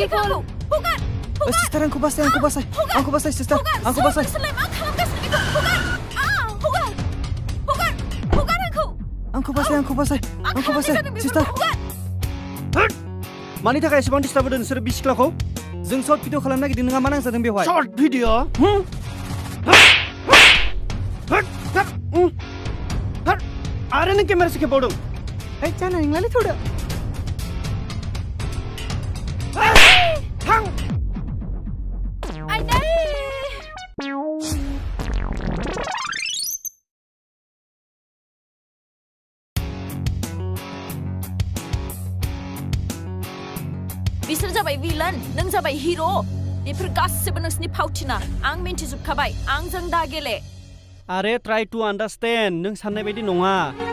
Kikalu! Bukan! Bukan! Sister, angku basah, angku basah. Bukan! Angku basah, sister. Bukan! Angku basah. Bukan! Bukan! Bukan! Bukan angku! Angku basah, angku basah. Angku basah, sister. Bukan! मानि थाखाय एसेबां disturb होदों नोंसोर बि सिख्लाखौ जों short video खालामनो नागिरदों नोंहा मा नांजादों बेवहाय सर्ट भिडिअ आरो नों केमेरासो खेबावदों जानाय नंलालै थोदो Zero. Ifr gasse benang sni pautina. Ang minti zupkabai. Ang zang dagele. 아래 try to understand. 능 산내 베디 농아.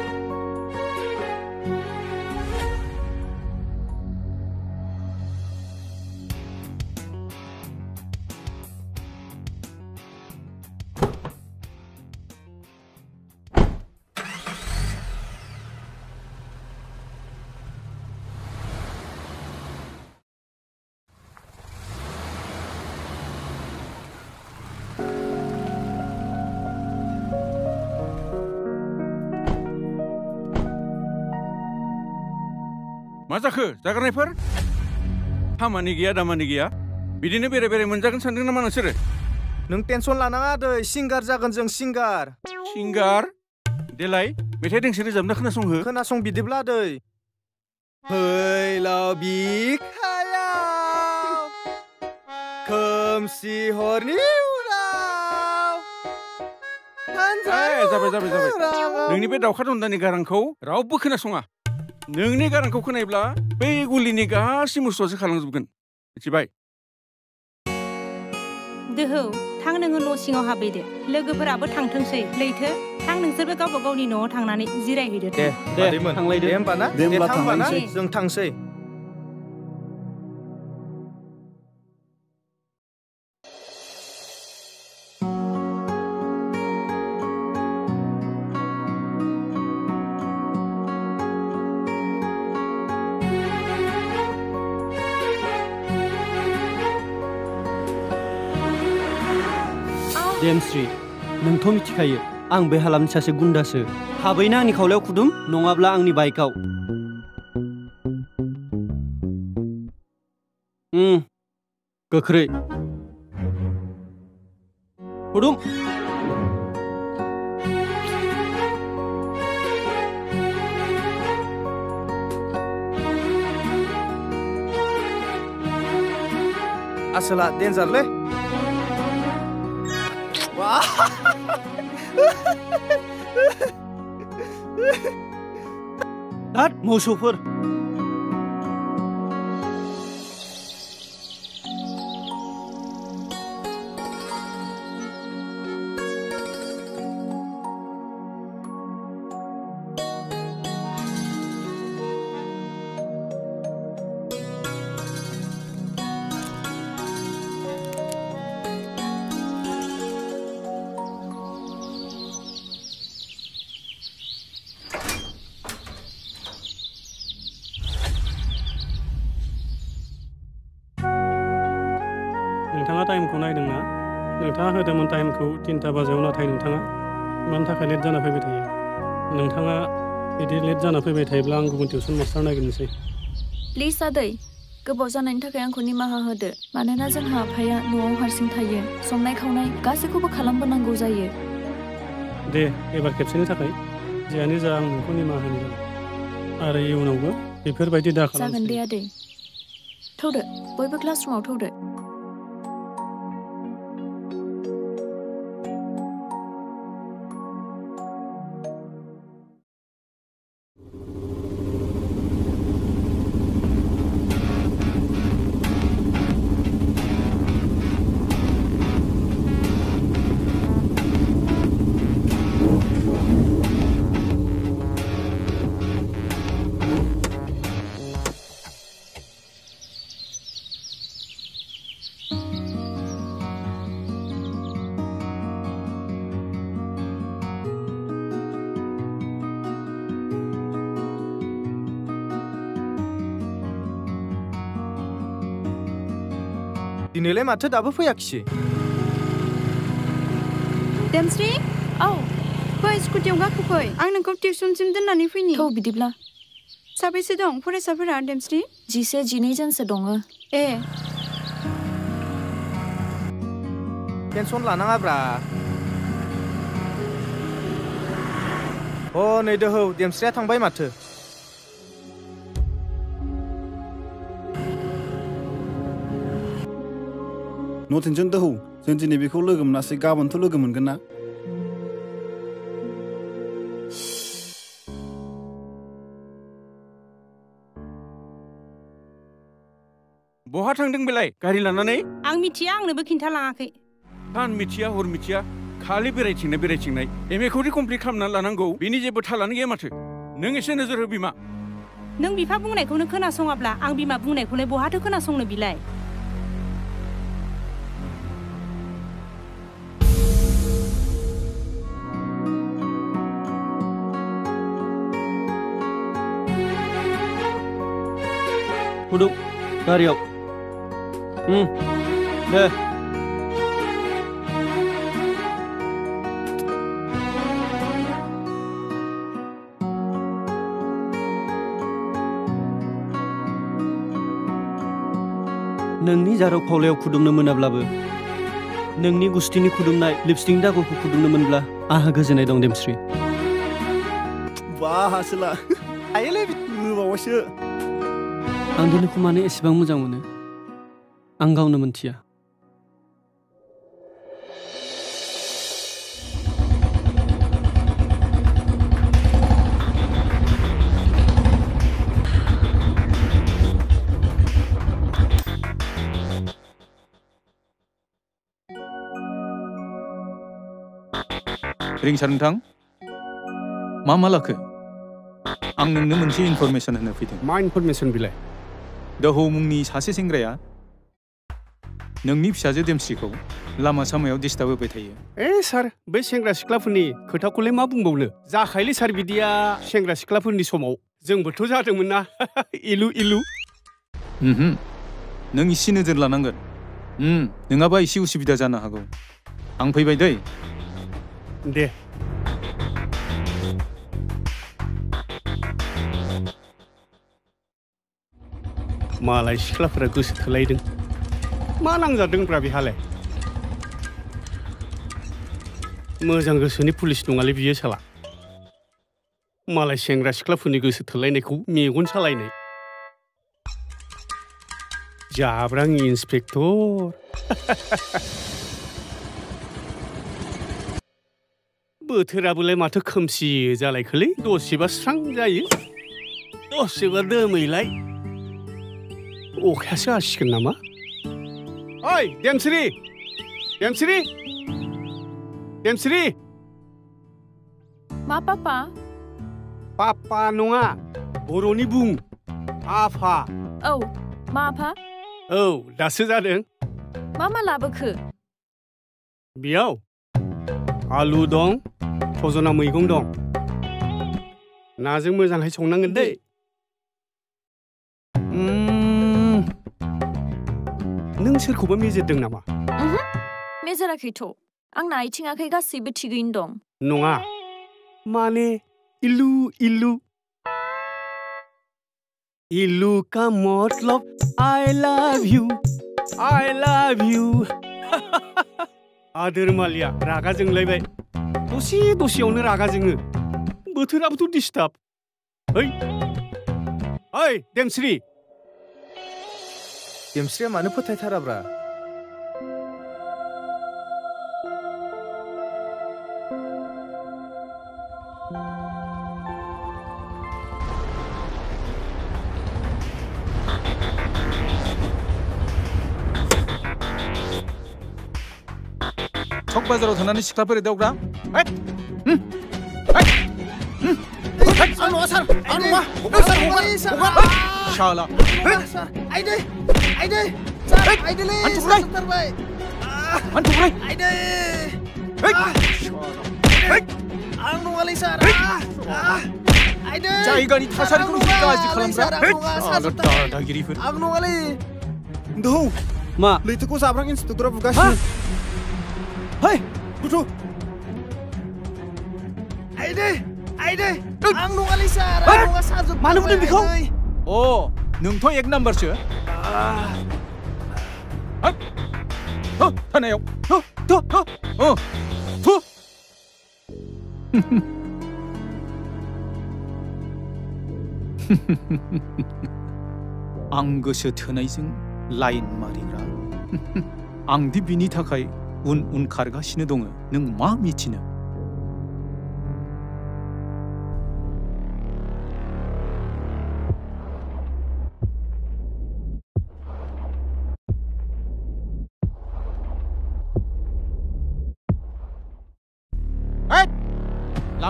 मा जाखो जाग्रानायफोर खामानि गैया दामानि गैया बिदिनो बेराय बेराय मोनजागोन सानदों नामा नोंसोरो नों टेनसन लानाङा दै सिंगार जागोन जों सिंगार सिंगार देलाय मेथाइ दोंसे रोजाबना खोनासंहो खोनासं बिदिब्ला दै फैलाव बिखायाव खोमसि हरनि उनाव ए, जाबाय जाबाय जाबाय नोंनि बे दाउखा दन्दानि गारांखौ रावबो खोनासङा नोंनि गारांखौ खोनायोब्ला बै गुलिनि गासै मोसौआसो खालामजोबगोन मिथिबाय दोहौ थां नोङो न' सिङाव हाबहैदो लोगोफोराबो थांथोंसै लैथो थां नोंसोरबो गावबा गावनि न'आव थांनानै जिरायहैदो दे दे, मादैमोन थांलायदो। दे होमबा ना दे होमब्ला थां होमबा ना थांलायनोसै। जों थांसै नोंथ' मिथिखायो आं बे हालामनि सासे गुन्दासो थाबैनो आंनि खावलायाव खुदुम नङाब्ला आंनि बाइकआव उम, गोख्रै खुदुम आसोला डेन्जारलै हाट मोसौफोर तिनथा बाजियाव नाथाय नोंथाङा मानि थाखाय लेट जाना फैबाय थायो? नोंथाङा बिदि लेट जाना फैबाय थायोब्ला आं गुबुन टिउसन मास्टार नागिरनोसै। प्लिज आदै गोबाव जानायनि थाखाय आंखौ निमाहा होदो मानोना जोंहा आफाया न'आव हारसिं थायो संनाय खावनाय गासैखौबो खालामबोनांगौ जायो। दे एबार खेबसेनि थाखाय जियानो जा आं नोंखौ निमाहा होनाय आरो इयुनावबो बेफोरबायदि दा जागोन दे आदै। थौदो बयबो क्लासरुमाव थौदो। दिनैलाय माथो दाबो फैयाखिसै देमस्रि औ फै स्कुटियाव गाखोफै आं नोंखौ टिउसनसिम दोननानै फैनि थौ बिदिब्ला साबेसे दं फरायसाफोरा देमस्रि जिसे जिनैजोनसो दङ ए टेनसन लानाङाब्रा अ नै दोहौ देमस्रिया थांबाय माथो न' टेनसन दोहौ जों दिनै बेखौ लोगो मोनासै गाबोनथ' लोगो मोनगोन ना बहा थांदों बेलाय गारि लानानै आं मिथिया आंनोबो खिन्थालाङाखै सान मिथिया हर मिथिया खालि बेरायथिंनाय बेरायथिंनाय एम ए खौदि कमप्लिट खालामनानै लानांगौ बेनि जेबो थालानो गैया माथो नों एसे नोजोर हो बिमा नों बिफा बुंनायखौनो खोनासङाब्ला आं बिमा बुंनायखौलाय बहाथो खोनासंनो बिलाय फुदुं गारियाव उम, दे नोंनि जाराव खावलायाव खुदुमनो मोनाब्लाबो नोंनि गुस्थिनि खुदुमनाय लिपस्टिकनि दागोखौ खुदुमनो मोनब्ला आंहा गोजोननाय दं देमस्रि बा हासोला हायोलै होबावासो आं दिनैखौ मानो एसेबां मोजां मोनो? आं गावनो मोनथिया। रिंसार नोंथां मा मा लाखो? आं नोंनो मोनसे इनफरमेसन होनो फैदों। मा इनफरमेसन बिलाय दोहौ मुंनि सासे सेंग्राया नोंनि फिसाजो देमस्रिखौ लामा सामायाव डिस्टार्ब होबाय थायो। ए सार बै सेंग्रा सिख्लाफोरनि खोथाखौलाय मा बुंबावनो? जाखायलै सार बिदिया सेंग्रा सिख्लाफोरनि समाव। जोंबोथ' जादोंमोन ना? इलु इलु। नों इसे नोजोर लानांगोन। नङाबा एसे उसुबिदा जानो हागौ। आं फैबाय दै। दे। मालाय सिख्लाफोरा गोसो थोलायदों मा नांजादोंब्रा बेहालाय मोजां गोसोनि पुलिस नङालै बियो साला मालाय सेंग्रा सिख्लाफोरनि गोसो थोलायनायखौ मेगन सालायनाय जाब्रां इन्सपेक्टर बोथोराबोलाय माथो खोमसि जालायखोलै दसेबा स्रां जायो दसेबा दोमैलाय 옥해서 아시겠나마? 어이 댐스리! 댐스리! 댐스리! 마 빠빠. 빠빠 농아 보로니 붕. 아파. 어우 마파? 어우 나스 자등 마마 라브크. 미야오. 알루 동 조선나무 이공 동. 나중 무장해 종난 건데. नों सोरखौबा मेजेरदों नामा मेजेराखैथ' आंना आथिं आखाइ गासैबो थिगैनो दं नङा माने इलु इलु इलु का मतलब आई लाभ यू आई लाभ यू आदोर मालिया रागा जोंलायबाय दसे दसेयावनो रागा जोङो बोथोराबोथ' डिस्टार्ब ओइ ओइ देमस्रि 염실이가 많은 포탈타라브라 척바자로 전하는 식사벌이 되오구라 응! 안 와, 살! 안 와! 살! 오가! 오가! 샤라! 살! 아이들! सार आइदैलै हान्थुखौलाय? सारथारबाय हान्थुखौलाय आइदै। आं नङालै सार। आइदै। मा। है। आइदे आइदे। बेखौ? अ नोंथ' एक 아, 어, 하네요. 어, 더, 어, 어, 더. 앙그셔 터나이징 라인 말이라. 앙디 비니타카이 운 운카르가 시네동어 능 마음이 지는.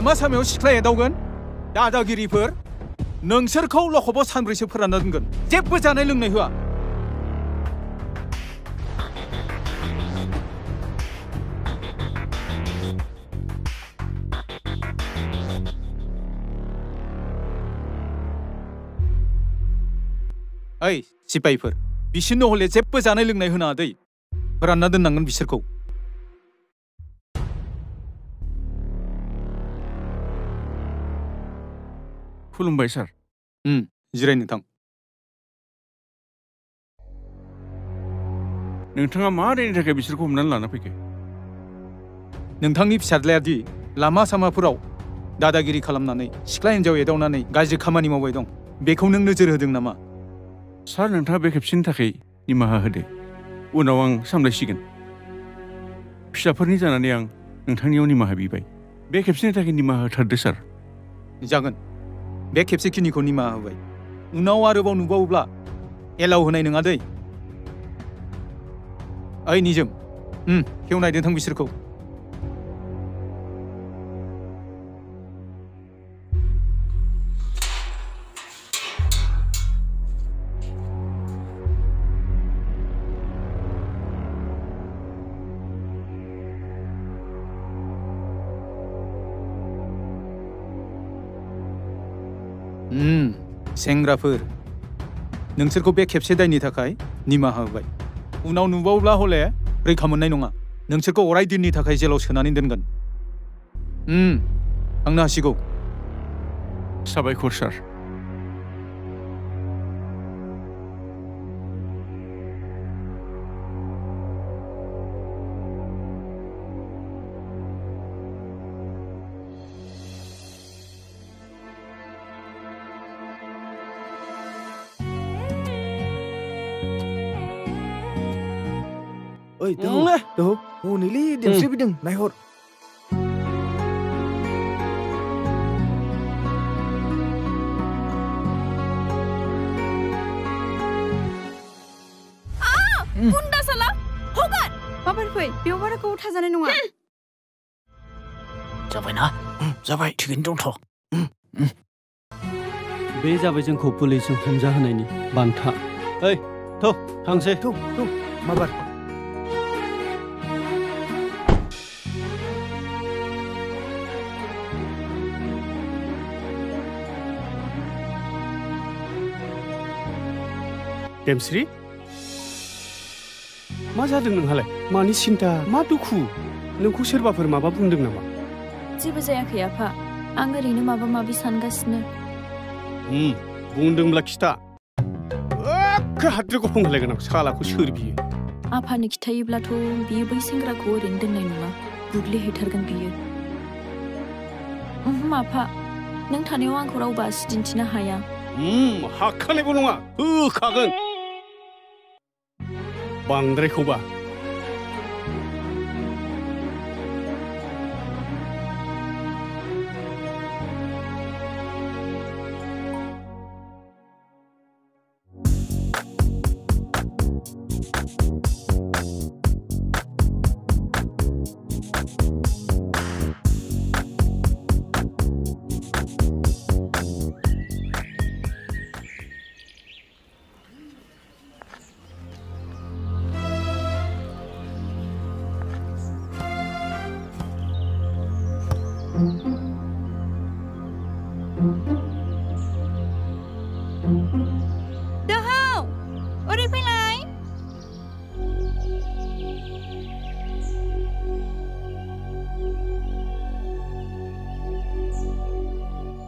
लामा सामायाव सिख्ला एदावगोन? दादागिरिफोर, नोंसोरखौ लखबाव सानब्रैसो फोरानना दोनगोन। जेबो जानाय लोंनाय होआ। ओइ, सिपाहिफोर, बिसोरनो हले जेबो जानाय लोंनाय होनाङा दै। फोरानना दोननांगोन बिसोरखौ। खुलुमबाय सार उम जिराय नोंथां नोंथाङा मा रायनि थाखाय बिसोरखौ हमनानै लाना फैखो नोंथांनि फिसाज्लायादि लामा सामाफोराव दादागिरि खालामनानै सिख्ला हिन्जाव एदावनानै गाज्रि खामानि मावबाय दं बेखौ नों नोजोर होदों नामा सार नोंथाङा बे खेबसेनि थाखाय निमाहा होदो उनाव आं सामलायसिगोन फिसाफोरनि जानानै आं नोंथांनियाव निमाहा बिबाय बे खेबसेनि थाखाय निमाहा होथारदो सार जागोन बे खेबसेखिनिखौ निमाहा होबाय। उनाव आरोबाव नुबावोब्ला एलाव होनाय नङा दै। ओइ निजोम। खेवनायदो थां बिसोरखौ। सेंग्राफोर। नोंसोरखौ बे खेबसे दायनि थाखाय निमाहा होबाय। उनाव नुबावब्ला हले रैखा मोननाय नङा। नोंसोरखौ अराय दिननि थाखाय जेलाव सोनानै दोनगोन। थांनो हासिगौ। साबायखर, सार। ओइ दोहौ दोहौ हनैलै देमस्रि फैदों नायहर गुन्दा साला हगार बाबार फै बेयाव बारा गोबाव थाजानाय नङा जाबायना जाबाय थिगैनो दंथ' बे जाबाय जोंखौ पुलिसजों हमजाहोनायनि बान्था ओइ थौ थांसै थौ थौ माबार देमस्रि मा जादों नोंहालाय? मानि सिन्था? मा दुखु? नोंखौ सोरबाफोर माबा बुंदों नामा? जेबो जायाखै आफा। आं ओरैनो माबा माबि सानगासिनो। उम, बुंदोंब्ला खिथा। एखे हाद्रि गफं होलायगोन आं सालाखौ सोर बियो? आफानो खिथायोब्लाथ' बियो बै सेंग्राखौ ओरैनो दोननाय नङा। बुग्लिहैथारगोन बियो। आफा। नों थानायाव आंखौ रावबो आसि दिन्थिनो हाया। हाखानायबो नङा। होखागोन। Bang Rejuba.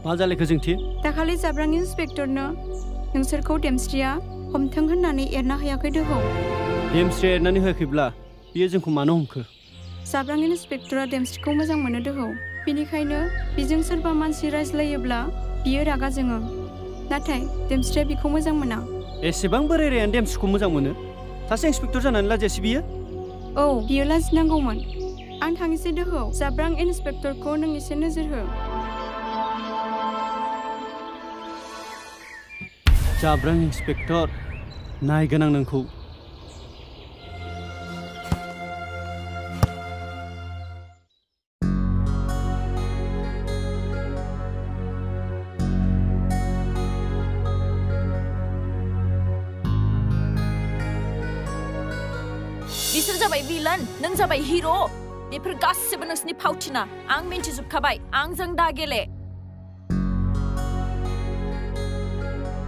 मा जालायखो जोंथि दाखालि जाब्रां इन्सपेक्टरनो नोंसोरखौ देमस्रिया हमथों होननानै एरना होयाखै दोहौ। देमस्रिया एरनानै होआखैब्ला बियो जोंखौ मानो हमखो? जाब्रां इन्सपेक्टरा देमस्रिखौ मोजां मोनो दोहौ। बेनिखायनो बिजों सोरबा मानसि रायज्लायोब्ला बियो रागा जोङो। नाथाय देमस्रिया बिखौ मोजां मोना। एसेबां बोरायरायानो देमस्रिखौ मोजां मोनो? सासे इन्सपेक्टर जानानै लाजियासै बियो? औ बियो लाजिनांगौमोन। आं थांनोसै दोहौ। जाब्रां इन्सपेक्टरखौ नों एसे नोजोर हो। जाब्रां इन्सपेक्टर नायगोन आं नोंखौ। बिसोर जाबाय विलन नों जाबाय हिर' बेफोर गासिबो नोंसिनि फावथिना। आं मिन्थिजोबखाबाय। आंजों दा गेले।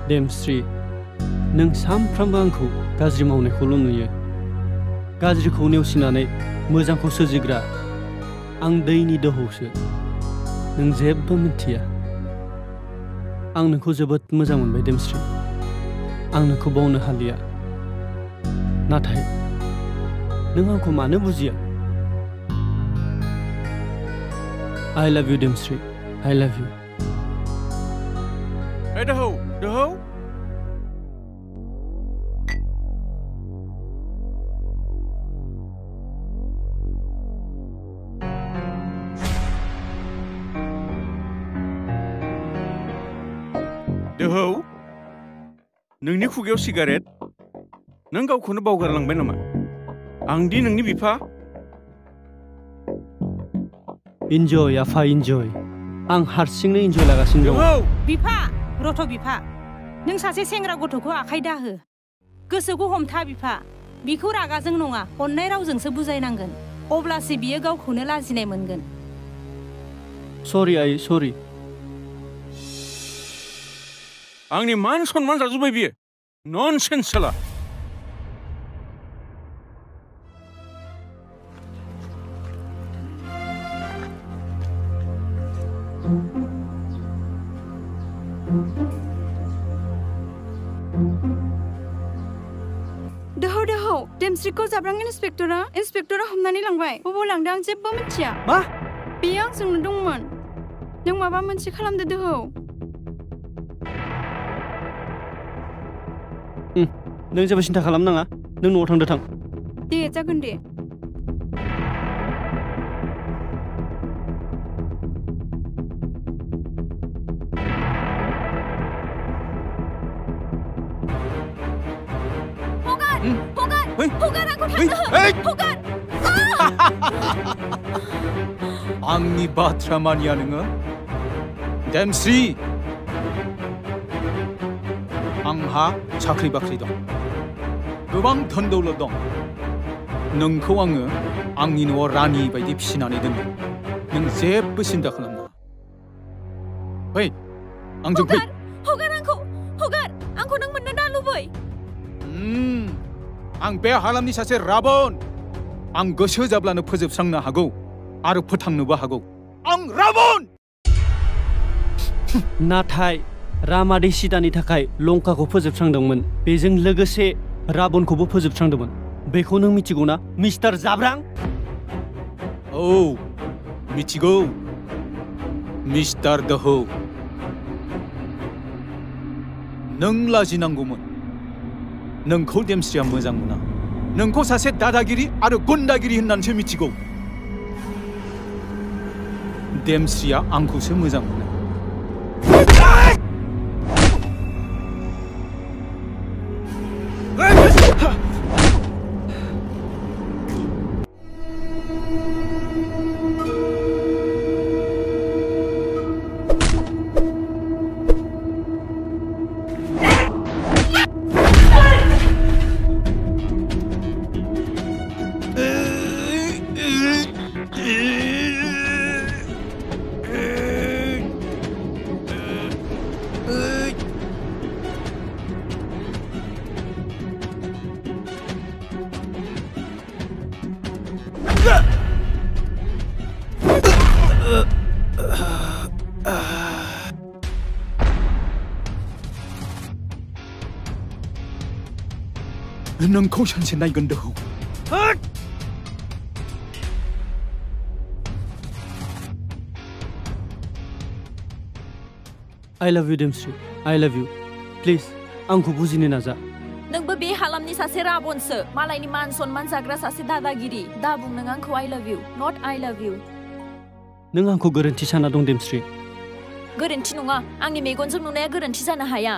देमस्रि नों सानफ्रामबो आंखौ गाज्रि मावनायखौल' नुयो गाज्रिखौ नेवसिनानै मोजांखौ सोरजिग्रा आं दैनि दोहौसो नों जेबो मिन्थिया आं नोंखौ जोबोद मोजां मोनबाय देमस्रि आं नोंखौ बावनो हालिया नाथाय नों आंखौ मानो बुजिया आइ लाभ इउ देमस्रि आइ लाभ इउ ए दोहौ दोहौ दोहौ नोंनि खुगायाव सिगारेट नों गावखौनो बावगारलांबाय नामा आंदि नोंनि बिफा इन्जय आफा इन्जय आं हारसिंनो इन्जय लागासिनो दं दोहौ बिफा रथ' बिफा। नों सासे सेंग्रा गथ'खौ आखाइ दाहो। गोसोखौ हमथा बिफा। बिखौ रागाजों नङा अननाय रावजोंसो बुजायनांगोन। अब्लासो बियो गावखौनो लाजिनाय मोनगोन। सरि आइ सरि। आंनि मान सन्मान जाजोब्बाय बियो। Nonsense inspectora inspectora hamnani langbai bobo langdang jeb bom chia ma biyang jung dungmon nang maba monchi khalamde deho 응, 능 잡으신 다 가람 나가. 능 노탕 더 탕. 네, 작은 데. 호간! 악리 아! 바트라만이 하는가? 댐시! 앙하 자크리 바크리동. 그방 던더울러동. 능크왕은 앙니노와 라니 바이디 피신안에 든능 제쁘신다 그런가 헤이 앙정페이 आं बे हालामनि सासे राबन आं गोसो जाब्लानो फोजोबस्रांनो हागौ आरो फोथांनोबो हागौ आं राबन नाथाय रामादै सिदानि थाखाय लंकाखौ फोजोबस्रांदोंमोन बेजों लोगोसे राबनखौबो फोजोबस्रांदोंमोन बेखौ नों मिथिगौ ना मिस्टार जाब्रां औ मिथिगौ मिस्टार दोहौ नों लाजिनांगौमोन 넌 코뎀시야 무장구나. 넌 그 고사세 다다길이 아르 곤다길이 흔난 재미치고 뎀스야 안쿠세 무장구나. होननानैसो मिथिगौ देमस्रिया आंखौसो मोजां मोनो नोंखौ सानसे नायगोन दोहौ आइ लाभ इउ देमस्रि आइ लाभ इउ प्लिज आंखौ बुजिनो नाजा नोंबो बे हालामनि सासे राबनसो मालायनि मान सनमान जाग्रा सासे दादागिरि दा बुं नों आंखौ आइ लाभ इउ नट आइ लाभ इउ नों आंखौ गोरोन्थि साना दं देमस्रि गोरोन्थि नङा आंनि मेगनजों नुनाया गोरोन्थि जानो हाया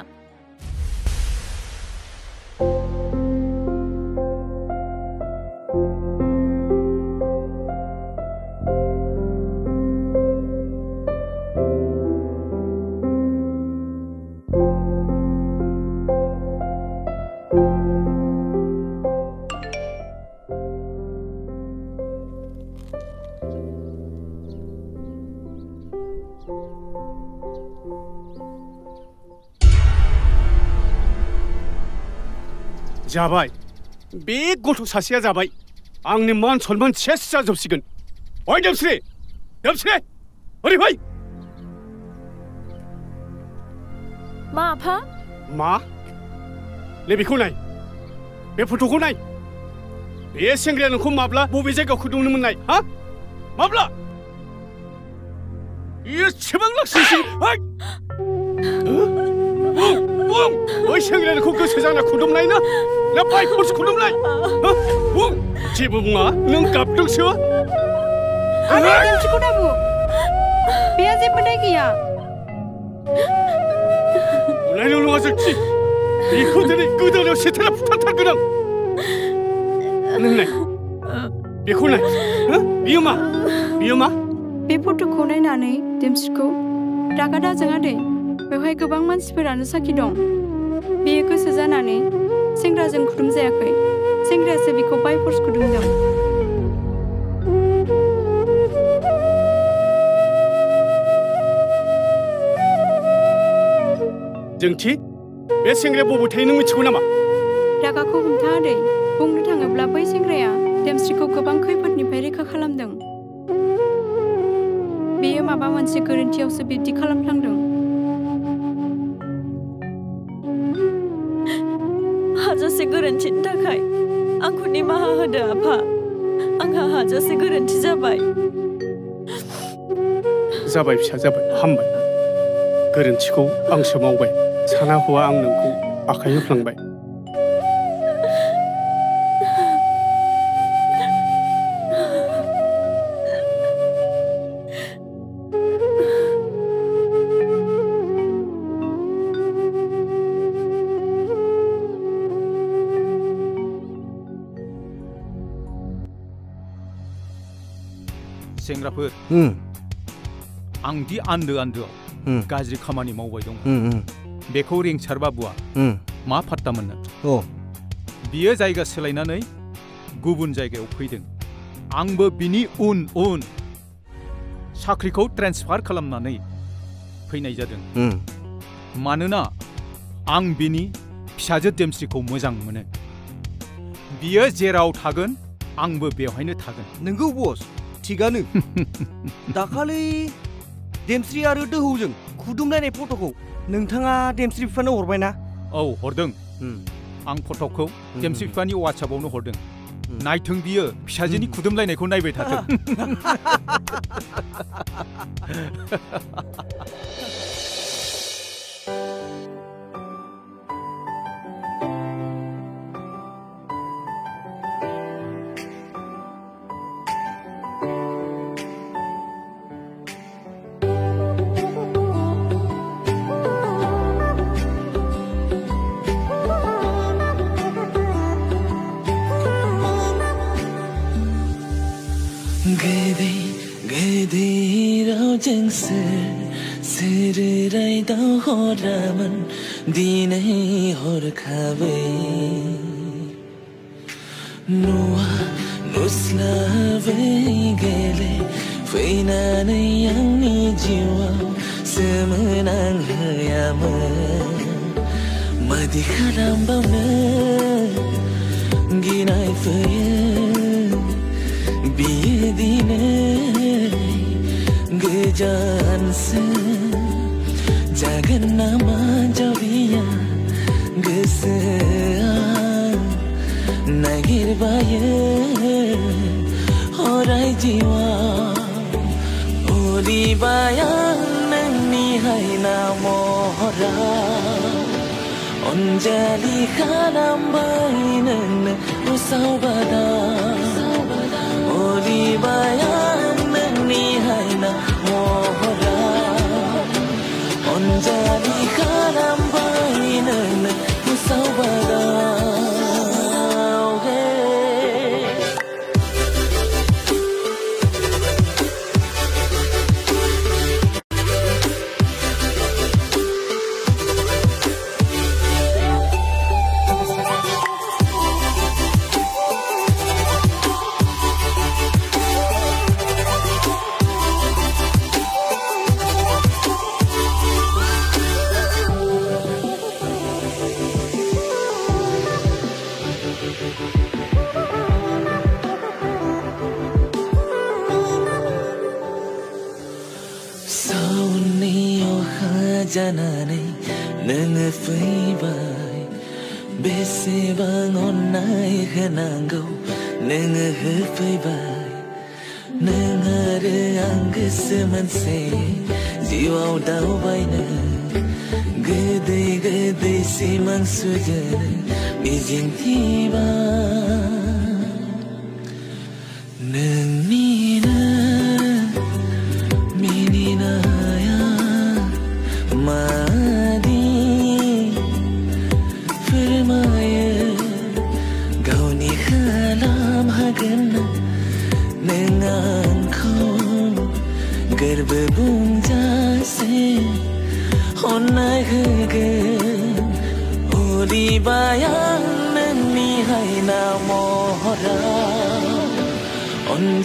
जाबाय बे गथ' सासेया जाबाय आंनि मान सनमान सेस जाजोबसिगोन ओइ देमस्रि देमस्रि ओरै फै मा आफा मा नैबेखौ नाय बे फट'खौ नाय बे सेंग्राया नोंखौ माब्ला बबे जायगायाव खुदुंनो मोननाय हा माब्ला एसेबां लाखिसै 뭐? 뭐 어이 생일에는 국교 세상나 구름나이나? 나 빠이 포스 구름나이. 어? 웅 지붕아 능갑 능시와 아니 능시 구나무 비아세 분에기야. 우리 놀러 왔을지. 이 호텔에 끄덕여 시테라 부탁할 그랑 능내 비콜라 응? 비엄마 비엄마 비 포트 코네 나네 댐스코. 다가다 장아데 बेवहाय गोबां मानसिफोरानो साखि दं। बेयो गोसो जानानै सेंग्राजों खुदुमजायाखै सेंग्रायासो बिखौ बाय फर्स खुदुमदों। जोंथि बे सेंग्राया बबे थायो नों मिथिगौ नामा? रागाखौ हमथा आदै बुंनो थाङोब्ला बै सेंग्राया देमस्रिखौ गोबां खैफोदनिफ्राय रैखा खालामदों। बेयो माबा मोनसे गोरोन्थियावसो बिब्दि खालामफ्लांदों। होदो आफा आंहा हाजासे गोरोन्थि जाबाय जाबाय फिसा जाबाय हामबाय गोरोन्थिखौ आंसो मावबाय साना हौवा आं नोंखौ आखाइ होफ्लांबाय सेंग्राफोर उम आं दि आन्दो आन्दोआव उम गाज्रि खामानि मावबाय दं उम उम बेखौ रिंसार बाबुआ उम मा फात्ता मोननो अ बियो जायगा सोलायनानै गुबुन जायगायाव फैदों आंबो बिनि उन उन साख्रिखौ ट्रेन्सफार खालामनानै फैनाय जादों उम मानोना आं बिनि फिसाजो देमस्रिखौ मोजां मोनो बियो जेराव थागोन आंबो बेवहायनो थागोन नोंगौ बस थिगानो। दाखालि देमस्रि आरो दोहौजों खुदुमलायनाय फट'खौ नोंथाङा देमस्रि बिफानो हरबायना? औ हरदों। आं फट'खौ देमस्रि बिफानि वाट्सएपआवनो हरदों। नायथों बियो फिसाजोनि खुदुमलायनायखौ नायबाय थाथों।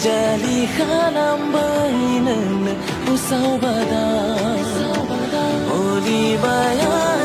जलिम्बै उसौ वदास उबया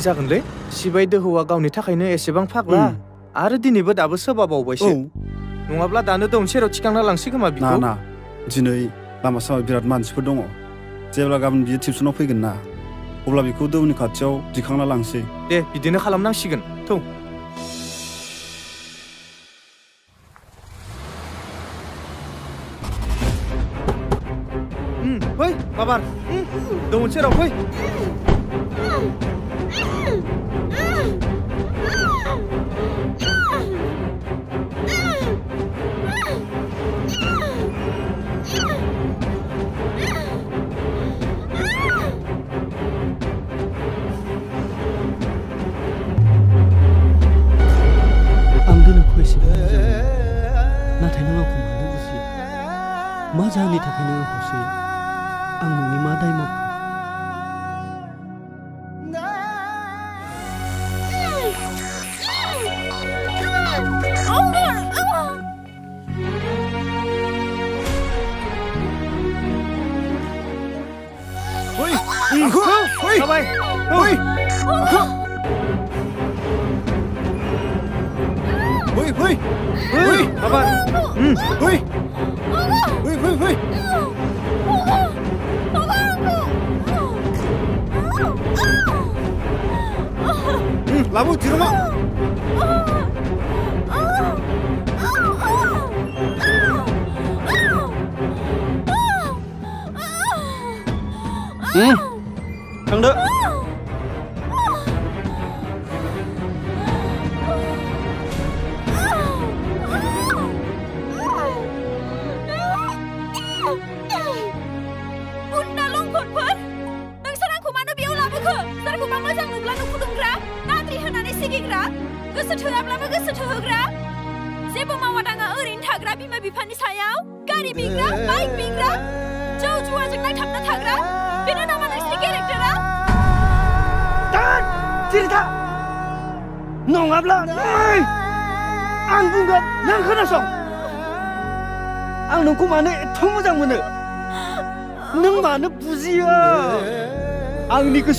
गाज्रि जागोनलै सिबाय दोहौआ गावनि थाखायनो एसेबां फाग्ला आरो दिनैबो दाबो सोबाबावबायसो नङाब्ला दानो दं सेराव थिखांना लांसैखोमा बिखौ ना दिनै लामा सामा बिराद मानसिफोर दङ जेब्ला गाबोन बियो टिउसनाव फैगोन ना अब्ला बेखौ दौनि खाथियाव दिखांना लांसै दे बिदिनो खालामनांसिगोन थौ फै बाबार दौमोन सेराव फै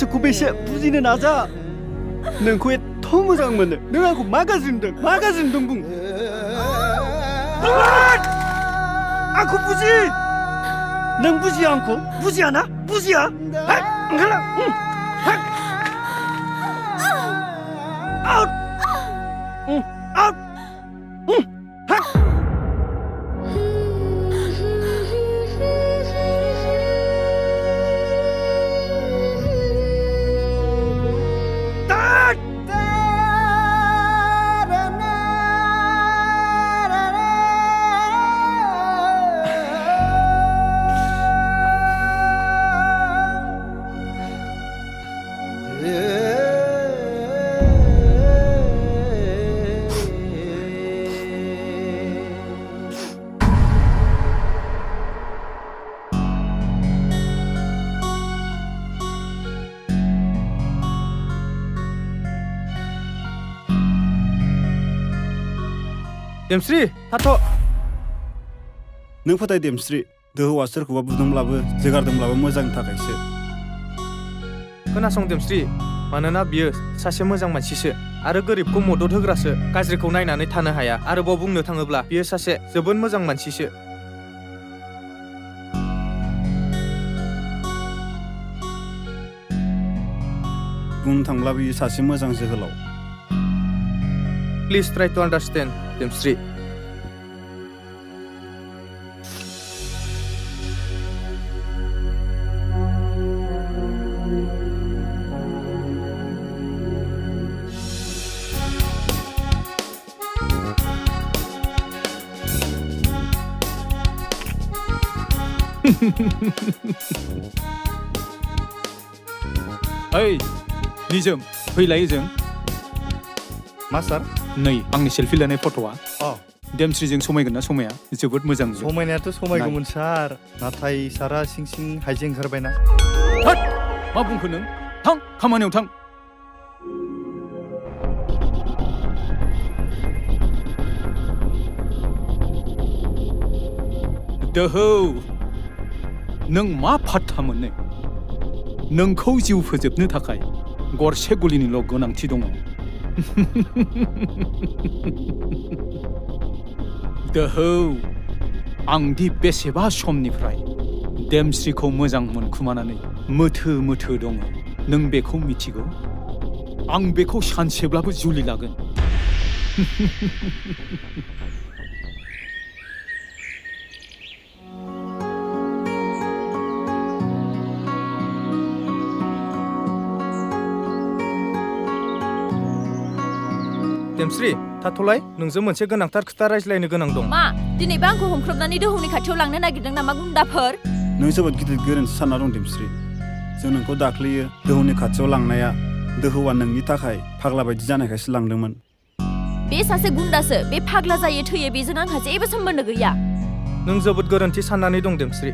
99배시야 부진의 나자. 난 그의 토무 장면을 능하고 막아준다 막아준 동붕. 동안 아쿠 부지! 능 부지 않고 부지 않아? 부지야 아? 응라. 응. देमस्रि थाथ' नों फोथाय देमस्रि दोहौआ सोरखौबा बुदोंब्लाबो जोगारदोंब्लाबो मोजांनि थाखायसो खोनासं देमस्रि मानोना बियो सासे मोजां मानसिसो आरो गोरिबखौ मदद होग्रासो गाज्रिखौ नायनानै थानो हाया आरोबाव बुंनो थाङोब्ला बियो सासे जोबोद मोजां मानसिसो बुंनो थांब्ला बियो सासे मोजां जोहोलाव please try to understand Muslim Street. Ơi, Nizam, Huy lấy dừng. मा सार नै आंनि सेल्फि लानाय फट'आ अ देमस्रिजों समायगोन ना समाया जोबोद मोजां नुयो। समायनायाथ' समायगौमोन सार नाथाय सारा सिं सिं हाइजें ओंखारबायना होद मा बुंखो नों थां खामानियाव थां दोहौ नों मा फात्ता मोनो नोंखौ जिउ फोजोबनो थाखाय गरसे गुलिनिल' गोनांथि दङ दोहौ आंदि बेसेबा समनिफ्राय देमस्रिखौ मोजां मोनखुमानानै मोथो मोथो दङ नों बेखौ मिथिगौ आं बेखौ सानसेब्लाबो जुलि लागोन देमस्रि थाथ'लाय नोंजों मोनसे गोनांथार खोथा रायज्लायनो गोनां दं। मा? दिनैबो आंखौ हमख्रबनानै दोहौनि खाथियाव लांनो नागिरदों नामा गुन्दाफोर? नों जोबोद गिदिर गोरोन्थि सानना दं देमस्रि जों नोंखौ दाख्लैयो दोहौनि खाथियाव लांनाया दोहौआ नोंनि थाखाय फाग्ला बायदि जानायखायसो लांदोंमोन। बे सासे गुन्दासो बे फाग्ला जायो थैयो बेजों आंहा जेबो सोमोन्दो गैया। नों जोबोद गोरोन्थि साननानै दं देमस्रि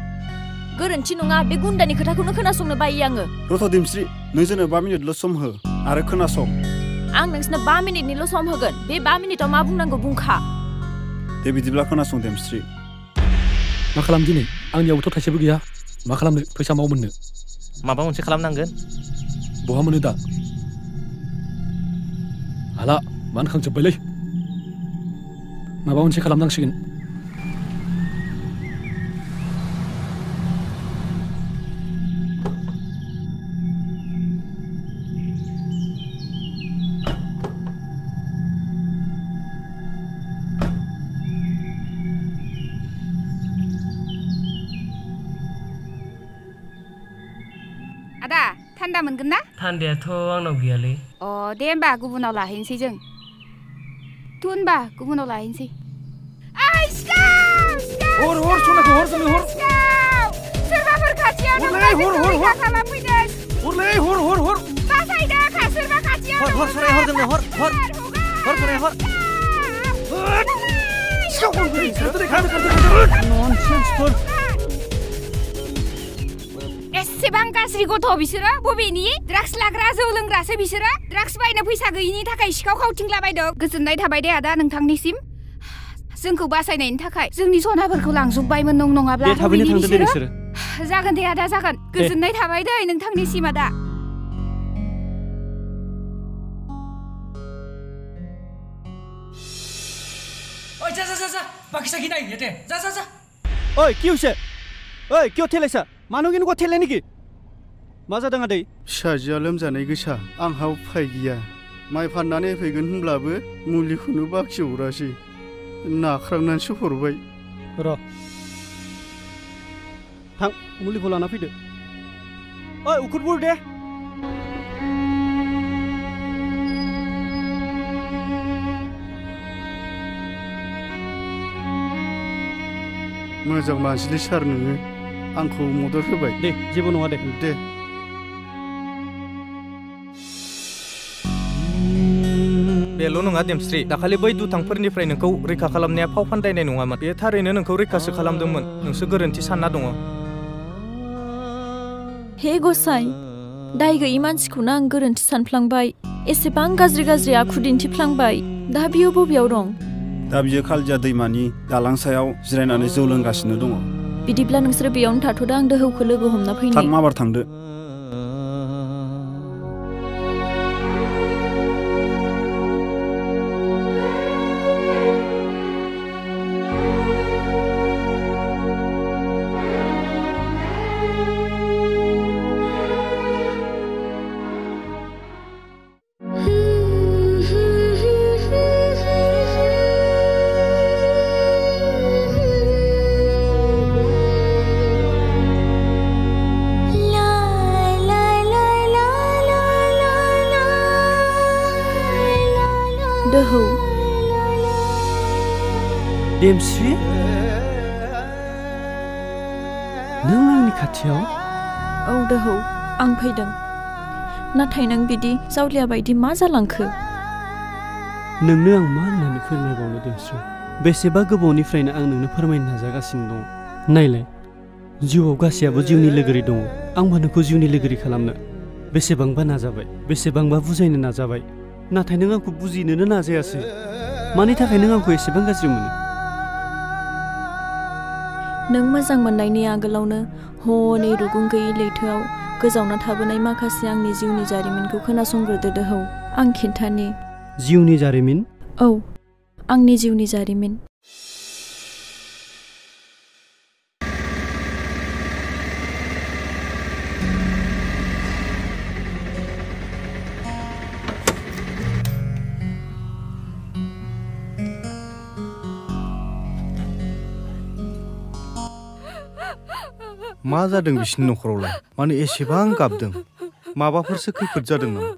गोरोन्थि नङा बे गुन्दानि खोथाखौनो खोनासंनो बायो आङो। रथ' देमस्रि नों जोंनो बा मिनिटल' सम हो आरो खोनासं। आं नोंसिनो बा मिनिटनिल' सम होगोन बे बा मिनिटाव मा बुंनांगौ बुंखा दे बिदिब्ला खोनासं देमस्रि मा खालाम दिनै आंनियावबोथ' थाइसेबो गैया मा खालामनो फैसा माव मोननो माबा मोनसे खालामनांगोन बहा मोनो दा हाला मानो खांजोब्बायलै माबा मोनसे खालामनांसिगोन मोनगोन आंनाव गैयालै। अ दे होमबा गुबुनाव लाहैनोसै जों। थु होनबा गुबुनाव लाहैनोसै। ओइ सिखाव सिखाव हर हर सनाखौ हर जोंनो हर। सिखाव सोरबाफोर खाथियाव हरलै, दंब्ला हर, जोंखौ हर, रैखा हर। खालामफैदो। हरलै हर हर हर। जोंनो हर हर। हर खोनाया हर। बेसेबां गाज्रि गथ' बिसोरो बबेनि ड्राग्स लाग्रा जौ लोंग्रासो बिसोरो ड्राग्स बायनो फैसा गैयिनि थाखाय सिखाव खावथिंला बायदों गोजोननाय थाबाय दे आदा नोंथांनिसिम जोंखौ बासायनायनि थाखाय जोंनि सनाफोरखौ लांजोब्बायमोन नों नङाब्ला जागोन दे आदा जागोन गोजोननाय थाबाय दै नोंथांनिसिम आदा Ôi, ra ra ra ra, bà kia sao kia này nhỉ thế? Ra ra ra. Ôi, kêu xe. Ôi, kêu thế này sao? मानो इनको थेले निकी मा जादों आदै फिसाजोआ लोमजानाय गोसा आंहा उफाय गैया। माइ फाननानै फैगोन होनब्लाबो मुलिखौनो बाखिहरासै। नाख्रांनानैसो हरबाय र' थां मुलिखौ लाना फैदो। ओइ उखुरबुर दे। मोजां मानसिलै सार नोङो। आंखौ मदद होबाय। दे जेबो नङा दे। दे। बेल' नङा देमस्रि दाखालि बै दुथांफोरनिफ्राय नोंखौ रैखा खालामनाया फाव फान्दायनाय नङामोन। बे थारैनो नोंखौ रैखासो खालामदोंमोन। नोंसो गोरोन्थि सानना दङ। हे गसाइ दाय गैयि मानसिखौनो आं गोरोन्थि सानफ्लांबाय। एसेबां गाज्रि गाज्रि आखु दिन्थिफ्लांबाय। दा बियो बबेयाव दं? दा बियो खालजिया दैमानि दालां सायाव जिरायनानै जौ लोंगासिनो दङ। बिदिब्ला नोंसोरो बेयावनो थाथ'दो आं दोहौखौ लोगो हमना फैनि। थां माबार थांदो। देमस्रि नों आंनि खाथियाव औ दोहौ आं फैदों नाथाय नों बिदि जावलिया बायदि मा जालांखो नोंनो आं मा होननानै फोरमायबावनो देमस्रि बेसेबा गोबावनिफ्रायनो आं नोंनो फोरमायनो नाजागासिनो दं नायलाय जिउआव गासैयाबो जिउनि लोगोरि दङ आंबो नोंखौ जिउनि लोगोरि खालामनो बेसेबांबा नाजाबाय बेसेबांबा बुजायनो नाजाबाय नाथाय नों आंखौ बुजिनोनो नाजायासै मानि थाखाय नों आंखौ एसेबां गाज्रि मोनो नों मोजां मोननायनि आगोलावनो हनै रुगुं गैयै लैथोआव गोजावना थाबोनाय माखासे आंनि जिउनि जारिमिनखौ खोनासंग्रोदो दोहौ आं खिन्थानि जिउनि जारिमिन औ आंनि जिउनि जारिमिन मा जादों बिसिनि न'खरावलाय मानो एसेबां गाबदों माबाफोरसो खैफोद जादों नामा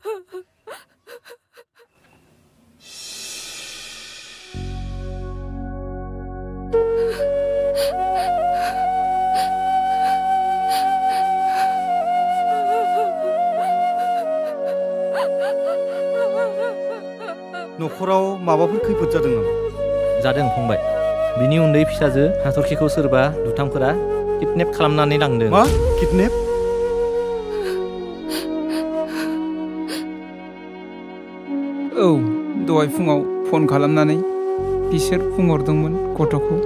न'खराव माबाफोर खैफोद जादों नामा जादों फंबाय बिनि उन्दै फिसाजो हाथरखिखौ सोरबा दुथांफोरा किडनेप खालामनानै लांदों मा? किडनेप? औ दहाय फुङाव फन खालामनानै बिसोर बुंहरदोंमोन गथ'खौ।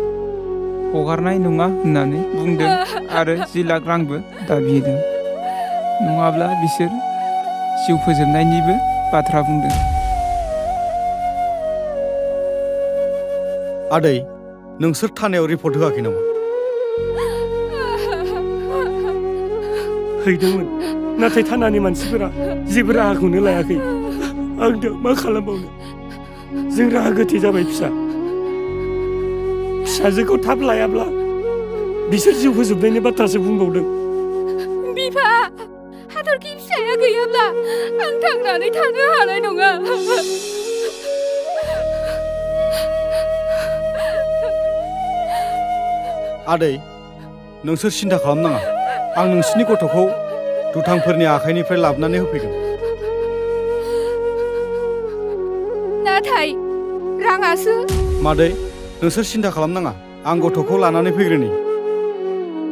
हगारनाय नङा होननानै बुंदों आरो जि लाख रांबो दाबिदों। नङाब्ला बिसोर जिउ फोजोबनायनिबो बाथ्रा बुंदों। आदै नोंसोर थानायाव रिपर्ट होआखै नामा? हैदोंमोन नाथाय थानानि मानसिफोरा जेबो राहाखौनो लायाखै आं दा मा खालामबावनो जों राहा गोथे जाबाय फिसा फिसाजोखौ थाब लायाब्ला बिसोर जिउ फोजोबनायनि बाथ्रासो बुंबावदों बिफा हाथरखि फिसाया गैयाब्ला आं थांनानै थानो हानाय नङा आदै नोंसोर सिन्था खालामनाङा आं नोंसिनि गथ'खौ दुथांफोरनि आखाइनिफ्राय लाबोनानै होफैगोन। नाथाय राङासो? मादै नोंसोर सिन्था खालामनाङा। आं गथ'खौ लानानै फैग्रोनि।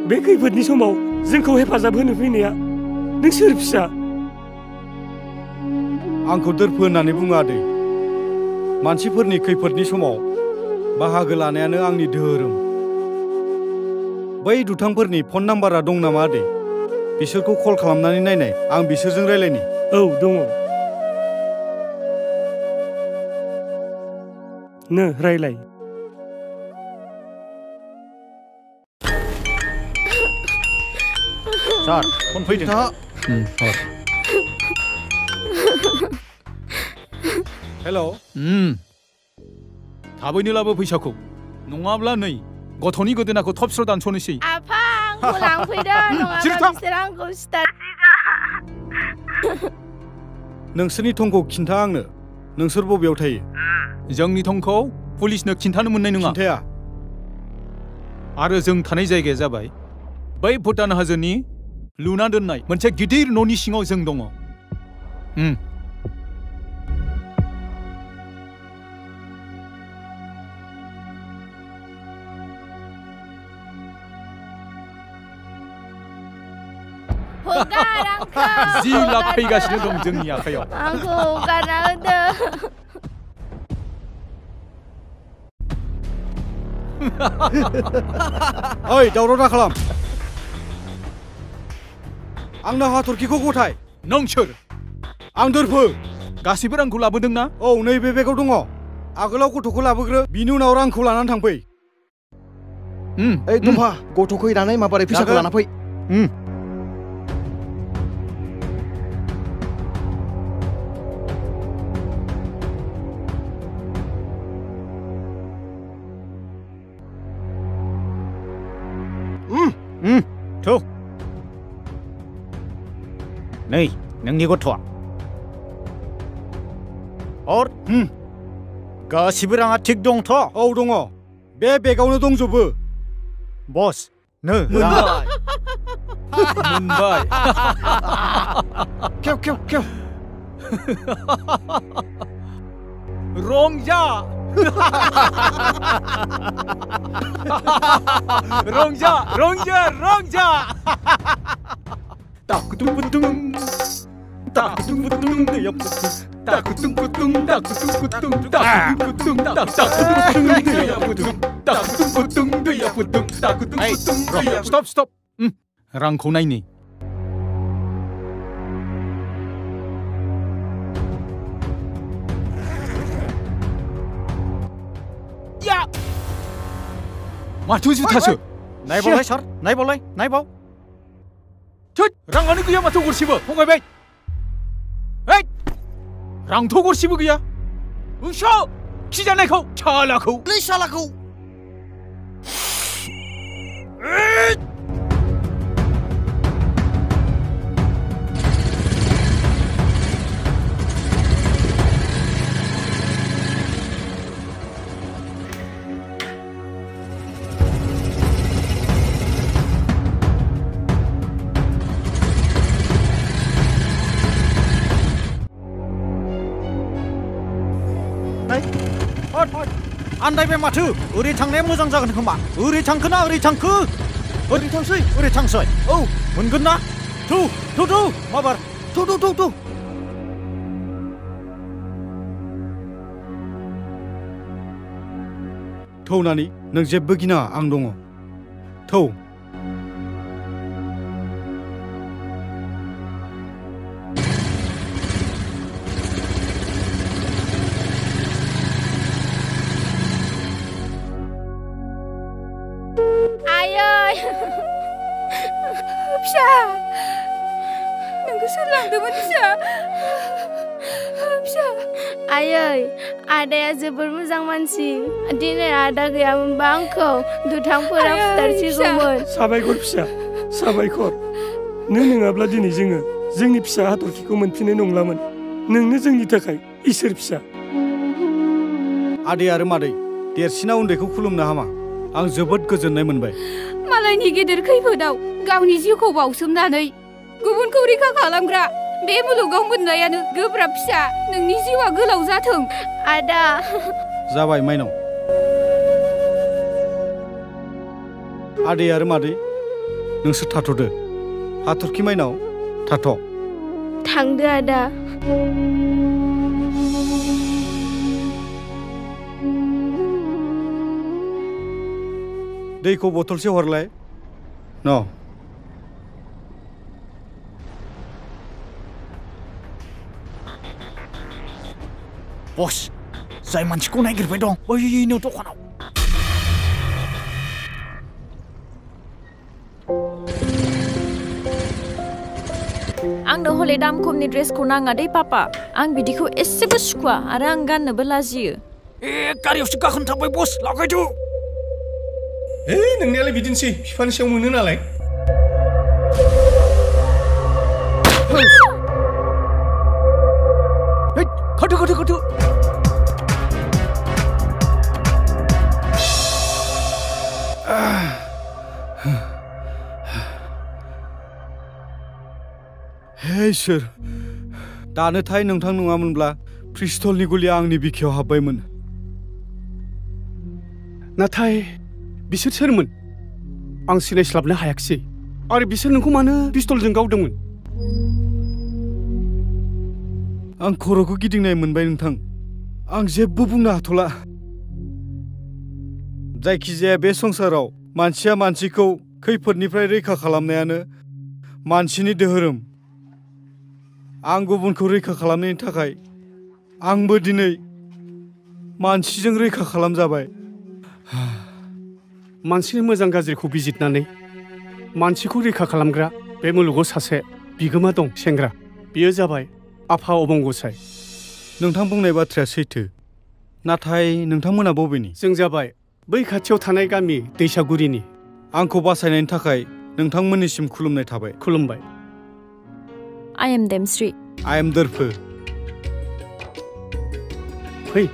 बे खैफोदनि समाव जोंखौ हेफाजाब होनो फैनाया नों सोर फिसा। आंखौ दोरफो होननानै बुङो आदै। मानसिफोरनि खैफोदनि समाव बाहागो लानायानो आंनि धोरोम। बै दुथांफोरनि फन नाम्बारा दं नामा आदै बिसोरखौ कल खालामनानै नायनाय। आं बिसोरजों रायलायनि। औ दङ। नो रायलाय। सार फन फैदों। हेल' थाबैनो लाबो फैसाखौ। नङाब्ला नै। गथ'नि गोदोनाखौ थबस्र' दानस'नोसै आफा आंखौ लांफैदो जिरो नङाबा थां। बिसोर आंखौ सिथारसिगोन नोंसोरनि थंखौ खिन्था आंनो नोंसोर बबेयाव थायो जोंनि थंखौ पुलिसनो खिन्थानो मोननाय नङा खिन्थाया आरो जों थानाय जायगाया जाबाय बै भुटान हाजोनि लुना दोननाय मोनसे गिदिर न'नि सिङाव जों दङ आंखौ जि लाख फैगासिनो दं जोंनि आखायाव आंखौ हगारना होदो ओइ दावराव दा खालाम आंनो हाथरखिखौ गथाय नों सोर आं दोरफो गासैबो रांखौ लाबोदों ना औ नैबे बेगाव दङ आगोलाव गथ'खौ लाबोग्रो बिनि उनाव रांखौ लानानै थांफै ओइ दम्फा गथ'खौ हैनानै माबारै फैसाखौ जागोन। लाना फै ถูกนี่หนึ่งนี้ก็ถ่วงอดฮึกาสิบรังอาทิตย์ดงท่อเอาดงอ่ะเบ๊เบ๊กเอาหนึ่งดงจูบบอสเนื้อมุนไบมุนไบเกี่ยวเกี่ยวเกี่ยว Rongja. Rongja, Rongja, Rongja. Tak tung tung tak tung tung tiap tak tung tung tak tung tung tak tung tak ah. tak tung tiap tung tak tung tung tiap tung stop stop. Hmm. rangkau naik nih माथो जुथासो नायबावलाय सार नायबावलाय नायबाव थोद राङानो गैया माथो गरसेबो फंबायबाय ओइ रांथ' गरसेबो गैया उस' खिजानायखौ सालाखौ नै सालाखौ आन्दायबाय माथो ओरै थांनाया मोजां जागोन खोमा ओरै थांखो ना ओरै थांखो ओरै थांसै ओरै थांसै औ मोनगोन ना थु थु थु माबार थु थु थु थु थौनानै नों जेबो गिनाङा आं दङ थौ जोबोर मोजां मानसि। दिनै आदा गैयामोनबा आंखौ दुथांफोरा फुथारसिगौमोन। साबायखर फिसा साबायखर। नों नङाब्ला दिनै जोङो जोंनि फिसा हाथरखिखौ मोनफिननाय नंलामोन। नोंनो जोंनि थाखाय इसोर फिसा। आदै आरो मादै देरसिना उन्दैखौ खुलुमनो हामा? आं जोबोद गोजोननाय मोनबाय। मालायनि गेदेर खैफोदाव गावनि जिउखौ बावसोमनानै गुबुनखौ रैखा खालामग्रा। बे मुलुगाव मोननायानो गोब्राब फिसा नोंनि जिउआ गोलाव जाथों आदा जाबाय माइनाव आदै आरो मादै नोंसोर थाथ'दो हाथरखि माइनाव थाथ' थांदो आदा दैखौ बथलसे हरलाय न' बस जाय मानसिखौ नागिरबाय दं बैनो दखानाव आंनो हले दाम खमनि ड्रेसखौ नाङा दै पापा आं बिदिखौ एसेबो सुखुवा आरो आं गाननोबो लाजियो ए गारियावसो गाखोनो थांबाय बस लागायदो है नोंनियालाय बिदिनोसै बिफानि सायाव मोनो नालाय इसोर। दानोथाय नोंथां नङामोनब्ला प्रिस्टलनि गुलिया आंनि बिखायाव हाबबायमोन। नाथाय बिसोर सोरमोन? आं सिनायस्लाबनो हायाखिसै। आरो बिसोर नोंखौ मानो पिस्तलजों गावदोंमोन? आं खर'खौ गिदिंनाय मोनबाय नोंथां। आं जेबो बुंनो हाथ'ला। जायखिजाया बे संसाराव मानसिया मानसिखौ खैफोदनिफ्राय रैखा खालामनायानो मानसिनि दोहोरोम। आं गुबुनखौ रैखा खालामनायनि थाखाय आंबो दिनै मानसिजों रैखा खालामजाबाय। मानसिनि मोजां गाज्रिखौ बिजिरनानै मानसिखौ रैखा खालामग्रा बे मुलुगाव सासे बिगोमा दं सेंग्रा। बियो जाबाय आफा अबंगसाय। नोंथां बुंनाय बाथ्राया सैथो नाथाय नोंथांमोना बबेनि? जों जाबाय बै खाथियाव थानाय गामि दैसागुरिनि। आंखौ बासायनायनि थाखाय नोंथांमोननिसिम खुलुमनाय थाबाय। खुलुमबाय। आइ एम देमस्रि आइ एम दोरफो फै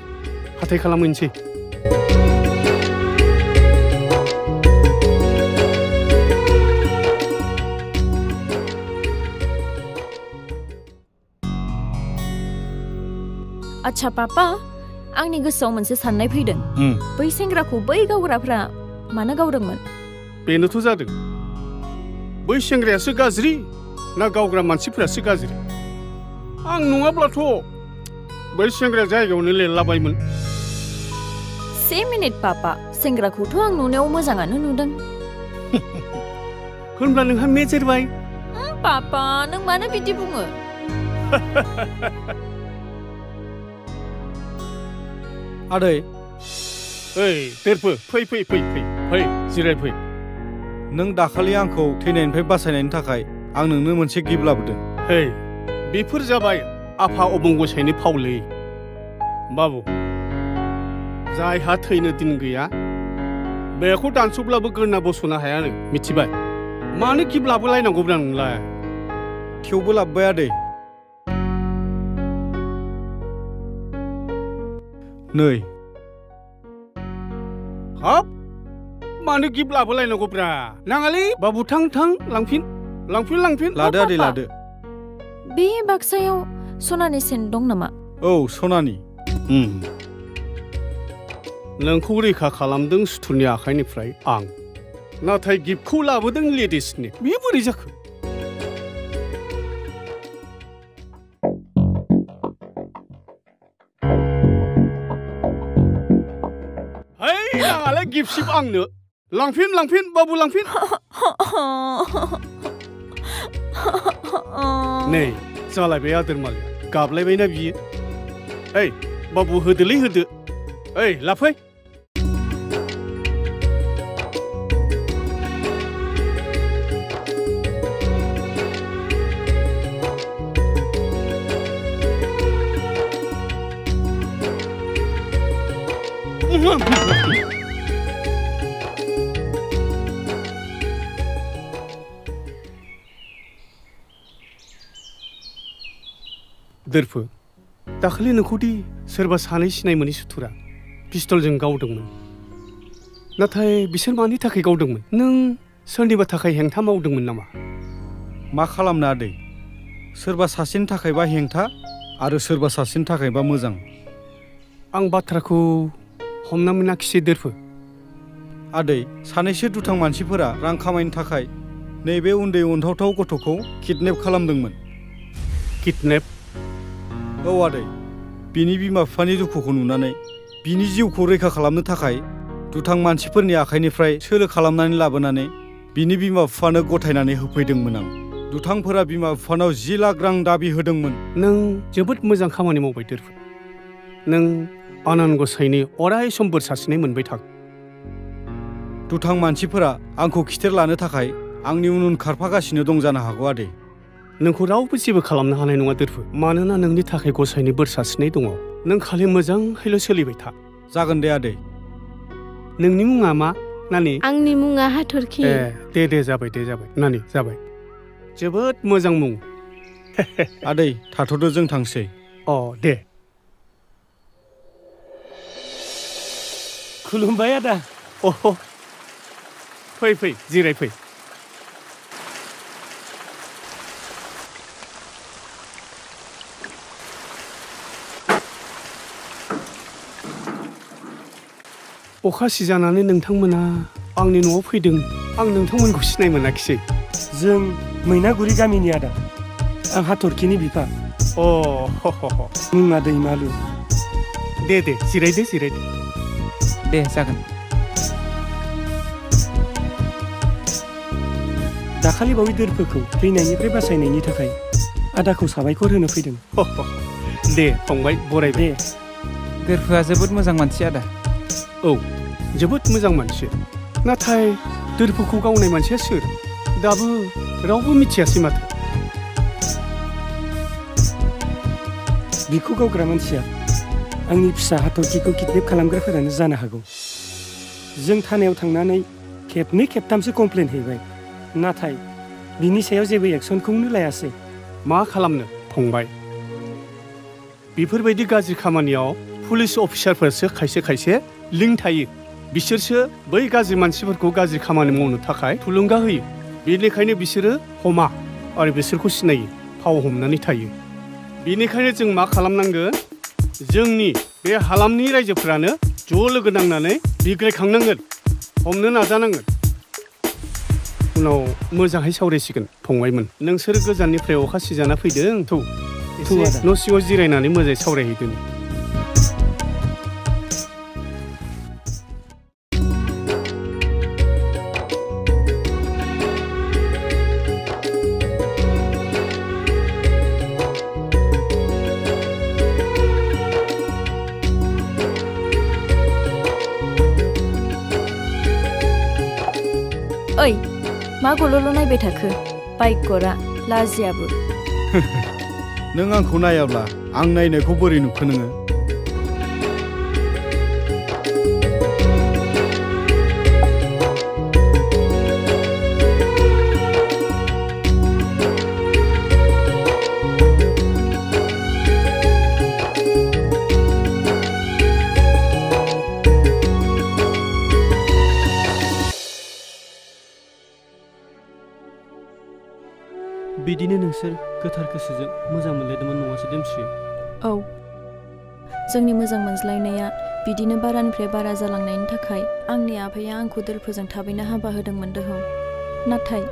हाथाय खालामहैनोसै आच्छा पापा आंनि गोसोआव मोनसे साननाय फैदों बै सेंग्राखौ बै गावग्राफ्रा मानो गावदोंमोन बेनोथ' जादों। बै सेंग्रायासो गाज्रि। ना गावग्रा मानसिफोरासो गाज्रि। आं नङाब्लाथ' बै सेंग्राया जायगायावनो लेरलाबायमोन से मिनिट पापा। सेंग्राखौथ' आं नुनायाव मोजाङानो नुदों। होनब्ला नोंहा मेजेरबाय पापा नों मानो बिदि बुङो? आदै। ओइ देरफो। फै फै फै फै। फै जिरायफै। नों दाखालि आंखौ थैनायनिफ्राय बासायनायनि थाखाय आं नोंनो मोनसे गिफ्ट लाबोदों हे बेफोर जाबाय आफा अबंगसायनि फावलै बाबु जायहा थैनो दिन गैया बेखौ दानस'ब्लाबो गोरना बस'नो हायानो मिथिबाय मानो गिफ्ट लाबोलायनांगौब्रा नोंलाय थेवबो लाबोबाय आदै नै हाब मानो गिफ्ट लाबोलायनांगौब्रा नाङालै बाबु थां थां लांफिन लांफिन लांफिन लादो आदै लादो बे बाक्सायाव सनानि सेन दं नामा औ सनानि नोंखौ रैखा खालामदों सुथुरनि आखाइनिफ्राय आं नाथाय गिफ्टखौ लाबोदों लेडिसनि बेयो बोरै जाखो है नाङालै गिफ्टसिप आंनो लांफिन लांफिन बाबु लांफिन नै जालायबाय आदोर मालिया गाबलायबायना बियो ओइ बाबु होदोलै होदो ओइ लाफै दोरफो। दाखालि नोंखौदि सोरबा सानै सिनाय मोनै सुथुरा पिस्तलजों गावदोंमोन। नाथाय बिसोर मानि थाखाय गावदोंमोन? नों सोरनिबा थाखाय हेंथा मावदोंमोन नामा? मा खालामनो आदै? सोरबा सासेनि थाखायबा हेंथा आरो सोरबा सासेनि थाखायबा मोजां। आं बाथ्राखौ हमना मोनाखिसै दोरफो। आदै सानैसो दुथां मानसिफोरा रां खामायनो थाखाय नैबे उन्दै अनथावथाव गथ'खौ किडनेप खालामदोंमोन। किडनेप? औ आदै बिनि बिमा बिफानि दुखुखौ नुनानै बिनि जिउखौ रैखा खालामनो थाखाय दुथां मानसिफोरनि आखाइनिफ्राय सोलो खालामनानै लाबोनानै बिनि बिमा बिफानो गथायनानै होफैदोंमोन आं दुथांफोरा बिमा बिफानाव जि लाख रां दाबि होदोंमोन नों जोबोद मोजां खामानि मावबाय दोरफो नों आनान गसाइनि अराय सम बोर सारस्रिनाय मोनबाय थागोन दुथां मानसिफोरा आंखौ खिथेर लानो थाखाय आंनि उन उन खारफागासिनो दं जानो हागौ आदै नोंखौ रावबो जेबो खालामनो हानाय नङा दोरफो मानोना नोंनि थाखाय गसाइनि बोर सारस्रिनाय दङ नों खालि मोजाङैल' सोलिबाय था जागोन दे आदै नोंनि मुङा मा नानि आंनि मुङा हाथरखि ए दे दे जाबाय दे जाबाय नानि जाबाय जोबोद मोजां मुं आदै थाथ'दो जों थांसै अ दे खुलुमबाय आदा अह फै फै जिराय फै अखा सिजानानै नोंथांमोना आंनि न'आव फैदों आं नोंथांमोनखौ सिनाय मोनाखिसै जों मैनागुरि गामिनि आदा आं हाथरखिनि बिफा अ ह ह ह मुङा दैमालु दे दे जिरायदो जिरायदो दे जागोन दाखालि बावै दोरफोरखौ थैनायनिफ्राय बासायनायनि थाखाय आदाखौ साबायखर होनो फैदों दे फंबाय बरायबाय दोरफोआ जोबोद मोजां मानसि आदा औ जोबोद मोजां मानसि नाथाय दोरफोरखौ गावनाय मानसिया सोर दाबो रावबो मिथियासै माथो बिखौ गावग्रा मानसिया आंनि फिसा हाथरखिखौ किडनेप खालामग्राफोरानो जानो हागौ जों थानायाव थांनानै खेबनै खेबथामसो कमप्लेन हैबाय नाथाय बिनि सायाव जेबो एक्सनखौनो लायासै मा खालामनो फंबाय बेफोरबायदि गाज्रि खामानियाव पुलिस अफिसारफोरसो खायसे खायसे लिंक थायो बिसोरसो बै गाज्रि मानसिफोरखौ गाज्रि खामानि मावनो थाखाय थुलुंगा होयो बेनिखायनो बिसोरो हमा आरो बिसोरखौ सिनायो फाव हमनानै थायो बेनिखायनो जों मा खालामनांगोन जोंनि बे हालामनि रायजोफोरानो ज' लोगो नांनानै बिग्रायखांनांगोन हमनो नाजानांगोन उनाव मोजाङै सावरायसिगोन फंबायमोन नोंसोर गोजाननिफ्राय अखा सिजाना फैदों थौ एसे आदा। न' सिङाव जिरायनानै मोजाङै सावरायहैदों मा गल'ल' नायबाय थाखो बाइकरा लाजियाबो नों आंखौ नायाब्ला आं नायनायखौ बोरै नुखो नोङो नोंसोर गोथार मोजां मोनलायदोंमोन नङासै देमस्रि औ। जोंनि मोजां मोनज्लायनाया बिदिनो बारानिफ्राय बारा जालांनायनि थाखाय आंनि आफाया आंखौ दोरफोजों थाबैनो हाबा होदोंमोन दोहौ। नाथाय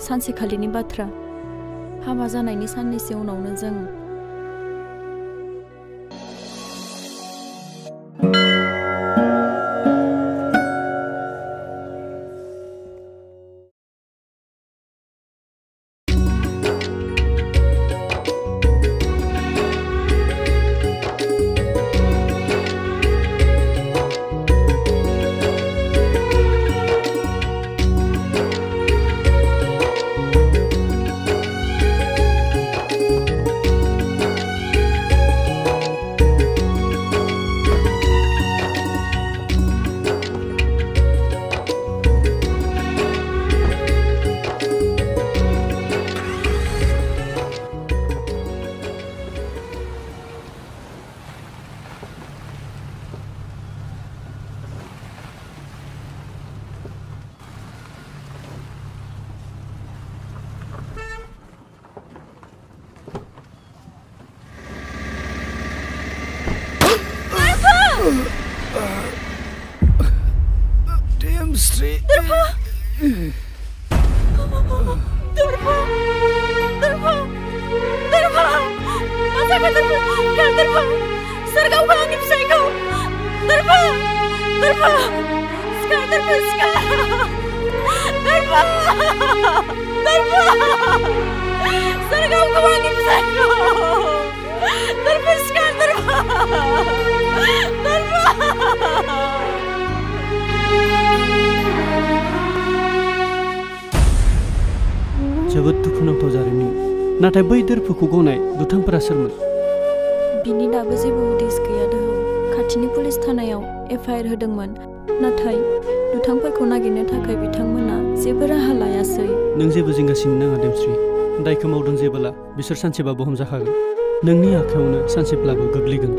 सानसेखालिनि बाथ्रा। हाबा जानायनि साननैसो उनावनो जों दुर्फा सिखार दुर्फा सिखार दुर्फा दुर्फा सोर गावखौ आंनि फिसायखौ दुर्फा सिखार दुर्फा दुर्फा जोबोद दुखुनांथाव जारिमिन नाथाय बै दोरफोरखौ गनाय दुथांफोरा सोरमोन? बिनि दाबो जेबो उदिस गैया खाथिनि पुलिस थानायाव एफआइआर होदोंमोन। नाथाय दुथांफोरखौ नागिरनो थाखाय बिथांमोना जेबो राहा लायासै। नों जेबो जिंगासिनो नाङा देमस्रि। दायखौ मावदों जेबोला बिसोर सानसेबाबो हमजाखागोन। नोंनि आखायावनो सानसेब्लाबो गोग्लैगोन।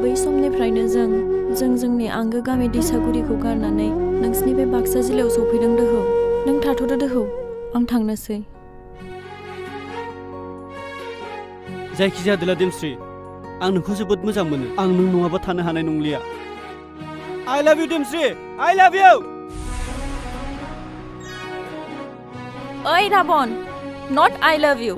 बै समनिफ्रायनो जों जों जोंनि आंगो गामि दैसागुरिखौ गारनानै नोंसिनि बे बाक्सा जिल्लायाव सफैदों दोहौ। नों थाथ'दो दोहौ आं थांनोसै। जायखिजाया दोला देमस्रि। आं नोंखौ जोबोद मोजां मोनो आं नों नङाबा थानो हानाय नंलिया आइ लाभ इउ देमस्रि आइ लाभ इउ ओइ राबन नट आइ लाभ इउ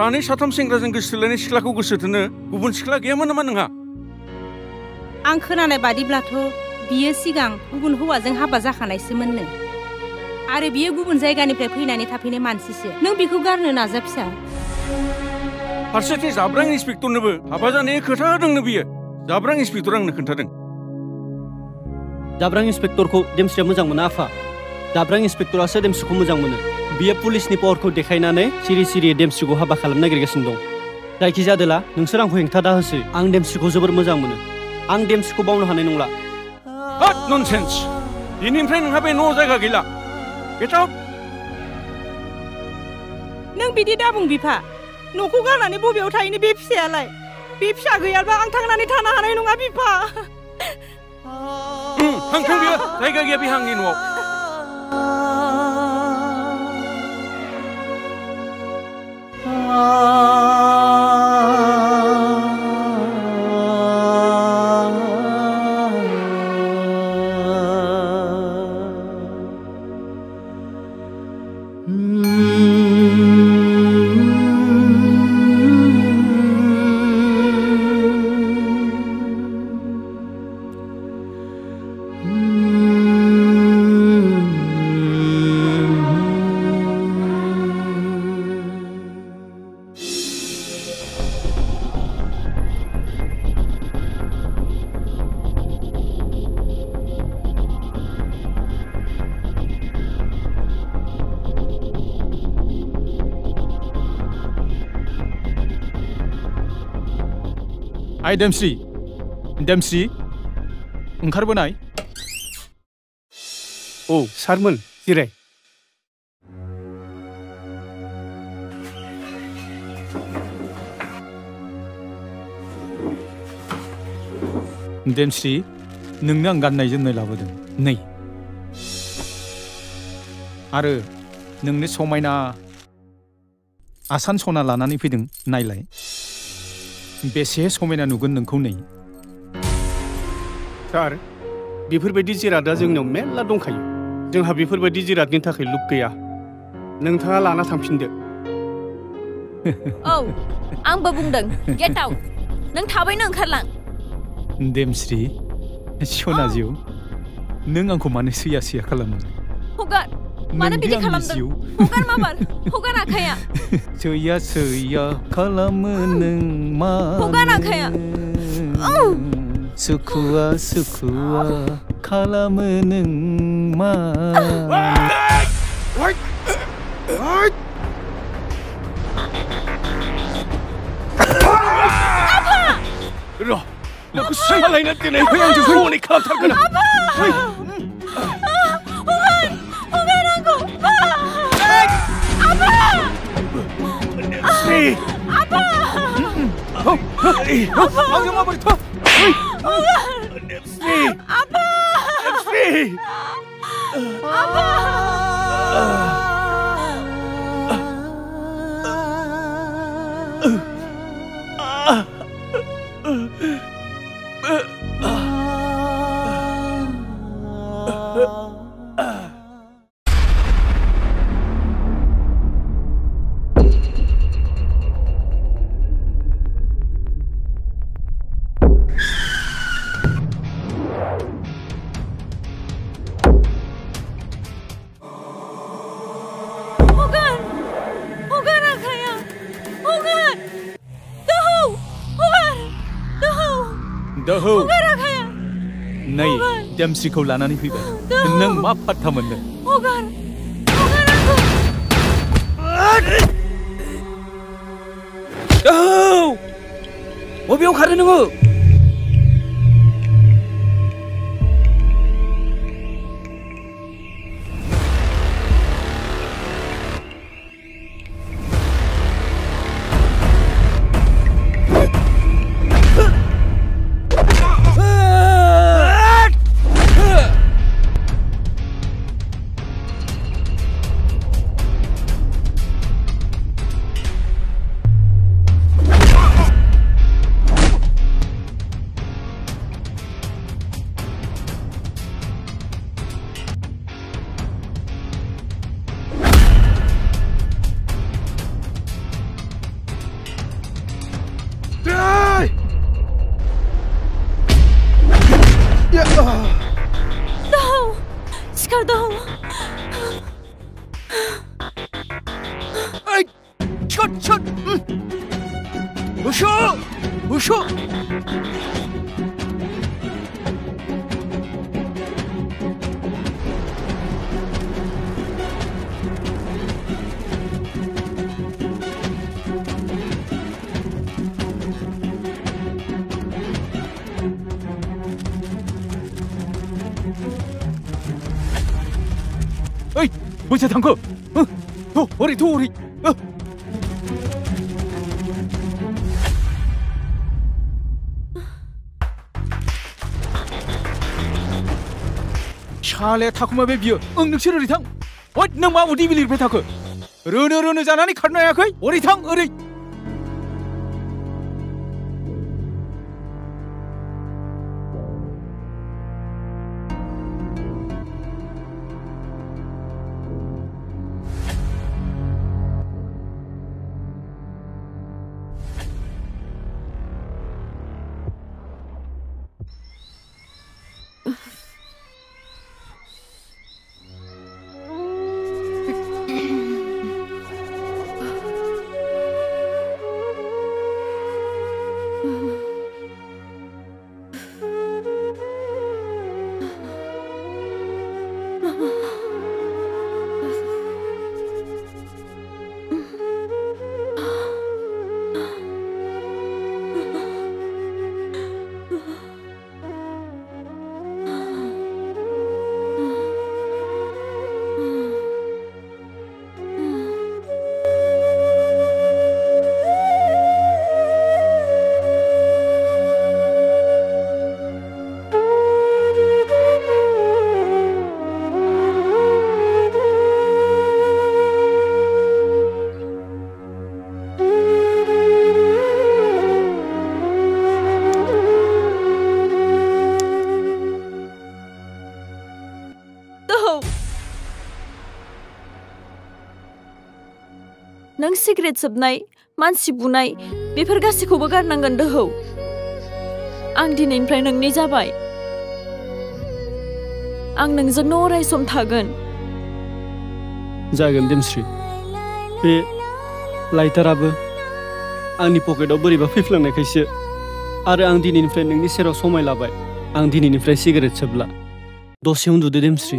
सानै साथाम सेंग्राजों गोसो थोलायनाय सिख्लाखौ गोसो थोनो गुबुन सिख्ला गैयामोन नामा नोंहा आं खोनानाय बादिब्लाथ' बियो सिगां गुबुन हौवाजों हाबा जाखानायसोमोननो आरो बियो गुबुन जायगानिफ्राय फैनानै थाफैनाय मानसिसो नों बेखौ गारनो नाजा फिसा फारसेथिं जाब्रां इन्सपेक्टरनोबो हाबा जानायनि खोथा होदोंनो बियो जाब्रां इन्सपेक्टर आंनो खोन्थादों दाब्रां इन्सपेक्टरखौ देमसिया मोजां मोना आफा दाब्रां इन्सपेक्टरासो देमसिखौ मोजां मोनो बियो पुलिसनि पावारखौ देखायनानै सिरि सिरि देमसिखौ हाबा खालामनो नागिरगासिनो दं। जायखि जादोला नोंसोर आंखौ हेंथा दा होसै आं देमसिखौ जोबोर मोजां मोनो। आं देमसिखौ बावनो हानाय नंला। ननसेन्स! दिनैनिफ्राय नोंहा बे न' जायगा गैला। Get out! नों बिदि दाबुं बिफा। न'खौ गारनानै बबेयाव थाहैनो बे फिसायालाय? बे फिसा गैयाबा आं थांनानै थानो हानाय नङा बिफा। थांथों बियो। जायगा गैया Amen. 댐스리 댐스리 응카르보나이 오 사르문 디레 댐스리 능량 간나이 전날 라보든 네 아르 능네 소마이나 아산 소나 라나니 피등 나일라이 बेसे समायना नुगोन नोंखौ नै सार बेफोरबायदि जिरादा जोंनियाव मेरला दंखायो जोंहा बेफोरबायदि जिरादनि थाखाय लुक गैया नोंथाङा लाना थांफिनदो औ आंबो बुंदों गेट आउट नों थाबैनो ओंखारलां देमस्रि सना जिउ नों आंखौ मानो सैया सैया खालामो हगार Bana biri kalamdım. Hogarma var. Hogar akaya. Suya suya kalamının manı. Hogar akaya. 수쿠와 수쿠와 카라무는 마. 아빠! 로, 나그 사이가 있는 때네 회양주 소원이 카라타르구나. 아빠! Apa? Apa? Apa? Apa? Apa? Dăm si khâu lana ni huy bè Nâng má phát thầm mình Ogar Ogar aku Oh Mobil kau ada nunggu 보이자 당구 어? 도, 오리 도리 어? 샬레 타쿠마베 비어 응능시르리탕 왓능마 우리 빌리르베 타쿠 르르르르 자나니 카르나야 그이 오리탕 어리 cigarette सोबनाय, मानसि बुनाय, before गासैखौबो गारनांगोन दोहौ। आं दिनैनिफ्राय नोंनि जाबाय। आं नोंजोंनो अराय सम थागोन। जागोन देमस्रि। बे लाइटाराबो आंनि पकेटाव बोरैबा फैफ्लांनायखायसो। आरो आं दिनैनिफ्राय नोंनि सेराव समाय लाबाय। आं दिनैनिफ्राय सिगारेट सोबला। दसे उन्दुदो देमस्रि।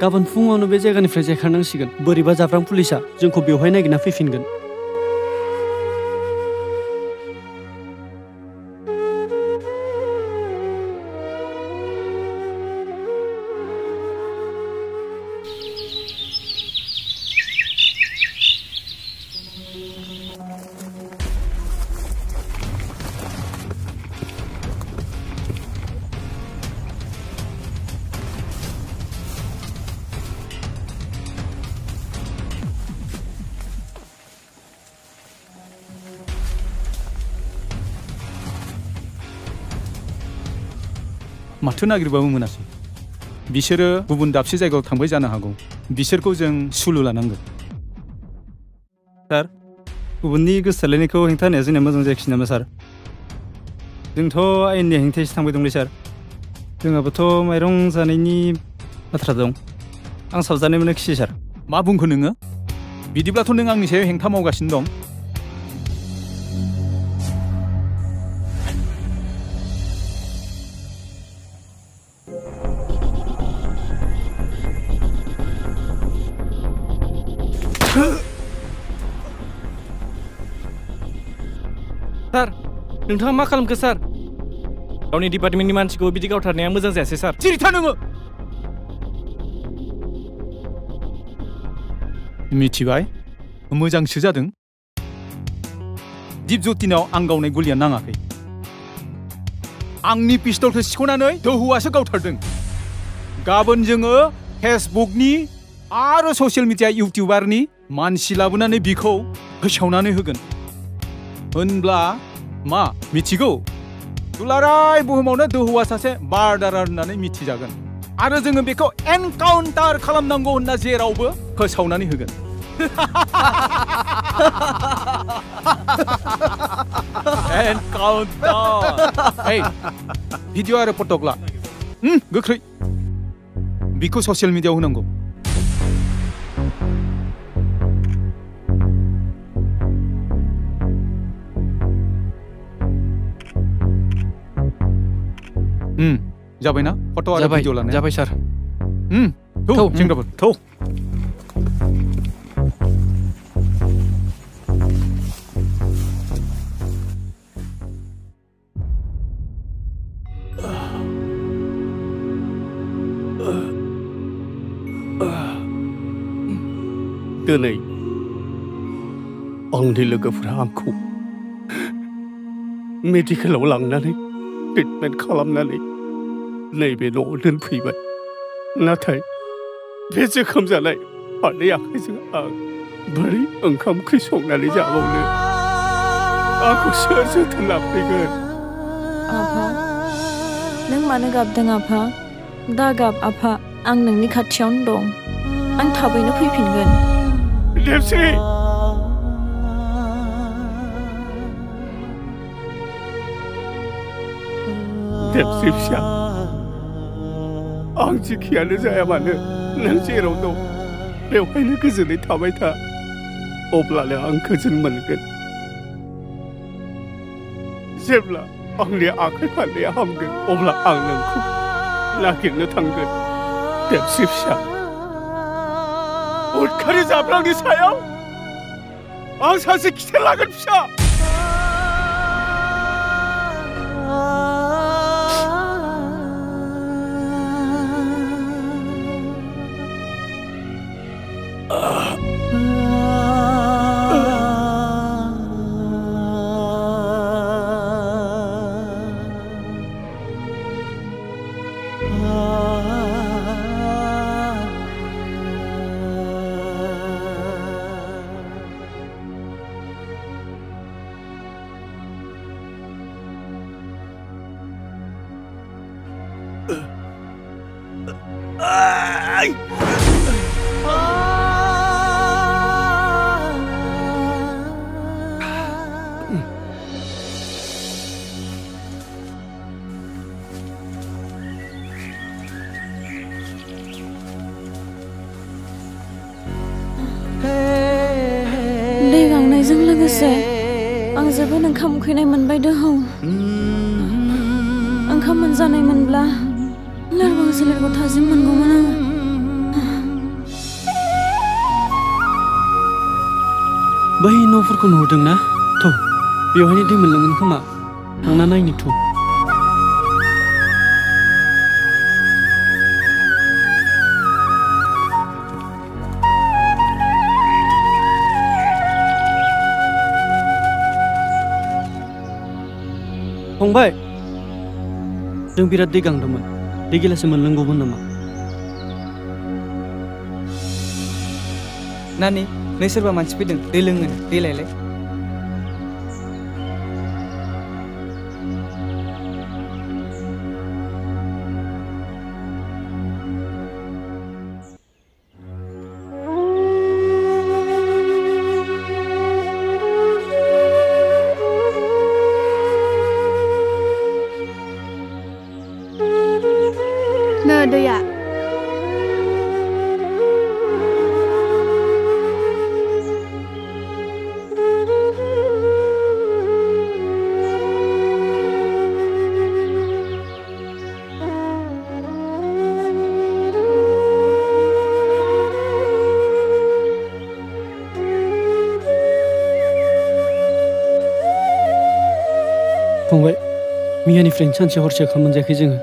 गाबोन फुङावनो बे जायगानिफ्राय जायखारनांसिगोन। बोरैबा जाब्रां पुलिसा जोंखौ बेवहाय नागिरना फैफिनगोन। माथो नागिरबाबो मोनासै बिसोरो गुबुन दाबसे जायगायाव थांबाय जानो हागौ बिसोरखौ जों सुलु लानांगोन सार गुबुननि गोसो थोलायनायखौ हेंथा होनाया जोंनिया मोजां जायाखिसै नामा सार जोंथ' आयेननि हेंथायैसो थांबाय दंलै सार जोंहाबोथ' माइरं जानायनि बाथ्रा दं आं साबजानाय मोनाखिसै सार मा बुंखो नोङो बिदिब्लाथ' नों आंनि सायाव हेंथा मावगासिनो दं नोंथाङा मा खालामखो सार गावनि डिपार्टमेन्टनि मानसिखौ बिदि गावथारनाया मोजां जायासै सार सिरि था नोङो मिथिबाय मोजांसो जादों दिप जतिनाव आं गावनाय गुलिया नाङाखै आंनि पिस्तलखौ सिख'नानै दोहौआसो गावथारदों गाबोन जोङो फेसबुकनि आरो ससियेल मिडिया इउटिउबारनि मानसि लाबोनानै बिखौ फोसावनानै होगोन होनब्ला 마 미치고. 둘라라이 부흐모는 드후와사세 마르다라는 미치 작은 아르 증은 비코 그 엔카운터 칼람난고 혼나지에라오브 그 사우나니 흑은. 엔카운터. 에이 비디오 아래 포토글라. 응 그래 미코 소셜 미디어 흐는 거 उम जाबायना फट' आरो जाबाय, भिडिअ लानाया जाबाय सार उम थौ थौ, सेंग्राफोर थौ दिनै आंनि लोगोफोरा आंखौ मेडिकेलाव लांनानै ट्रिटमेन्ट खालामनानै नैबे न'आव दोनफैबाय नाथाय बे जोखोम जानाय फारनै आखाइजों आं बोरै ओंखाम ओंख्रि संनानै जाबावनो आंखौ सोर जोथोन लाफैगोन आफा नों मानो गाबदों आफा दा गाब आफा आं नोंनि खाथियावनो दं आं थाबैनो फैफिनगोन देबस्रि 대수입시야 앙치키야는 자야만은 낭시에로도 배화이는 그전에 타바이타 어블라레 앙 그전 만근. 제블라 앙레 아칼 판레 함근. 어블라 앙 능쿠 나길느 당근. 대수입시야 올카리 잡랑니 사요 앙사스 기셀락을 피야 बिराद दै गांदोंमोन। दै गिलासो मोनलोंगौमोन नामा? नानि नै सोरबा मानसि फैदों? दै फंबाय मैयानिफ्रायनो सानसे हरसे ओंखाम मोनजायाखै जोङो।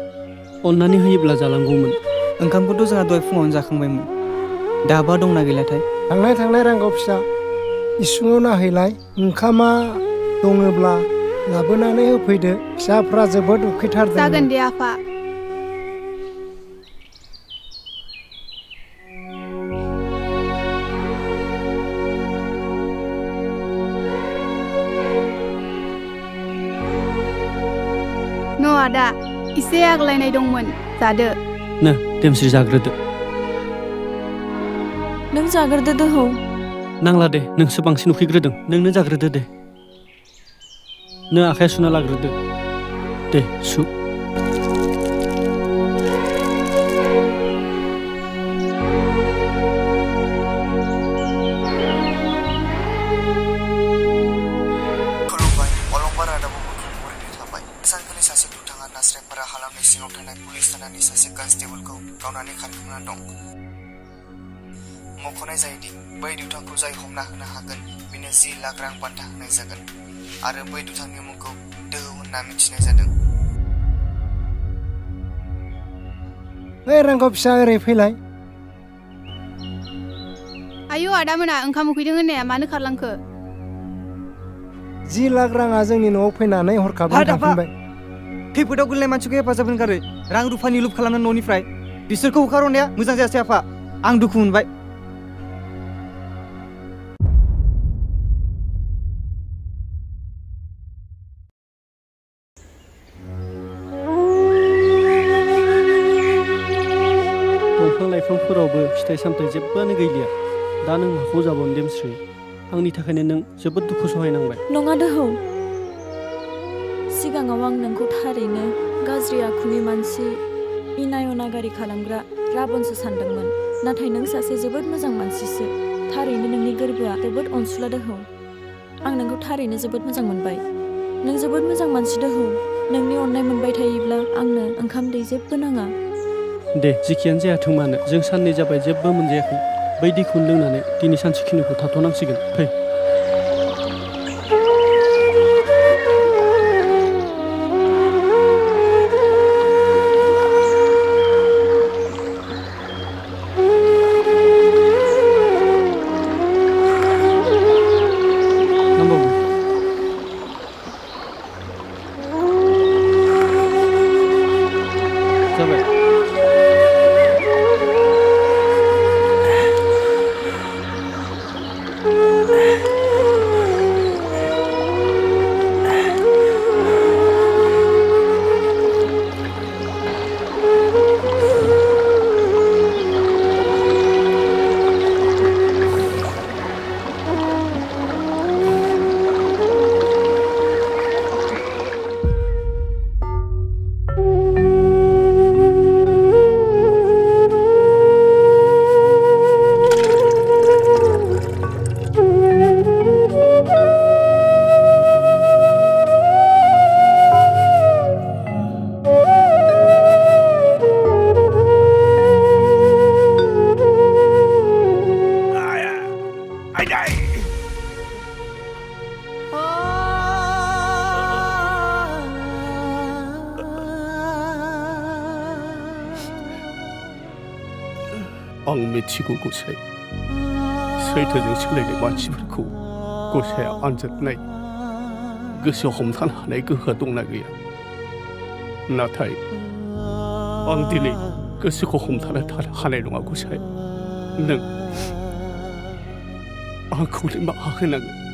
अननानै होयोब्ला जालांगौमोन। ओंखामखौथ' जोंहा दहाय फुङावनो जाखांबायमोन। दाबा दंना गैलाथाय? थांनाय थांनाय रांगौ फिसा। इसुङाव नाहैलाय। ओंखामा दङब्ला लाबोनानै होफैदो। फिसाफ्रा जोबोद उखैथारदों जागोन दे आफा। एसे आग्लायनाय दंमोन जादो नो देमस्रि जाग्रोदो नों जाग्रोदो दोहौ नांला दे नोंसो बांसिन उखैग्रोदों नोंनो जाग्रोदो दे नों आखाइ सुना लाग्रोदो दे सु जाय हमना होनो हागोन बेनो जि लाख रां बान्था होनाय जागोन आरो बै दुथांनि मुंखौ दोहौ होनना मिथिनाय जादों ओइ रांखौ फिसा ओरै फैलाय आयु आदा मोना ओंखाम उखैदों होननाया मानो खारलांखो जि लाख राङा जोंनि न'आव फैनानै हरखाबै थांफिनबाय खैफोदाव गोलैनाय मानसिखौ हेफाजाब होनो गारै रां रुफानि लुप खालामनानै न'निफ्राय बिसोरखौ होखारहरनाया मोजां जायासै आफा आं दुखु मोनबाय फिथाइ सामथाइ जेबोआनो गैलिया दा नों माखौ जाबावनो देमस्रि आंनि थाखायनो नों जोबोद दुखु सहायनांबाय नङा दोहौ सिगाङाव आं नोंखौ थारैनो गाज्रि आखुनि मानसि इनाय अनागारि खालामग्रा राबनसो सानदोंमोन नाथाय नों सासे जोबोद मोजां मानसिसो थारैनो नोंनि गोरबोआ जोबोद अनसुला दोहौ आं नोंखौ थारैनो जोबोद मोजां मोनबाय नों जोबोद मोजां मानसि दोहौ नोंनि अननाय मोनबाय थायोब्ला आंनो ओंखाम दै जेबो नाङा दे जिखियानो जायाथों मानो जों साननै जाबाय जेबो मोनजायाखै बै दैखौनो लोंनानै दिनै सानसेखिनिखौ थाथ'नांसिगोन फै 시고 고사이 세이터진 실내게 마치불 고 고사이 앉았나이 그시 홈탄 하나의 그 허동나그야 나타이 엉디니 그시 고 홈탄을 탈 하나의 농아 고사이 능 아쿠리 마하그나그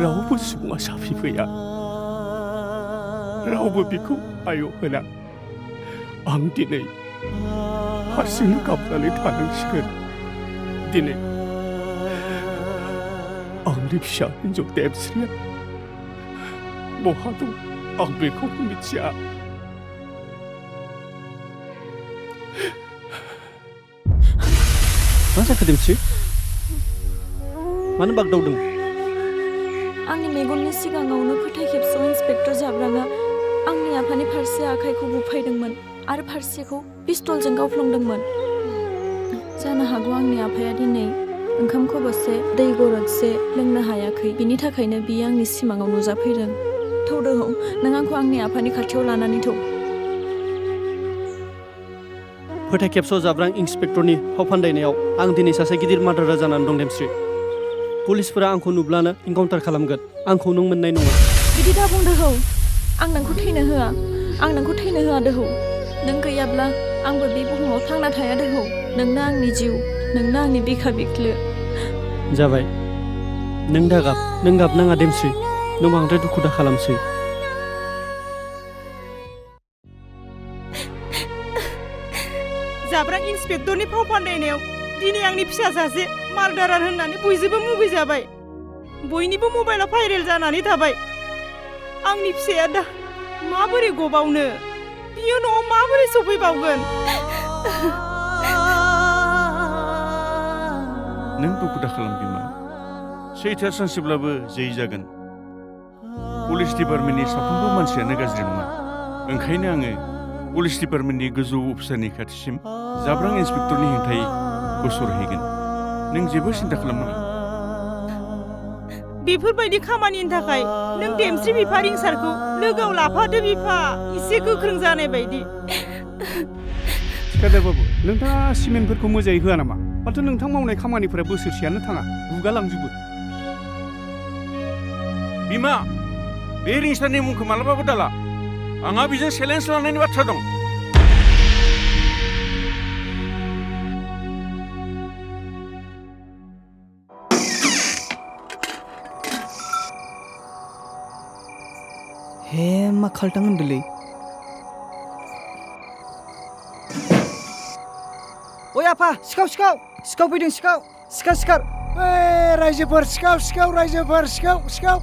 让我不是抹杀匹配呀、啊，让我比库阿尤赫纳，昂蒂内，阿西鲁卡布拉里塔能西格，蒂内，昂里皮亚人就戴不起了，莫哈杜，昂贝库米奇啊。Masa kedemci? Mana bak daudung? मेगननि सिगाङावनो फोथाय खेबसेयाव इन्सपेक्टर जाब्राङा आंनि आफानि फारसे आखाइखौ बुफायदोंमोन आरो फारसेखौ पिस्तलजों गावफ्लंदोंमोन। जानो हागौ आंनि आफाया दिनै ओंखाम खबसे दै गरदसे लोंनो हायाखै। बिनि थाखायनो बियो आंनि सिमाङाव नुजाफैदों। थौ दोहौ नों आंखौ आंनि आफानि खाथियाव लानानै थौ। फोथाय खेबस' जाब्रां इन्सपेक्टरनि फाव फान्दायनायाव आं दिनै सासे गिदिर मार्डारा जानानै दं देमस्रि पुलिसफोरा आंखौ नुब्लानो इनकाउन्टार खालामगोन। आंखौ नों मोननाय नङा। बिदि दाबुं दोहौ आं नोंखौ थैनो होआ। आं नोंखौ थैनो होआ दोहौ नों गैयाब्ला आंबो बे बुहुमाव थांना थाया दोहौ नोंनो आंनि जिउ। नोंनो आंनि बिखा बिख्लो। जाबाय। नों दागाब नों गाबनाङा देमस्रि। नों बांद्राय दुखु दा खालामसै। जाब्रां इन्सपेक्टरनि फाव फान्दायनायाव दिनै आंनि फिसा सासे मार्डारार होननानै बयजोंबो मुगैजाबाय। बयनिबो मबाइला भाइरेल जानानै थाबाय। आंनि फिसाया दा माबोरै गबावनो? बियो न'आव माबोरै सफैबावगोन? नों दुखु दा खालाम बिमा। सैथोआ सानसेब्लाबो जै जागोन। पुलिस डिपार्टमेन्टनि साफ्रोमबो मानसियानो गाज्रि नङा। ओंखायनो आङो पुलिस डिपार्टमेन्टनि गोजौ अफिसारनि खाथिसिम जाब्रां इन्सपेक्टरनि हेंथायै गसर हैगोन। नों जेबो सिन्था खालामनाङा बेफोरबायदि खामानिनि थाखाय नों देमस्रि बिफा रिंसारखौ लोगोआव लाफादो बिफा एसे गोख्रों जानाय बायदि थिखादार बाबु नोंथाङा सिमेन्टफोरखौ मोजाङै होआ नामा माथो नोंथां मावनाय खामानिफोरा बोसोरसेयानो थाङा गुगालांजोबो बिमा बे रिंसारनि मुंखौ मालाबाबो दाला आंहा बेजों चेलेन्ज लानायनि बाथ्रा दं हे, मा खालटां होनदोलै ओइ आफा, सिखाव सिखाव. सिखाव फैदों सिखाव. सिखार सिखार ओइ रायजोफोर, सिखाव सिखाव, रायजोफोर, सिखाव सिखाव.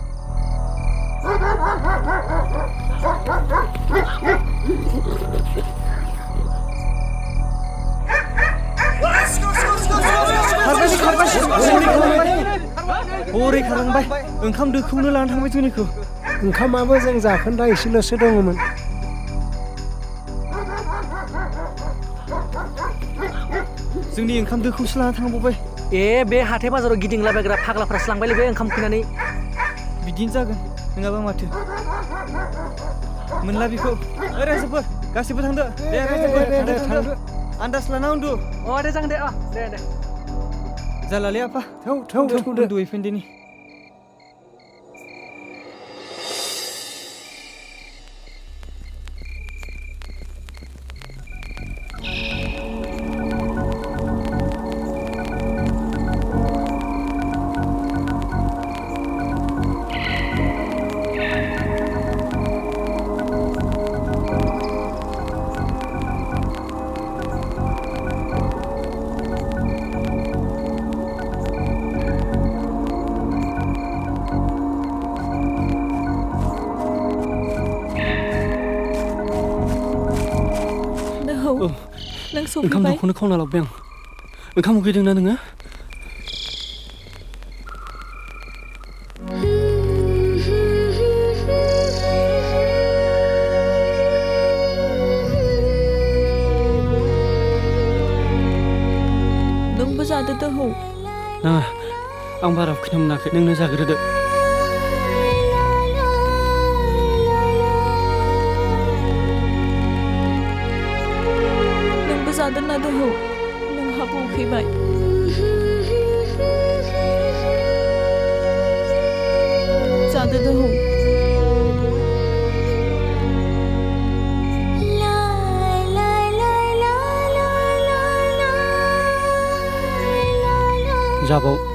खारबाय खारबाय हरै खारलांबाय ओंखाम दोखौनो लाना थांबाय जोंनिखौ ओंखामाबो जों जाखोन्दा एसेल'सो दङमोन जोंनि ओंखाम दोखौसो लाना थांबावबाय ए बे हाथाय बाजाराव गिदिंलाबायग्रा फाग्लाफ्रासो लांबायलै बे ओंखाम खुनानै बिदिनो जागोन नङाबा माथो मोनला बेखौ ओइ रायजोफोर गासिबो थांदो दे रायजोफोर दे, दे, थांदो थांदो आन्दाज लाना उन्दु अ दे जागोन दे अ दे दे जालालै आफा थौ थौ उन्दु उन्दुहैफिनदिनि सफैबाय दौखौनो खावना लाबोबाय आं ओंखाम उखैदोंना नोङो नोंबो जादो दोहौ नाङा आं बारा उखैनो मोनाखै नोंनो जाग्रोदो नोंहाबो उखैबाय जादो दोहौ जाबाव मा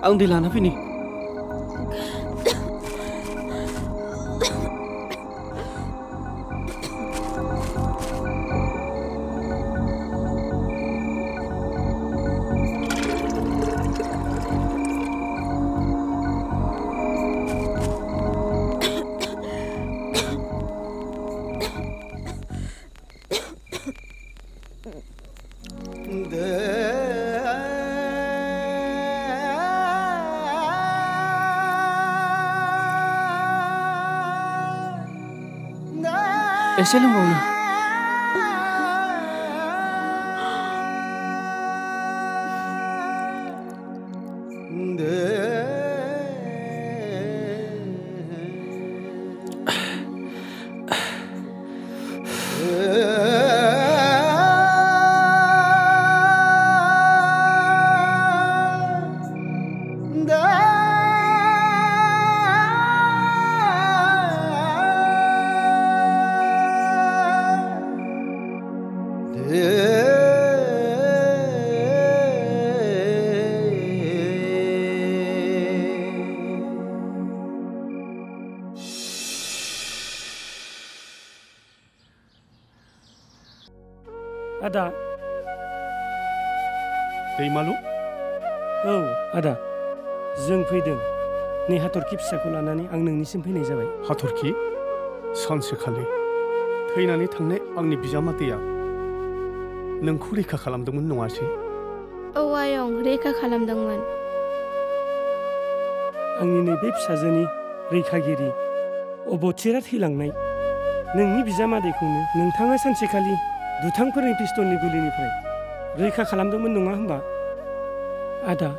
Ang Dilana Vini. लाना हाथरखि फिसाखौ लानानै आं नोंनिसिम फैनाय जाबाय। हाथरखि? सानसेखालि। थैनानै थांनाय आंनि बिजामादैया नोंखौ रैखा खालामदोंमोन नङासै? औ आयं रैखा खालामदोंमोन। आंनि नैबे फिसाजोनि रैखागिरि अबथिरा थैलांनाय नोंनि बिजामादैखौनो नोंथाङा सानसेखालि दुथांफोरनि पिस्तलनि गुलिनिफ्राय रैखा खालामदोंमोन नङा होमबा? आदा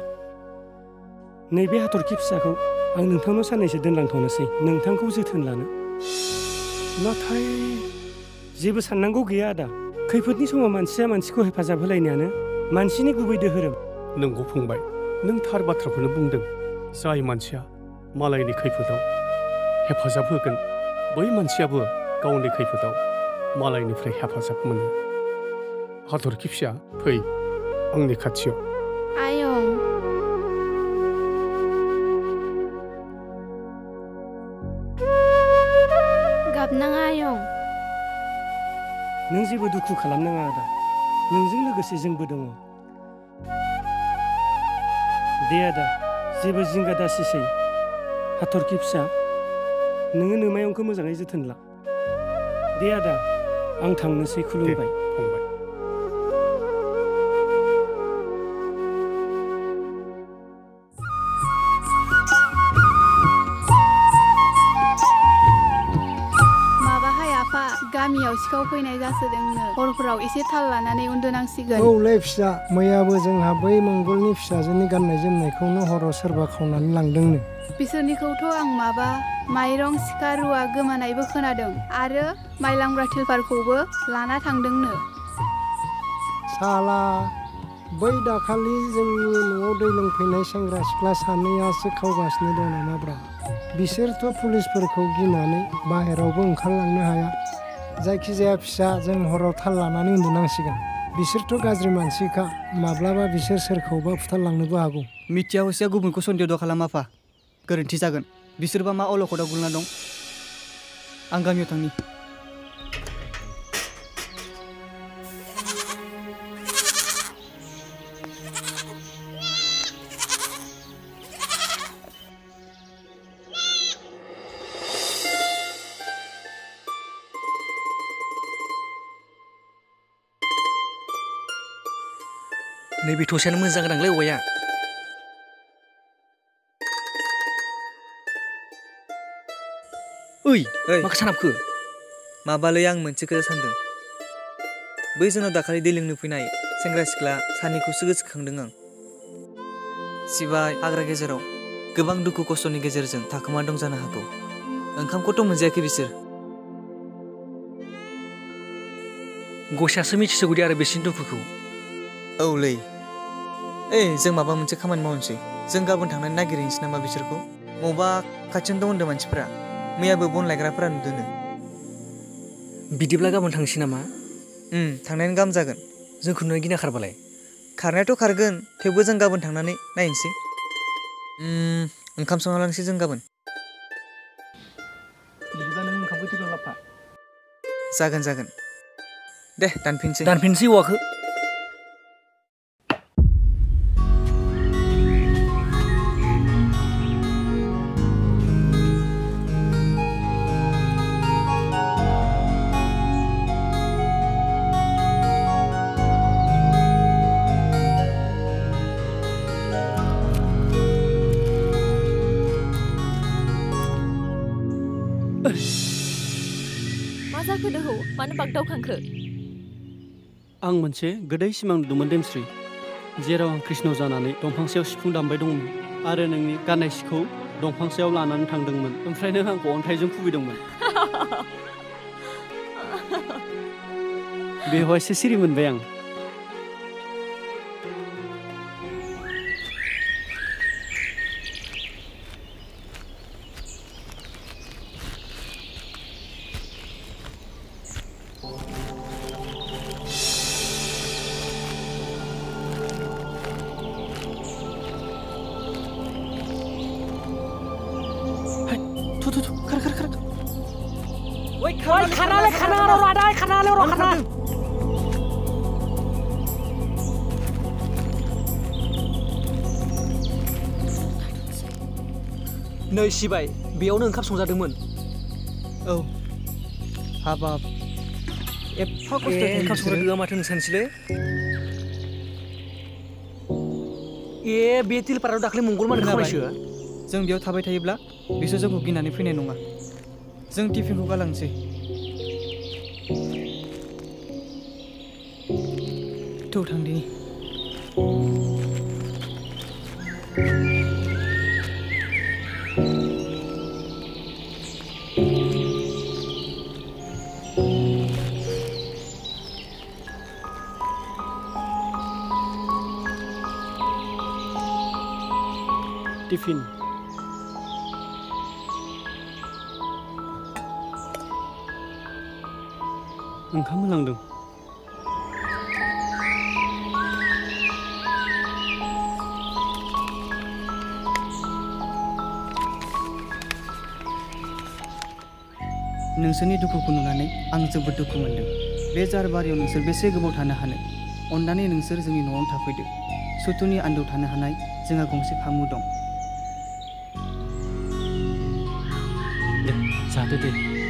नैबे हाथरखि फिसाखौ आं नोंथांनाव साननैसो दोनलांथ'नोसै नोंथांखौ जोथोन लानो। नाथाय जेबो साननांगौ गैया आदा। खैफोदनि समाव मानसिया मानसिखौ हेफाजाब होलायनायानो मानसिनि गुबै दोहोरोम। नंगौ फंबाय। नों थार बाथ्राखौनो बुंदों। जाय मानसिया मालायनि खैफोदाव हेफाजाब होगोन बै मानसियाबो गावनि खैफोदाव मालायनिफ्राय हेफाजाब मोनो। हाथरखि फिसा फै आंनि खाथियाव। जेबो दुखु खालामनाङा आदा नोंजों लोगोसे जोंबो दङ दे आदा जेबो जिंगा दासिसै हाथरखि फिसा नोङो नोमायंखौ मोजाङै जोथोन ला दे आदा आं थांनोसै खुलुमबाय फैनाय जासोदोंनो हरफोराव एसे थाल लानानै उन्दुनांसिगोन। औलै फिसा मैयाबो जोंहा बै मंगलनि फिसाजोनि गाननाय जोमनायखौनो हराव सोरबा खावनानै लांदोंनो। बिसोरनिखौथ' आं माबा माइरं सिखा रुवा गोमानायबो खोनादों आरो माइलांग्रा थिलफारखौबो लाना थांदोंनो। साला बै दाखालि जोंनि न'आव दै लोंफैनाय सेंग्रा सिख्ला सानैयासो खावगासिनो दं नामाब्रा? बिसोरथ' पुलिसफोरखौ गिनानै बाहेरावबो ओंखारलांनो हाया। जायखिजाया फिसा जों हराव थाल लानानै उन्दुनांसिगोन बिसोरथ' गाज्रि मानसिखा माब्लाबा बिसोर सोरखौबा फुथारलांनोबो हागौ मिथिया हसिया गुबुनखौ सन्देह खालाम आफा गोरोन्थि जागोन बिसोरबा मा अलखदाव गुलना दं आं गामियाव थांनि नैबे थसेयानो मोजां गोनांलै औवाया ओइ माखौ सानाबखो माबालै आं मोनसे खोथा सानदों बै जोंनाव दाखालि दै लोंनो फैनाय सेंग्रा सिख्ला सानैखौसो गोसोखांदों आं सिबाय हाग्रा गेजेराव गोबां दुखु खस्थ'नि गेजेरजों थाखोमा दं जानो हागौ ओंखामखौथ' मोनजायाखै बिसोर गसायासो मिथिसिगौदि आरो बिसिनि दुखुखौ औलै ओइ जों माबा मोनसे खामानि मावनोसै जों गाबोन थांनानै नागिरहैनोसै नामा बिसोरखौ मबा खाथियावनो दं होनदों मानसिफोरा मैयाबो बन लायग्राफोरा नुदोंनो बिदिब्ला गाबोन थांसै नामा उम थांनायानो गाहाम जागोन जोंखौ नुनाय गिना खारबालाय खारनायाथ' खारगोन थेवबो जों गाबोन थांनानै नायनोसै उम, ओंखाम संना लांसै जों गाबोन बिदिब्ला नों ओंखामखौ टिफिन लाबफा जागोन जागोन दे दानफिनसै दानफिनसै औवाखौ मोनसे गोदै सिमां नुदोंमोन देमस्रि जेराव आं कृष्ण जानानै दंफां सायाव सिफुं दामबाय दंमोन आरो नोंनि गाननाय सिखौ दंफां सायाव लानानै थांदोंमोन ओमफ्राय नों आंखौ अन्थाइजों खुबैदोंमोन बेवहायसो सिरि मोनबाय आं सिबाय बेयावनो ओंखाम संजादोंमोन औ हाबाब एफा खस्थ' ए, ओंखाम संग्रा गैया माथो नोंसानोसैलै ए बे तिलपाराव दाख्लै मंगलबार खोनाबाय? खावनायसो जों बेयाव थाबाय थायोब्ला बिसोर जोंखौ गिनानै फैनाय नङा जों टिफिनखौ गालांसै नोंसोरनि दुखुखौ नुनानै आं जोबोद दुखु मोनदों। बे जारबारियाव नोंसोर बेसे गोबाव थानो हानो? अन्नानै नोंसोर जोंनि न'आवनो थाफैदो। सुथुनि आन्दोआव थानो हानाय जोंहा गंसे फामु दं। दे दे।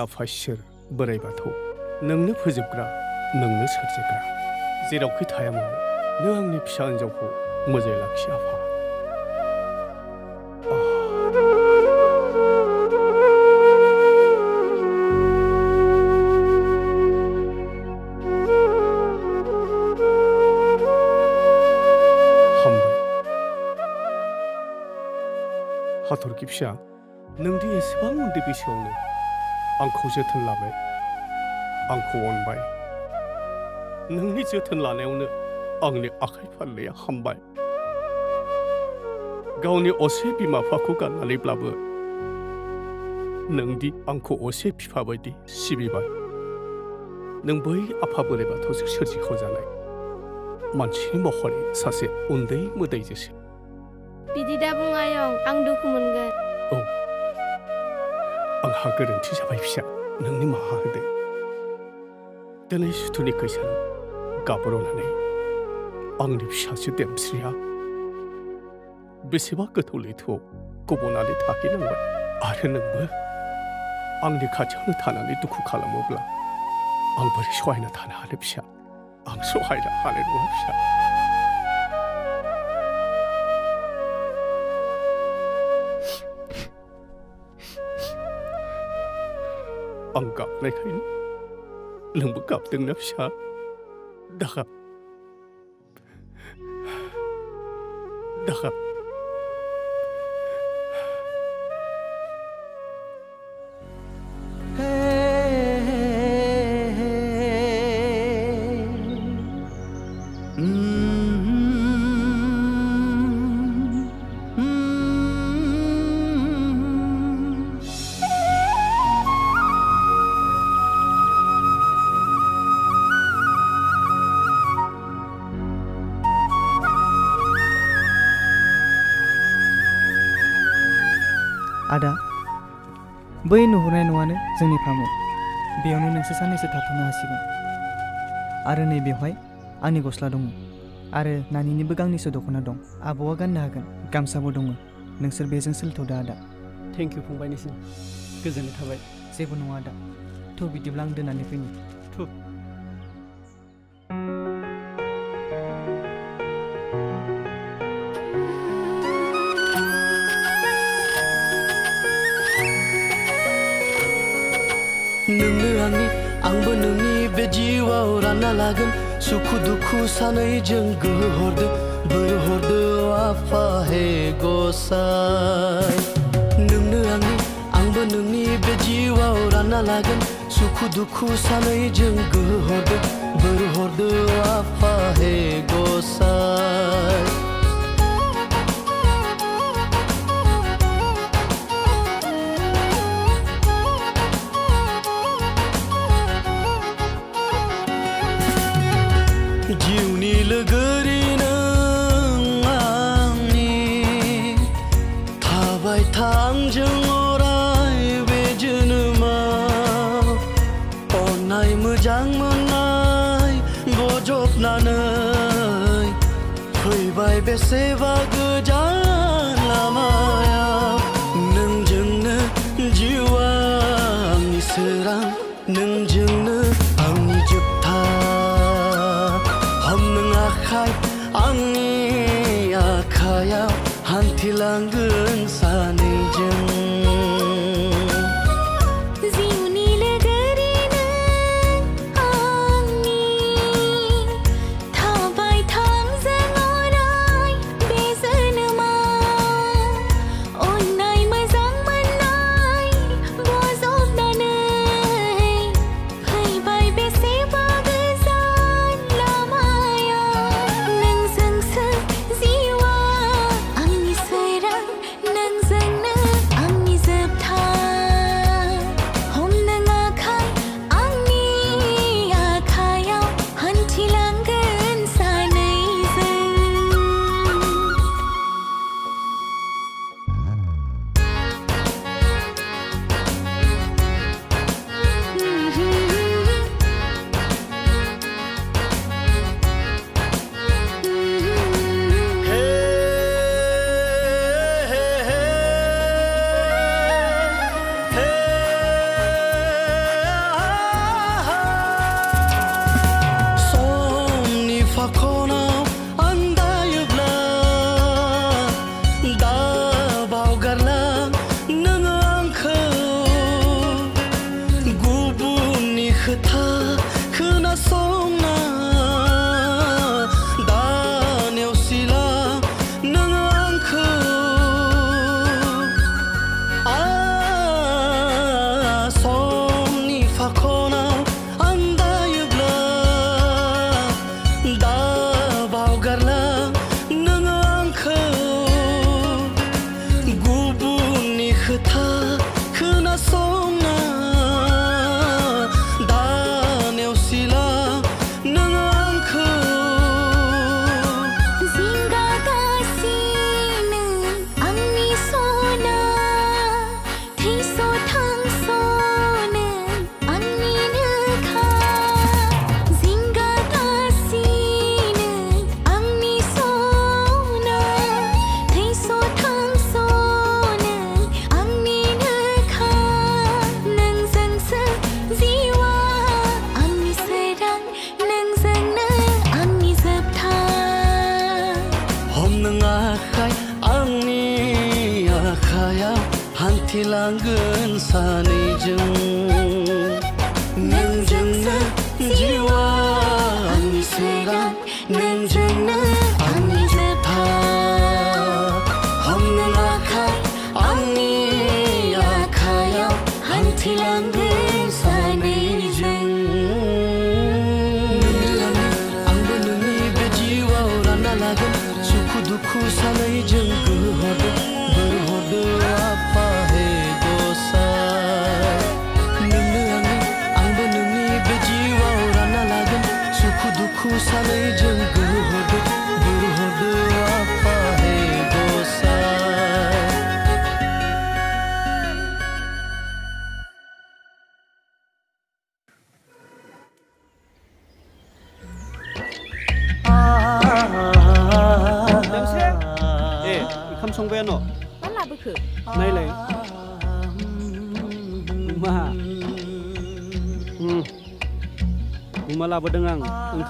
हे आफा इसोर बोराइ बाथौ नोंनो फोजोबग्रा नोंनो सोरजिग्रा जेरावखि थाया मानो नों आंनि फिसा हिन्जावखौ मोजाङै लाखि आफा हामबाय हाथरखि फिसा नोंदि एसेबां उन्दै बैसोआवनो आंखौ जोथोन लाबाय आंखौ अनबाय नोंनि जोथोन लानायावनो आंनि आखाइ फारलाया हामबाय गावनि असे बिमा बिफाखौ गारनानैब्लाबो नोंदि आंखौ असे बिफा बायदि सिबिबाय नों बै आफा बोराइ बाथौजों सोरजिखौ जानाय मानसिनि महरै सासे उन्दै मोदैजोसो बिदि दा बुं आयं आं दुखु मोनगोन। औ। 하거든 뒤잡아입시야 능리마 하르데 때는 시투니 그샤는 까불어나네. 앙립샤시 댐스리야. 비시바 그톨리토 고보나리 타기는 거 아래는 거 앙리카 저는 타나니 두쿠 칼라모블라? 앙버리 쇼아이나 타나 하립샤 앙쇼아이나 하는 거 없샤 angkaklein lưng bất cập từng nấp xa đặc đặc जोंनि फामु। बेयावनो नोंसोर साननैसो थाथ'नो हासिगोन। आरो नै बेवहाय आंनि गस्ला दङ। आरो नानिनिबो गांनैसो दख'ना दं। आबौआ गाननो हागोन। गामसाबो दङ। नोंसोर बेजों सोलिथ'दो आदा। Thank you फंबायनिसिम। गोजोननाय थाबाय। जेबो नङा आदा। थ' बिदिब्ला आं दोननानै फैनि। tagim sukudu kusanay jangurdu burhurdu afahe gosay nungnu angni angbo nungni be jiwa urana lagim suku duku sanay jangurdu burhurdu afahe gosay você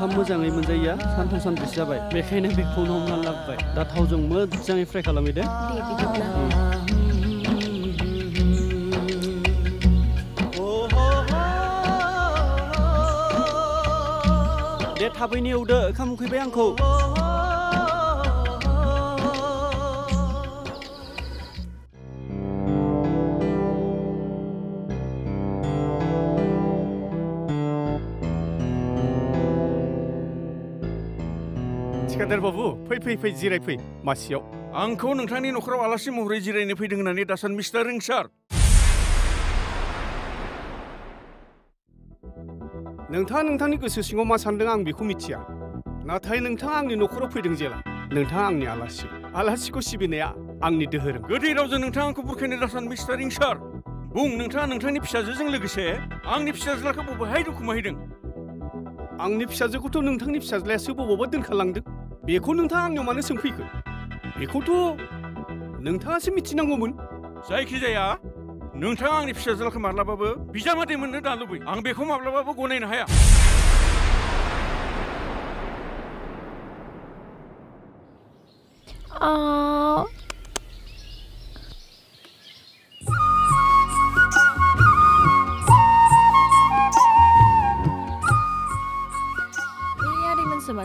ओंखाम मोजाङै मोनजायिया सानथाम सानब्रैसो जाबाय बेखायनो बेखौनो हमना लाबोबाय दा थावजों मोजाङै फ्राय खालामहैदो दे थाबैनो एवदो ओंखाम उखैबाय आंखौ फै फै जिरायफै। मासियाव। आंखौ नोंथांनि न'खराव आलासि महरै जिरायनो फैदों होननानै दासान मिस्टार रिंसार। नोंथाङा नोंथांनि गोसो सिङाव मा सानदों आं बेखौ मिथिया। नाथाय नोंथाङा आंनि न'खराव फैदों जेला। नोंथाङा आंनि आलासि। आलासिखौ सिबिनाया आंनि दोहोरोम। गोदै रावजों नोंथाङा आंखौ बुरखायनो दासान मिस्टार रिंसार। बुं नोंथाङा नोंथांनि फिसाजोजों लोगोसे आंनि फिसाज्लाखौ बबेहाय दुखुमाहैदों? आंनि फिसाजोखौथ' नोंथांनि फिसाज्लायासो बबावबा दोनखालांदों बेखौ नोंथाङा आंनियाव मानो सोंफैखो? बेखौथ' नोंथाङासो मिथिनांगौमोन। जायखिजाया नोंथाङा आंनि फिसाज्लाखौ माब्लाबाबो बिजामादै मोननो दा लुबै। आं बेखौ माब्लाबाबो गनायनो हाया।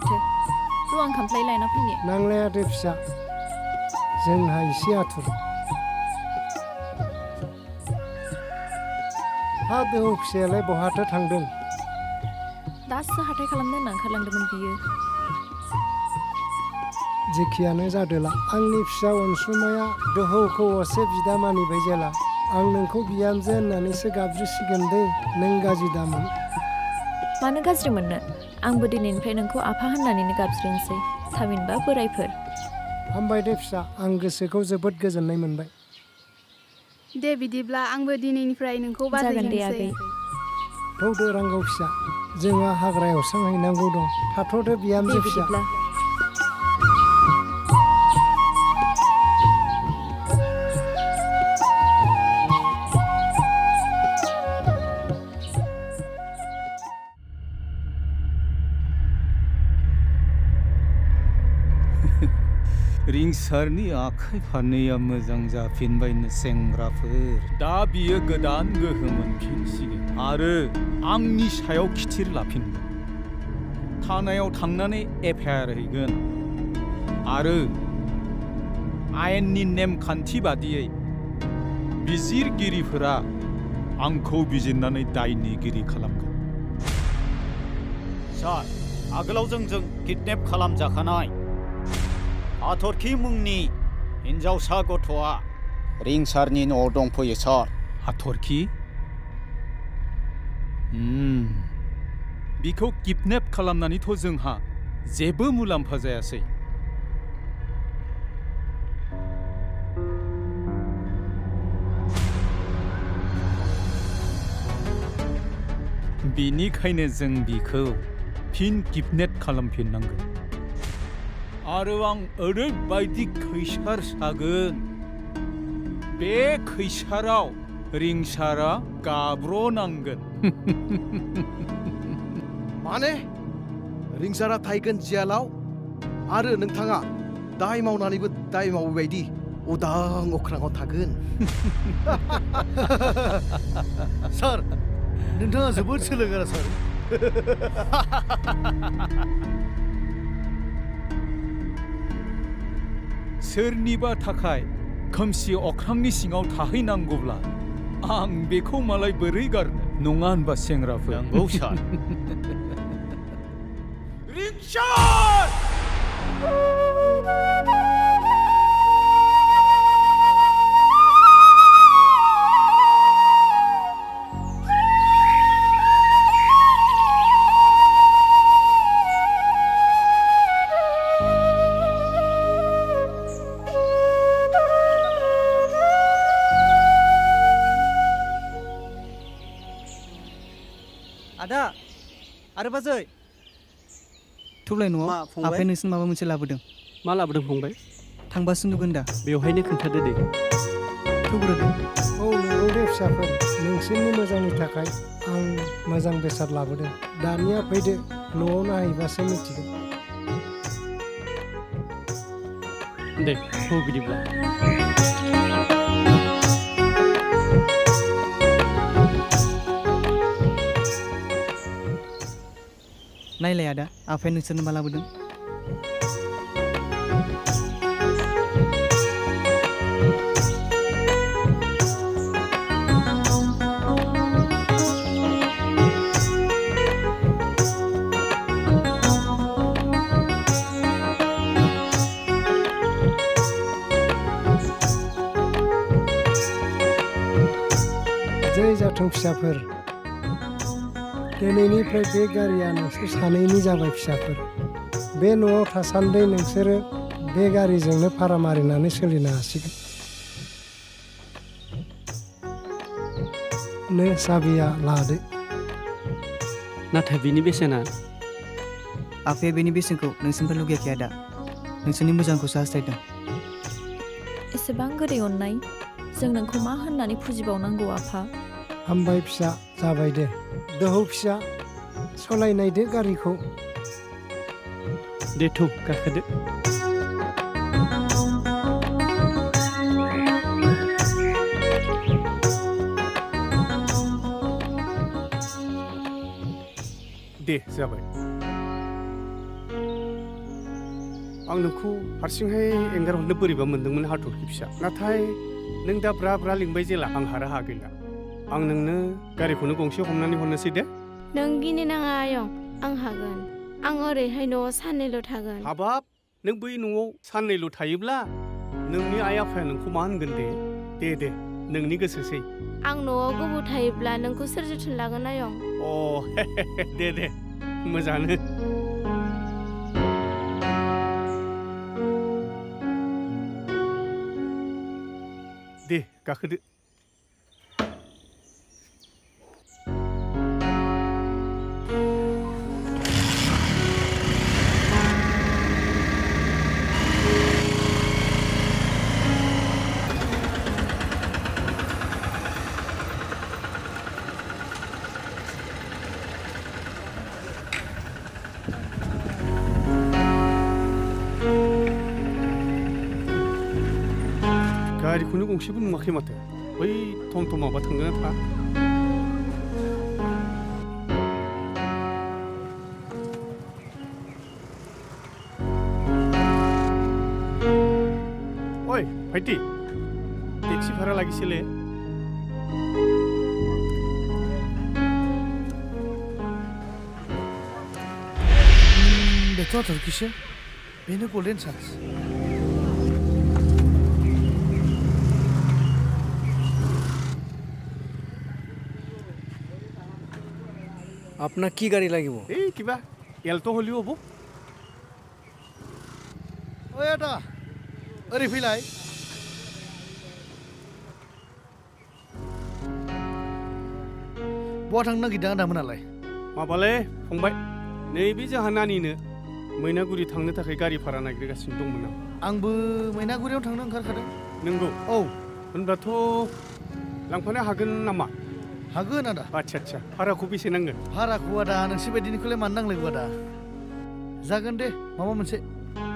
र' आं खामफ्लाय लायना फैनि नांलाया दे फिसा जोंहा एसे आथुर हा दोहौ फिसायालाय बहाथो थांदों दासो हाथाय खालामनो होनना ओंखारलांदोंमोन बियो जेखियानो जादोला आंनि फिसा अनसुमाया दोहौखौ असे बिदा मानिबाय जेला आं नोंखौ बिहामजो होननानैसो गाबज्रिसिगोन दै नों गाज्रि दामोन मानो गाज्रि मोननो आंबो दिनैनिफ्राय नोंखौ आफा होननानैनो गाबज्रिनोसै। थामहिनबा बोरायफोर हामबाय दे फिसा। आं गोसोखौ जोबोद गोजोननाय मोनबाय। दे बिदिब्ला आंबो दिनैनिफ्राय नोंखौ जागोन दे बाजै आगै थौदो रांगौ फिसा। जोंहा हाग्रायावसो हैनांगौ दं। थाथ'दो बिहामजो दे फिसा। बिदिब्ला। रिंसारनि आखाइ फारनैया मोजां जाफिनबायनो सेंग्राफोर दा बियो गोदान गोहो मोनफिनसिगोन आरो आंनि सायाव खिथिर लाफिनगोन थानायाव थांनानै एफआइआर हैगोन आरो आयेननि नेमखान्थि बादियै बिजिरगिरिफोरा आंखौ बिजिरनानै दायनिगिरि खालामगोन सार आगोलाव जोंजों किडनेप खालामजाखानाय हाथरखि मुंनि हिन्जावसा गथ'आ रिंसारनि न'आव दंफैयो सार हाथरखि बिखौ किडनेप खालामनानैथ' जोंहा जेबो मुलाम्फा जायासै बिनिखायनो जों बिखौ फिन किडनेप 아르왕 바이디 크이샤르 사근. 베 크이샤라오 링샤라 까브로 난근. 마네 링샤라 타이근 지알라오 아르 능탕아 나이 마오나니브 나이 마오베디 오당 오크랑어 타근. 살 능탕아 저번 슬러가라 살 सोरनिबा थाखाय खोमसि अख्रांनि सिङाव थाहैनांगौब्ला आं बेखौ मालाय बोरै गारनो? नङा होनबा सेंग्राफोर? नंगौ सार। आदा आरो बाजै। थुब्लाय न'आव? आफाया नोंसिनो माबा मोनसे लाबोदों? मा लाबोदों फंबाय? थांबासो नुगोन दा। बेवहायनो खोन्थादो दे। थुब्रोदों। औ नंगौ दे फिसाफोर। नोंसोरनि मोजांनि थाखाय आं मोजां बेसाद लाबोदों। दानिया फैदो न'आव नायहैबासो मिथिगोन। दे औ बिदिब्ला। नायलाय आदा आफाया नोंसोरनो मा लाबोदों? जै जाथों फिसाफोर। दिनैनिफ्राय बे गारिया नोंसोर सानैनि जाबाय फिसाफोर। बे न'आव थासान्दि नोंसोरो बे गारिजोंनो भारा मारिनानै सोलिनो हासिगोन। नो साबिया लादो। नाथाय बिनि बेसेना? आफाया बेनि बेसेनखौ नोंसिनिफ्राय लुगैयाखै आदा। नोंसोरनि मोजांखौसो हास्थायदों। एसेबां गोदै अननाय? जों नोंखौ मा होननानै फुजिबावनांगौ आफा? हामबाय फिसा जाबाय दे। दोहौ फिसा सलायनायदो गारिखौ। दे थौ गाखोदो। दे जाबाय। आं नोंखौ हारसिंहाय एंगारहरनो बोरैबा मोन्दोंमोन हाथरखि फिसा। नाथाय नों दा ब्रा ब्रा लिंबाय जेला आं हारा हा गैला आं नोंनो गारिखौनो गंसे हमनानै हरनोसै दे। नों गिनो नाङा आयं। आं हागोन। आं ओरैहाय न'आव साननैल' थागोन। हाबाब! नों बै न'आव साननैल' थायोब्ला नोंनि आइ आफाया नोंखौ मा होनगोन दे? दे दे। नोंनि गोसोसै। आं न'आव गोबाव थायोब्ला नोंखौ सोर जोथोन लागोन आयं? अ दे दे। मोजाङानो। दे गाखोदो। 야, 이리 군용 공시분 막 힘었대. 왜 통통 막 당근 다. ওই ভাইটি ট্যাক্সি ভাড়া লাগিছিলে বেচত কিসে বেনে গ'লেন চাৰ্জ আপনার কি গাড়ি লাগিব এই কিবা এলটো হ'লেও হ'ব ओइ आदा ओरै फैलाय बहा थांनो नागिरदों आदामोनालाय माबालै फंबाय नैबे जोंहा नानिनो मैनागुरि थांनो थाखाय गारि भारा नागिरगासिनो दंमोन आं आंबो मैनागुरियाव थांनो ओंखारखादों नंगौ औ होनबाथ' लांफानो हागोन नामा हागोन आदा आच्छा आच्छा भाराखौ बेसे नांगोन भाराखौ आदा नोंसोर बायदिनिखौलाय मानो नांलायगौ आदा जागोन दे माबा मोनसे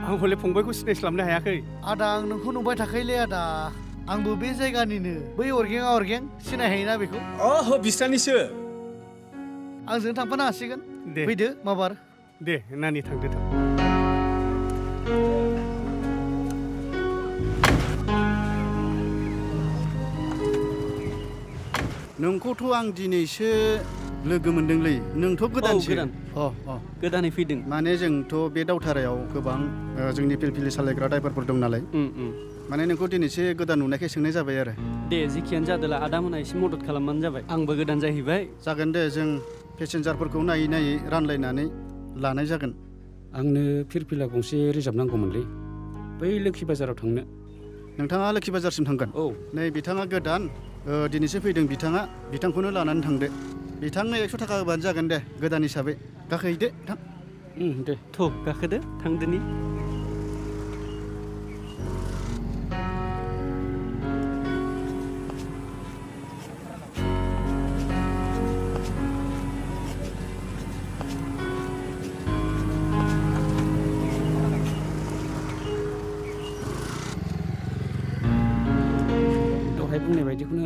आं हले फंबायखौ सिनायस्लाबनो हायाखै आदा आं नोंखौ नुबाय थाखायोलै आदा आंबो बे जायगानिनो बै अरगेंआ अरगें सिनायहायोना बेखौ अह बिस्रानिसो आंजों थांफानो हासिगोन दे फैदो माबार दे नानि थांदो थां नोंखौथ' आं दिनैसो लोगो मोनदोंलै। नोंथ' गोदानसो। गोदान। अ अ। गोदानै फैदों। माने जोंथ' बे दावथारायाव गोबां ओ, जोंनि फिलफिलि सालायग्रा ड्राइभारफोर दं नालाय। माने नोंखौ दिनैसो गोदान नुनायखाय सोंनाय जाबाय आरो। दे जिखियानो जादोला आदामोना एसे मदद खालामबानो जाबाय। आंबो गोदान जाहैबाय। जागोन दे जों पेसेन्जारफोरखौ नायै नायै रानलायनानै लानाय जागोन। आंनो फिरफिला गंसे रिजार्भ नांगौमोनलै। बै लोखि बाजाराव थांनो। नोंथाङा लोखि बाजारसिम थांगोन? औ। नै बिथाङा गोदान। दिनैसो फैदों बिथाङा बिथांखौनो लानानै थांदो बिथांनो एकस' थाखा होबानो जागोन दे गोदान हिसाबै गाखोहैदो नोंथां दे थ' गाखोदो थांदोनि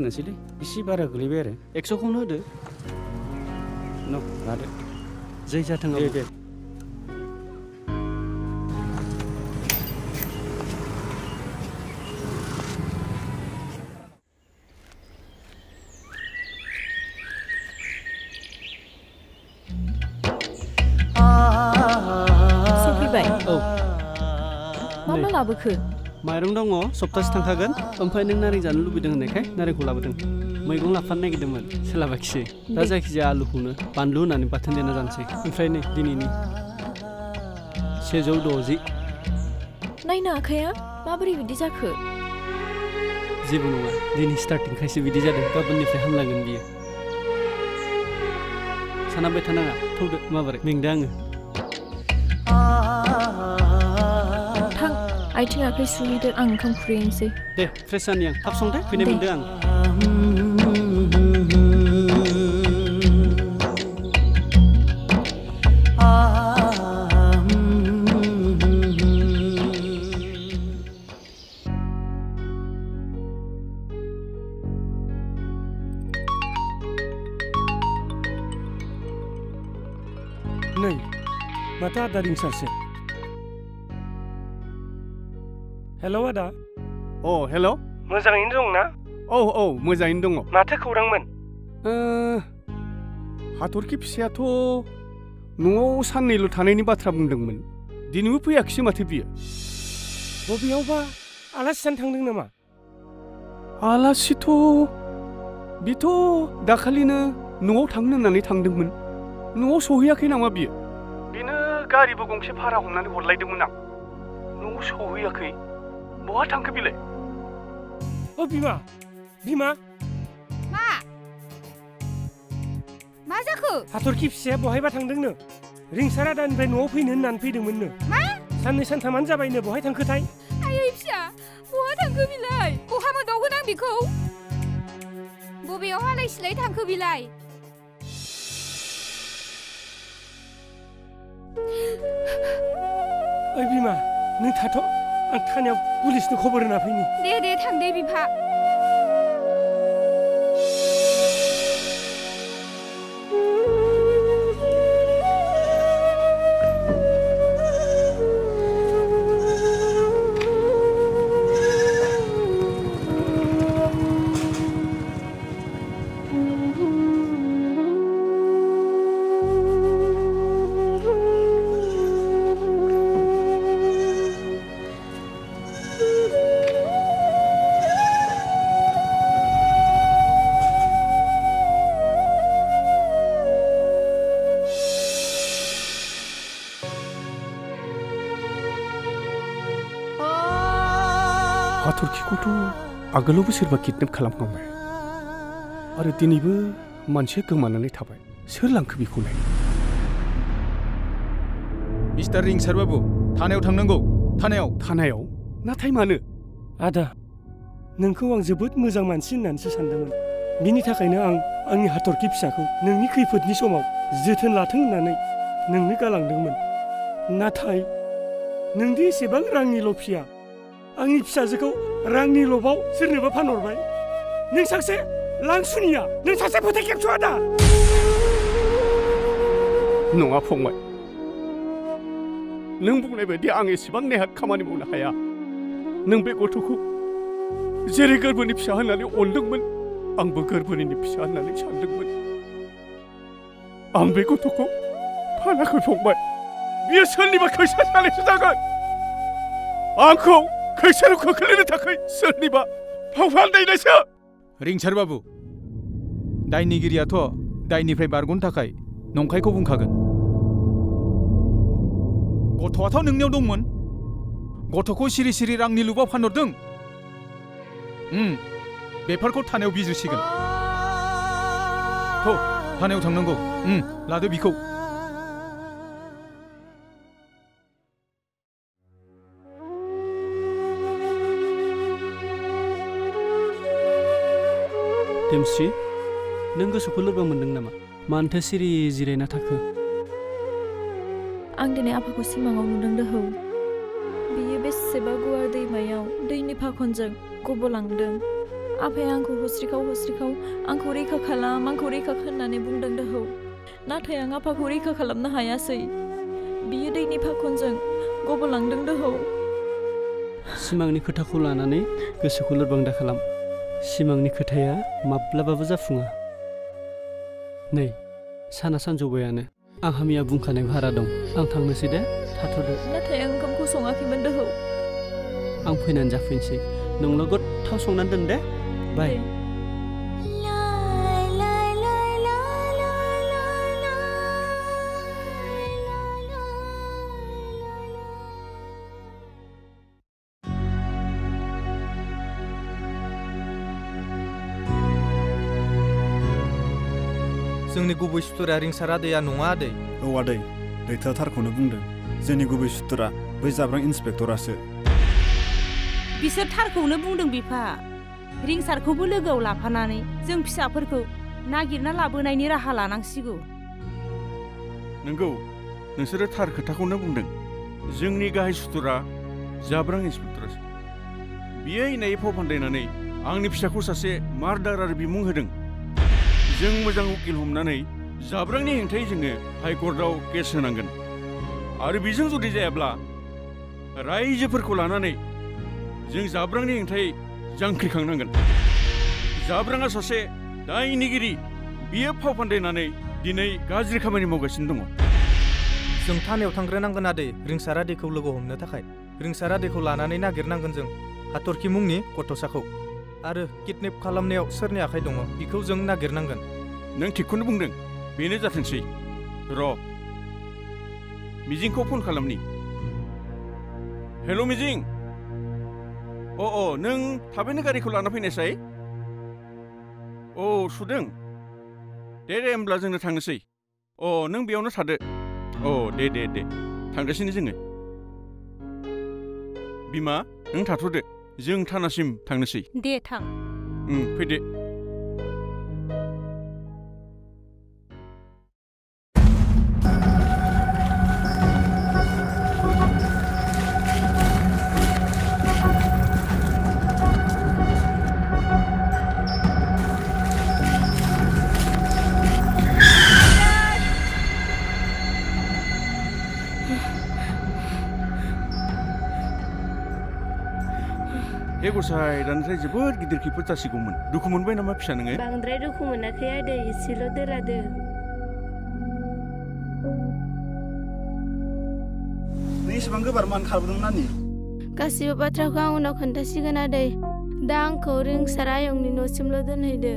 no sili isi bara glibere ekso kono de no nare zai ja tanga de Sophie Bay. माइरं दङ सप्तासे थांखागोन ओमफ्राय नों नारें जानो लुबैदों होननायखाय नारेंखौ लाबोदों मैगं लाफानो नागिरदोंमोन सोलाबाखिसै दा जायखिजाया आलुखौनो बानलु होनानै बाथोन देना जानोसै ओमफ्राय नै दिनैनि सेजौ द'जि नायनो आखाया माबोरै बिदि जाखो जेबो नङा दिनै स्टार्टिंखायसो बिदि जादों गाबोननिफ्राय हामलांगोन बियो सानाबाय थानाङा थौदो माबोरै मेंदो आङो आथिं आखाइ सुहैदो आं ओंखाम खुरैनोसै दे फ्रेस जानि आं थाब संदे फैनाय मोनदो आं। नै माथो आदा रिंसारसो हेलौ आदा अ हेल' मोजाङैनो दं ना औ औ मोजाङैनो दङ माथो खौरांमोन ओ, हाथरखि फिसायाथ' न'आव साननैल' थानायनि बाथ्रा बुंदोंमोन दिनैबो फैयाखिसै माथो बियो बबेयावबा आलासि जानो थांदों नामा आलासिथ' बेथ' दाखालिनो न'आव थांनो होननानै थांदोंमोन न'आव सहैयाखै नामा बियो बेनो गारिबो गंसे भारा हमनानै हरलायदोंमोन आं न'आव सहैयाखै 뭐가 당급이래? 어 비마, 비마. 마. 마 자쿠. 하토르키 피시야 뭐해봐 당등노. 링사라 단배 누워 피는 난 피등문노. 마? 산내 산타만 잡아있네 뭐해 당급타이? 아유 입시야, 뭐가 당급이래? 뭐하면 너구 낭 비코? 뭐비어 화내 실래 당급이래? ơi bima nương thà thốt आं थानायाव पुलिसनो खबर होना फैनि दे दे थां आगोलावबो सोरबा किडनेप खालामखांबाय आरो दिनैबो मानसिया गोमानानै थाबाय सोर लांखो बेखौलाय मिस्टार रिंसार बाबु थानायाव थांनांगौ थानायाव थानायाव नाथाय मानो आदा नोंखौ आं जोबोद मोजां मानसि होननानैसो सानदोंमोन बिनि थाखायनो आं आंनि हाथरखि फिसाखौ नोंनि खैफोदनि समाव जोथोन लाथों होननानै नोंनो गालांदोंमोन नाथाय नोंदि एसेबां रांनिल' फिया आंनि फिसाजोखौ रांनि लबाव सोरनोबा फानहरबाय नों सासे लांसुनिया नों सासे फोथाय खेबस' आदा नङा फंबाय नों बुंनाय बायदि आं एसेबां नेहात खामानि मावनो हाया नों बे गथ'खौ जेरै गोरबोनि फिसा होननानै अनदोंमोन आंबो गोरबोनिनि फिसा होननानै सानदोंमोन आं बे गथ'खौ फानाखै फंबाय बियो सोरनिबा खैसा सानैसो जागोन आंखौ 글쎄로 코클레르 다크이 설리바 방판다 이나셔 링차르 바부 나인니기리아토. 나인니프레 마르곤 다카이. 농카이 고분 가근 고토와토 능력 동문. 고토코 시리시리 랑닐루바 환호등. 음 메팔코 타네오 비즈시근 토 타네오 장난고. 음 라드 비코. देमस्रि नों गोसोखौ लोरबां मोनदों नामा मानोथो सिरि जिरायना थाखो आं दिनै आफाखौ सिमाङाव नुदों दोहौ बियो बेसेबा गुवार दैमायाव दैनि फाखनजों गब'लांदों आफाया आंखौ हस्रिखाव हस्रिखाव आंखौ रैखा खालाम आंखौ रैखा होननानै बुंदों दोहौ नाथाय आं आफाखौ रैखा खालामनो हायासै बियो दैनि फाखनजों गब'लांदों दोहौ सिमांनि खोथाखौ लानानै गोसोखौ लोरबां 심망니 크타야 마플라바바자 풍아 네 사나 산조보야네 아하미야 분카네 바라동 앙탕메시데 타토데 나태양 감고 송아키만 더호 앙 푸이난 자핀시 농로곧 타송난 던데 바이 जोंनि गुबै सुथुरा रिंसार आदैया नङा आदै औ आदै दैथोआ थारखौनो बुंदों। जोंनि गुबै सुथुरा बै जाब्रां इन्सपेक्टरासो। बिसोर थारखौनो बुंदों बिफा। रिंसारखौबो लोगोआव लाफानानै जों फिसाफोरखौ नागिरना लाबोनायनि राहा लानांसिगौ। नंगौ नोंसोरो थार खोथाखौनो बुंदों। जोंनि गाहाय सुथुरा जाब्रां इन्सपेक्टरासो। बियो इनायै फाव फान्दायनानै आंनि फिसाखौ सासे मार्डारार बिमुं होदों। जों मोजां उकिल हमनानै जाब्रांनि हेंथायै जोङो हाइकर्टआव केस होनांगोन। आरो बेजों जुदि जायाब्ला रायजोफोरखौ लानानै जों जाब्रांनि हेंथायै जांख्रिखांनांगोन। जाब्राङा सासे दायनिगिरि, बियो फाव फान्दायनानै दिनै गाज्रि खामानि मावगासिनो दङ। जों थानायाव थांग्रोनांगोन आदै रिंसार आदैखौ लोगो हमनो थाखाय। रिंसार आदैखौ लानानै नागिरनांगोन जों। हाथरखि मुंनि गथ'साखौ। आरो किडनेप खालामनायाव सोरनि आखाइ दङ बेखौ जों नागिरनांगोन नों थिगखौनो बुंदों बेनो जाथोंसै र' मिजिंखौ फन खालामनि हेल' मिजिं अ अ नों थाबैनो गारिखौ लाना फैनायसाय औ सुदों दे दे होमब्ला जोंनो थांनोसै अ नों बेयावनो थादो अ दे दे दे थांगासिनो जोङो बिमा नों थाथ'दो जों थानासिम थांनोसै दे थां उम, फैदो हे गसाइ दानिफ्राय जोबोद गिदिर खैफोद जासिगौमोन दुखु मोनबाय नामा फिसा नोङो बांद्राय दुखु मोनाखै आदै एसेल' दोरादो नों एसेबां गोबार मान खालामदों नानि गासिबो बाथ्राखौ आं उनाव खोन्थासिगोन आदै दा आंखौ रिंसार आयंनि न'सिमल' दोनहैदो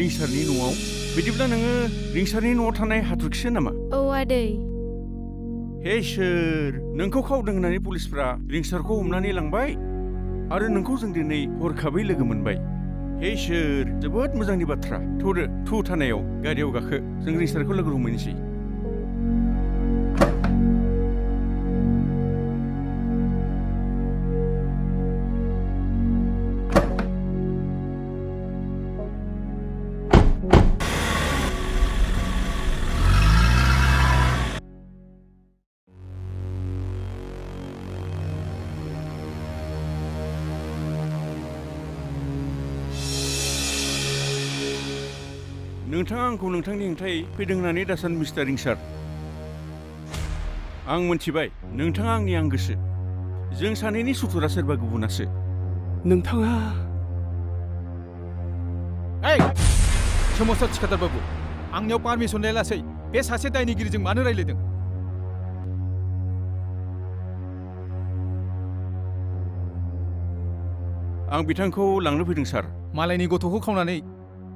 रिंसारनि न'आव बिदिब्ला नोङो रिंसारनि न'आव थानाय हाथरखिसो नामा औ आदै हे इसोर नोंखौ खावदों होननानै पुलिसफ्रा रिंसारखौ हमनानै लांबाय आरो नोंखौ जों दिनै हरखाबै लोगो मोनबाय हे इसोर जोबोद मोजांनि बाथ्रा थौदो थौ थानायाव गारियाव गाखो जों रिंसारखौ लोगो हमहैनोसै आंखौ नोंथांनि हेंथायै फैदों होननानै दासान मिस्टार रिंसार आं मोनथिबाय नोंथाङा आंनि आंगोसो जों सानैनि सुथुरा सोरबा गुबुनासो नोंथाङा ओइ सोमावसार थिखादार बाबु आंनियाव पारमिसन लायालासै बे सासे दायनिगिरिजों मानो रायज्लायदों आं बिथांखौ लांनो फैदों सार मालायनि गथ'खौ खावनानै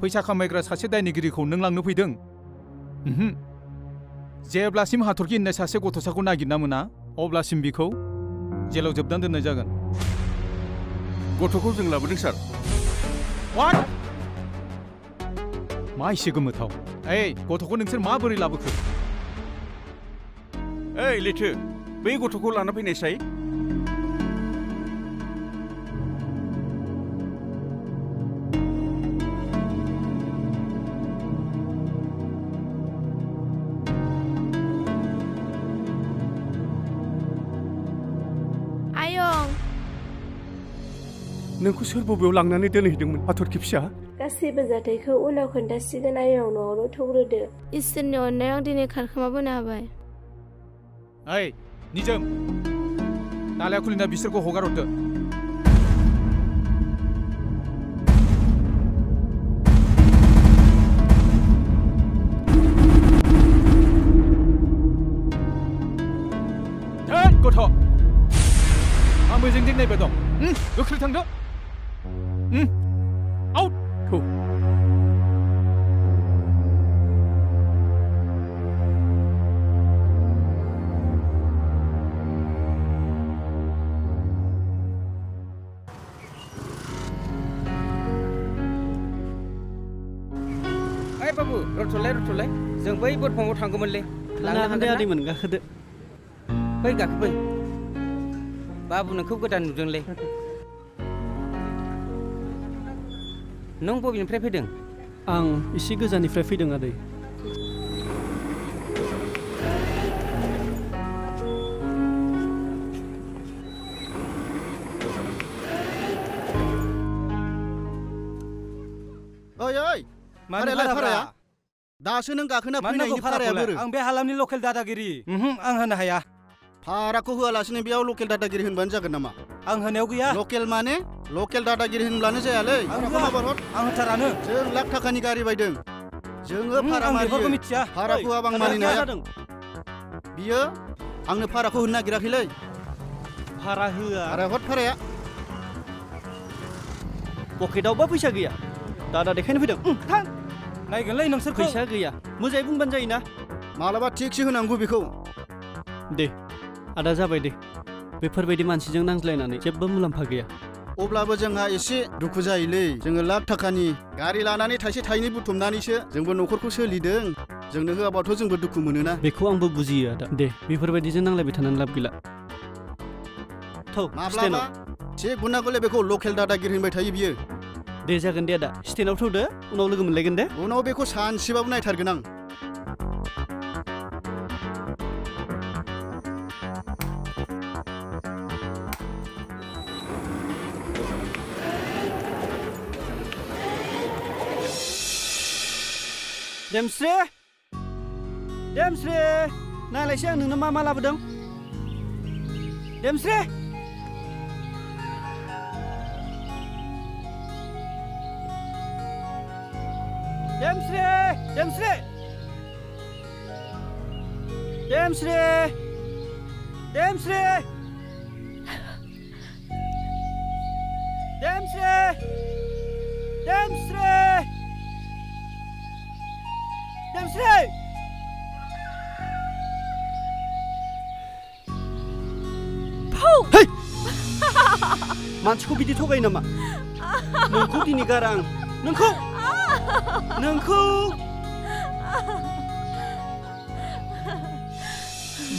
फैसा खामायग्रा सासे दायनिगिरिखौ नों लांनो फैदों। ओहो जेब्लासिम हाथरखि होननाय सासे गथ'साखौ नागिरना मोना अब्लासिम बिखौ जेलाव जोबनानै दोननाय जागोन। गथ'खौ जों लाबोदों सार। वाट? मा एसे गोमोथाव? ओइ गथ'खौ नोंसोर माबोरै लाबोखो? ओइ लैथो। बै गथ'खौ लाना फैनायसाय नोंखौ सोर बबेयाव लांनानै दोनहैदोंमोन हाथरखि फिसा गासैबो जाथायखौ उनाव खोन्थासिगोन आयं न'आवल' थौग्रोदो इसोरनि अननायाव दिनै खारखोमाबोनो हाबाय ओइ निजोम नालाया खुलिना बिसोरखौ हगार हरदो धोद गथ' मा मोजोंजों नायबाय दं उम, गोख्रै थांदो Mm. Out. Cool. Hey, Babu, rotolay, rotolay. जों बै बोरफाङाव थांगौमोनलै लांनो हागोन आदैमोन गाखोदो बै गाखोबै बाबु नोंखौ गोदान नुदोंलै नों बबेनिफ्राय फैदों आं एसे गोजाननिफ्राय फैदों आदै ओइ ओइ मानो भारायालाय भाराब्रा? भाराया दासो नों गाखोना मानो नांगौ फैनायनि भाराया भाराखौलाय? बोरो आं बे हालामनि लकेल दादागिरि उमहो, आं होनो हाया भाराखौ होआलासिनो बेयाव लकेल दादागिरि होनबानो जागोन नामा आं होनायाव गैया लकेल माने लकेल दादागिरि होनब्लानो जायालै आं भाराखौ होआ। माबार हर आं होथारानो जों लाख थाखानि गारि बायदों जोङो उम, भारा आं बेफोरखौ मारियो मिथिया। भाराखौ ओइ, होआबा आं भाराया मानिनो मा हाया जादों? बियो आंनो भाराखौ होनो नागिराखैलै भारा होआ भारा हर भाराया पकेटावबा फैसा गैया दादा देखायनो फैदों उम, थां नायगोनलै नोंसोरखौ फैसा गैया मोजाङै बुंबानो जायोना मालाबा थिगसो होनांगौ बेखौ दे आदा जाबाय दे। बेफोरबायदि मानसिजों नांज्लायनानै जेबो मुलाम्फा गैया। अब्लाबो जोंहा एसे दुखु जायोलै। जोङो लाख थाखानि गारि लानानै थाइसे थाइनै बुथुमनानैसो जोंबो न'खरखौ सोलिदों। जोंनो होआबाथ' जोंबो दुखु मोनोना। बेखौ आंबो बुजियो आदा। दे बेफोरबायदिजों नांलायबाय थानानै लाब गैला। थौ माब्लाबा थिग बुनागले बेखौ लकेल दादागिरि होनबाय थायो बियो। दे जागोन दे आदा। स्टेनाव थौदो उनाव लोगो मोनलायगोन दे। उनाव बेखौ सानसेबाबो नायथारगोन आं। देमस्रि देमस्रि नायलायसै आं नोंनो मा मा लाबोदों देमस्रि देमस्रि देमस्रि देमस्रि देमस्रि देमस्रि देमस्रि देमस्रि है। मानसिखौ बिदि थगायो नामा? नोंखौ दिनै गारा। आं नोंखौ। नोंखौ।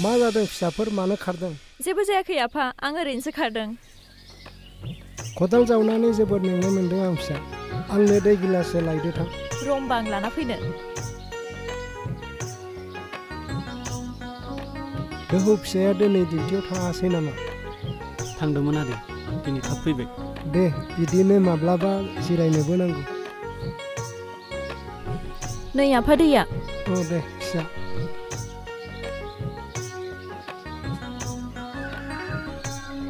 मा जादों फिसाफोर? मानो खारदों? जेबो जायाखै आफा। आं ओरैनोसो खारदों। खदाल जावनानै जोबोद मेंनाय मोन्दों आं फिसा। आंनो दै गिलाससे लायदो थां। रम्बा आं लाना फैनो। दोहौ फिसाया दिनै डिउटियाव थाङासै नामा थांदोंमोन आदै दिनै थाब फैबाय दे बिदिनो माब्लाबा जिरायनोबो नांगौ नै आफा दैया औ दे फिसा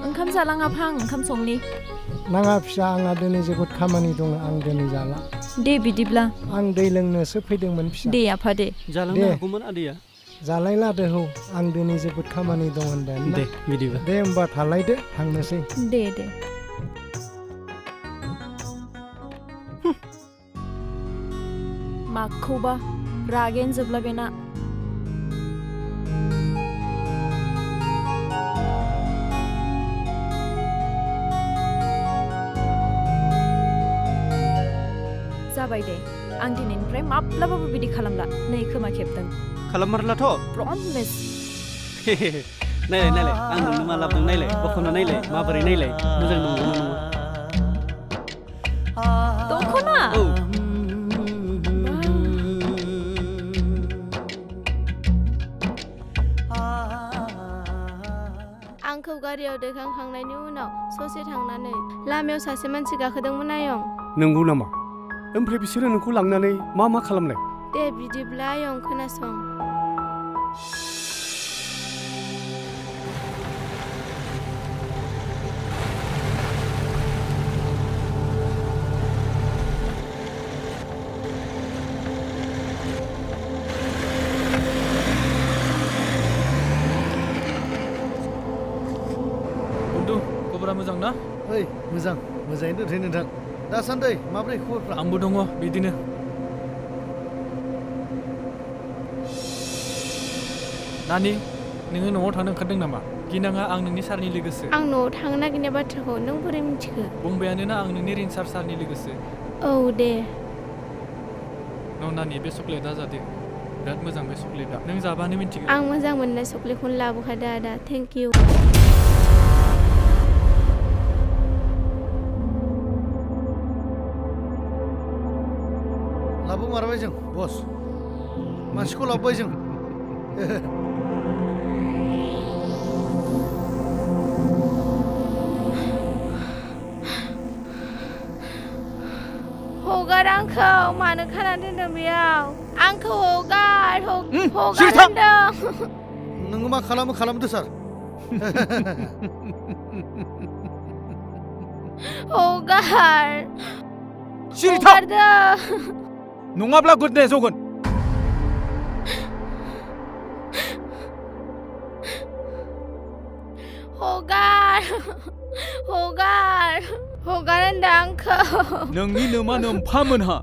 ओंखाम जालां आफा आं ओंखाम संनि नाङा फिसा आंहा दिनै जोबोद खामानि दङ आं दिनै जाला दे बिदिब्ला आं दै लोंनोसो फैदोंमोन फिसा दे आफा दे जालांनो हागौमोन आदैया जालायला दोहौ आं दिनै जोबोद खामानि दं होनदों ना? दे बिदिबा दे होमबा थालायदो थांनोसै दे दे माखौबा रागेन जोबला बेना जाबाय दे आं दिनैनिफ्राय माब्लाबाबो बिदि खालामला नै खोमा खेबदों खालामारलाथ' प्रमिस नायलाय नायलाय आं नोंनो मा लाबोदों नायलाय बख'ना नायलाय माबोरै नायलाय मोजां नंगौना नङा दख'ना औ आंखौ गारियाव दैखांखांनायनि उनाव ससे थांनानै लामायाव सासे मानसि गाखोदोंमोन आयं नंगौ नामा ओमफ्राय बिसोरो नोंखौ लांनानै मा मा खालामनाय दे बिदिब्ला आयं खोनासं बन्धु खबरा मोजां ना ओइ मोजां मोजाङैनो दोनथै नोंथां दासान्दै माब्रै खबरफ्रा आंबो दङ बिदिनो नानि नोङो न'आव थांनो ओंखारदों नामा गिनाङा आं नोंनि सारनि लोगोसो आं न'आव थांनो नागिरनाय बाथ्राखौ नों बोरै मिथिखो बुंबायानोना आं नोंनि रिंसार सारनि लोगोसो औ दे न' नानि बे चक्लेटआ जादो बिराद मोजां बे चक्लेटआ नों जाबानो मिन्थिगोन आं मोजां मोननाय चक्लेटखौनो लाबोखादो आदा थेंक इउ लाबोमारबाय जों बस मानसिखौ लाबोबाय जों हगार आंखौ मानो खाना दोनदों बेयाव आंखौ हगार ह- हगार सिरि थां। होनदों नोङो मा खालामो खालामदो सार हगार सिरि थां। हगारदो नङाब्ला गोदनाया जगोन हगार हगार हगार होनदों आंखौ नोंनि नोमा नोम्फा मोनहा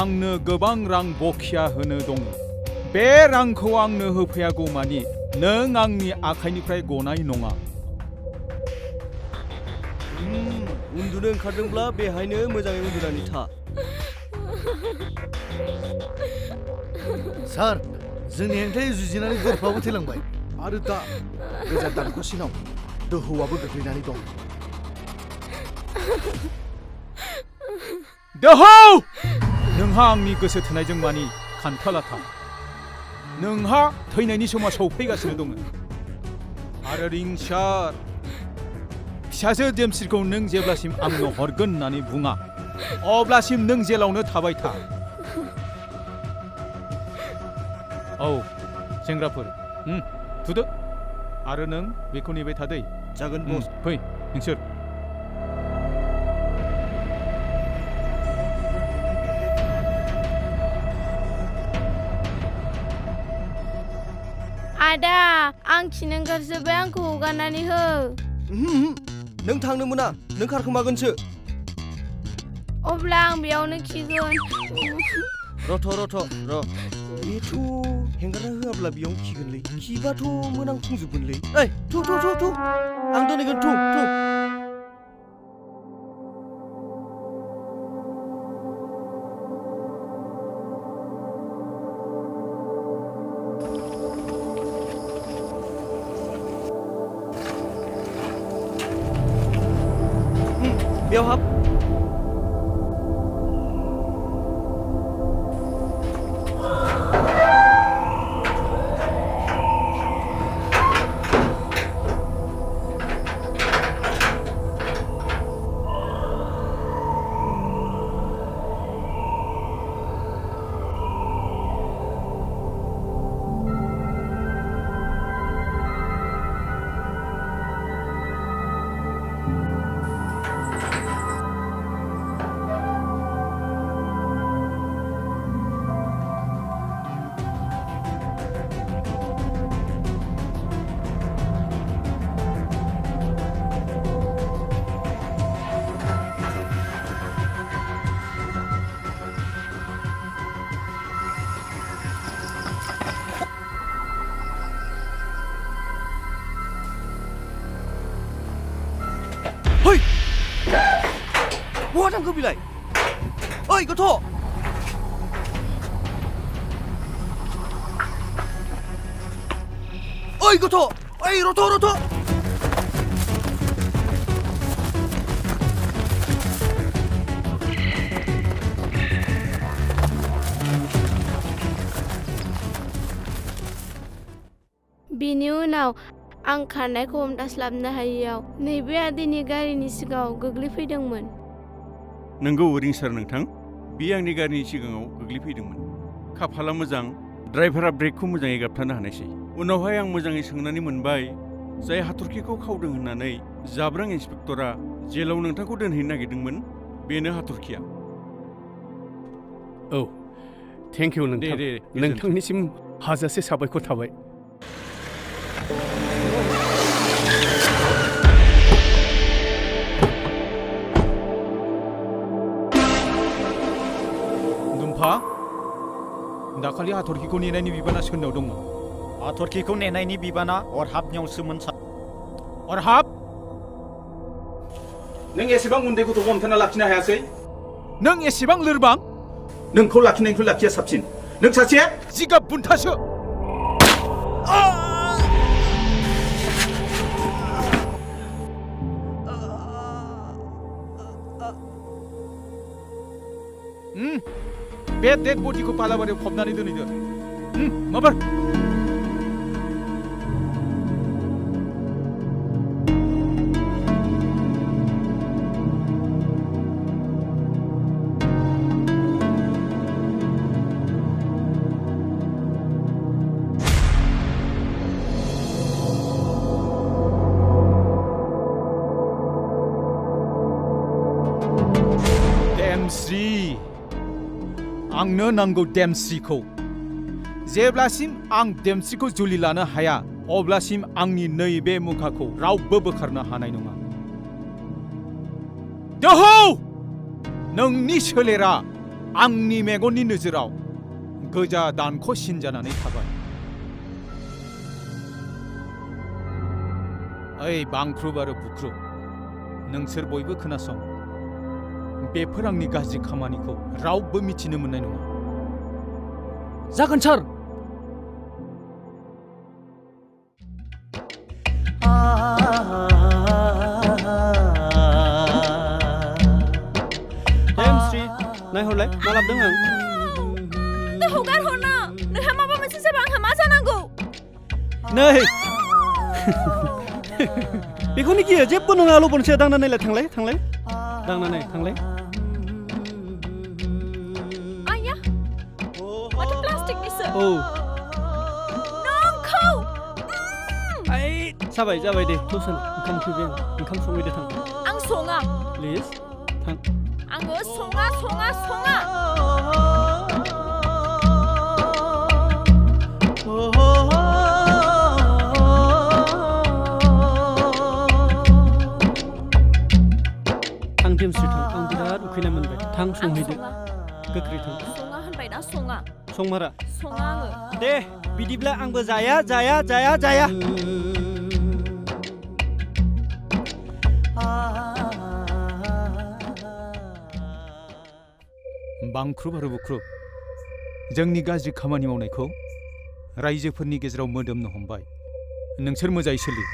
आंनो गोबां रां बखिया होनो दं बे रांखौ आंनो होफैयागौमानि नों आंनि आखाइनिफ्राय गनाय नङा उन्दुनो ओंखारदोंब्ला बेहायनो मोजाङै उन्दुनानै था सार जोंनि हेंथायै जुजिनानै गोरफाबो थैलांबाय आरो दा गोजा दानख'सिनाव दोहौआबो गोग्लैनानै दं दोहौ नोंहा आंनि गोसो थोनायजों मानि खान्थालाथा नोंहा थैनायनि समा सौफैगासिनो दङ आरो रिंसार फिसाजो देमसिरखौ नों जेब्लासिम आंनो हरगोन होननानै बुङा अब्लासिम नों जेलावनो थाबाय था औ सेंग्राफोर उम, थुदो आरो नों बेखौ नेबाय थादै जागोन उम, बस फै नोंसोर आदा आं खिनो ओंखारजोब्बाय आंखौ हगारनानै हो नों थांनो मोना नों खारखोमागोनसो Oblagen bi avne kizon. 러터 러터 러 얘 또 행가라 호아블라 비용 키근래 키바토 모낭 풍주분래 에이 투투투투 앙도니근 투투 बहा थांखो बिलाय ओइ गथ' ओइ गथ' ओइ रथ' रथ' बिनि उनाव आं खारनायखौ हमथास्लाबनो हायियाव नैबे आदैनि गारिनि सिगाङाव गोग्लैफैदोंमोन नोंगौ रिंसार नोंथां। बे आंनि गारिनि सिगाङाव गोग्लैफैदोंमोन। खाफाला मोजां ड्राइभारा ब्रेकखौ मोजाङै गाबथानो हानायसै। उनावहाय आं मोजाङै सोंनानै मोनबाय जाय हाथरखिखौ खावदों होननानै जाब्रां इन्सपेक्टरा जेलाव नोंथांखौ दोनहैनो नागिरदोंमोन बेनो हाथरखिया। औ थेंक इउ नोंथां। नोंथांनिसिम हाजासे साबायखर थाबाय। दाखालि हाथरखिखौ नेनायनि बिबाना सोरनाव दंमोन हाथरखिखौ नेनायनि बिबाना अरहाबनियावसोमोन सार अरहाब? नों एसेबां उन्दै गथ'खौ हमथाना लाखिनो हायासै? नों एसेबां लोरबां? नोंखौ लाखिनायनिख्रुइ लाखिया साबसिन। नों सासे? जिगाब बुन्थासो! उम, बे नहीं पालाबारियाव फबनानै दोनहैदो माबार श्री आंनो नांगौ देमस्रिखौ जेब्लासिम आं देमस्रिखौ जुलि लानो हाया, अब्लासिम आंनि नैबे मुखाखौ रावबो बोखारनो हानाय नङा। दोहौ! नोंनि सोलेरा आंनि मेगननि नोजोराव गोजा दानख' जानानै थाबाय। ओइ बांख्रुब आरो बुख्रुब, नोंसोर बयबो खोनासं। बेफोर आंनि गाज्रि खामानिखौ रावबो मिथिनो मोननाय नङा। जागोन सार। नायहरलाय मा लाबोदों आं? दा हगारहरना नोंहा माबा मोनसे जाबा आंहा मा जानांगौ? नै। बेखौनो गियो जेबो नङा लबनसो दांना नायलाय थांलाय थांलाय। दांनानै थांलाय। Oh. Không. Ấy, sao vậy ra vậy đi. Thôi xin, không kêu viên, không xong đi thằng. Ăn xuống à? Please. Thằng. Ăn ngứa xuống á, xuống á, xuống á. Thằng tiêm sửa thằng, thằng đi đã, khi nào mình về. Thằng xuống hết được. Cực kỳ thằng. Xuống á, hắn phải đã xuống à? Xuống mà ra. सङा आङो दे बिदिब्ला आंबो जाया जाया जाया जाया। बांख्रुब आरो बुख्रुब जोंनि गाज्रि खामानि मावनायखौ रायजोफोरनि गेजेराव मोदोमनो हमबाय। नोंसोर मोजाङै सोलि।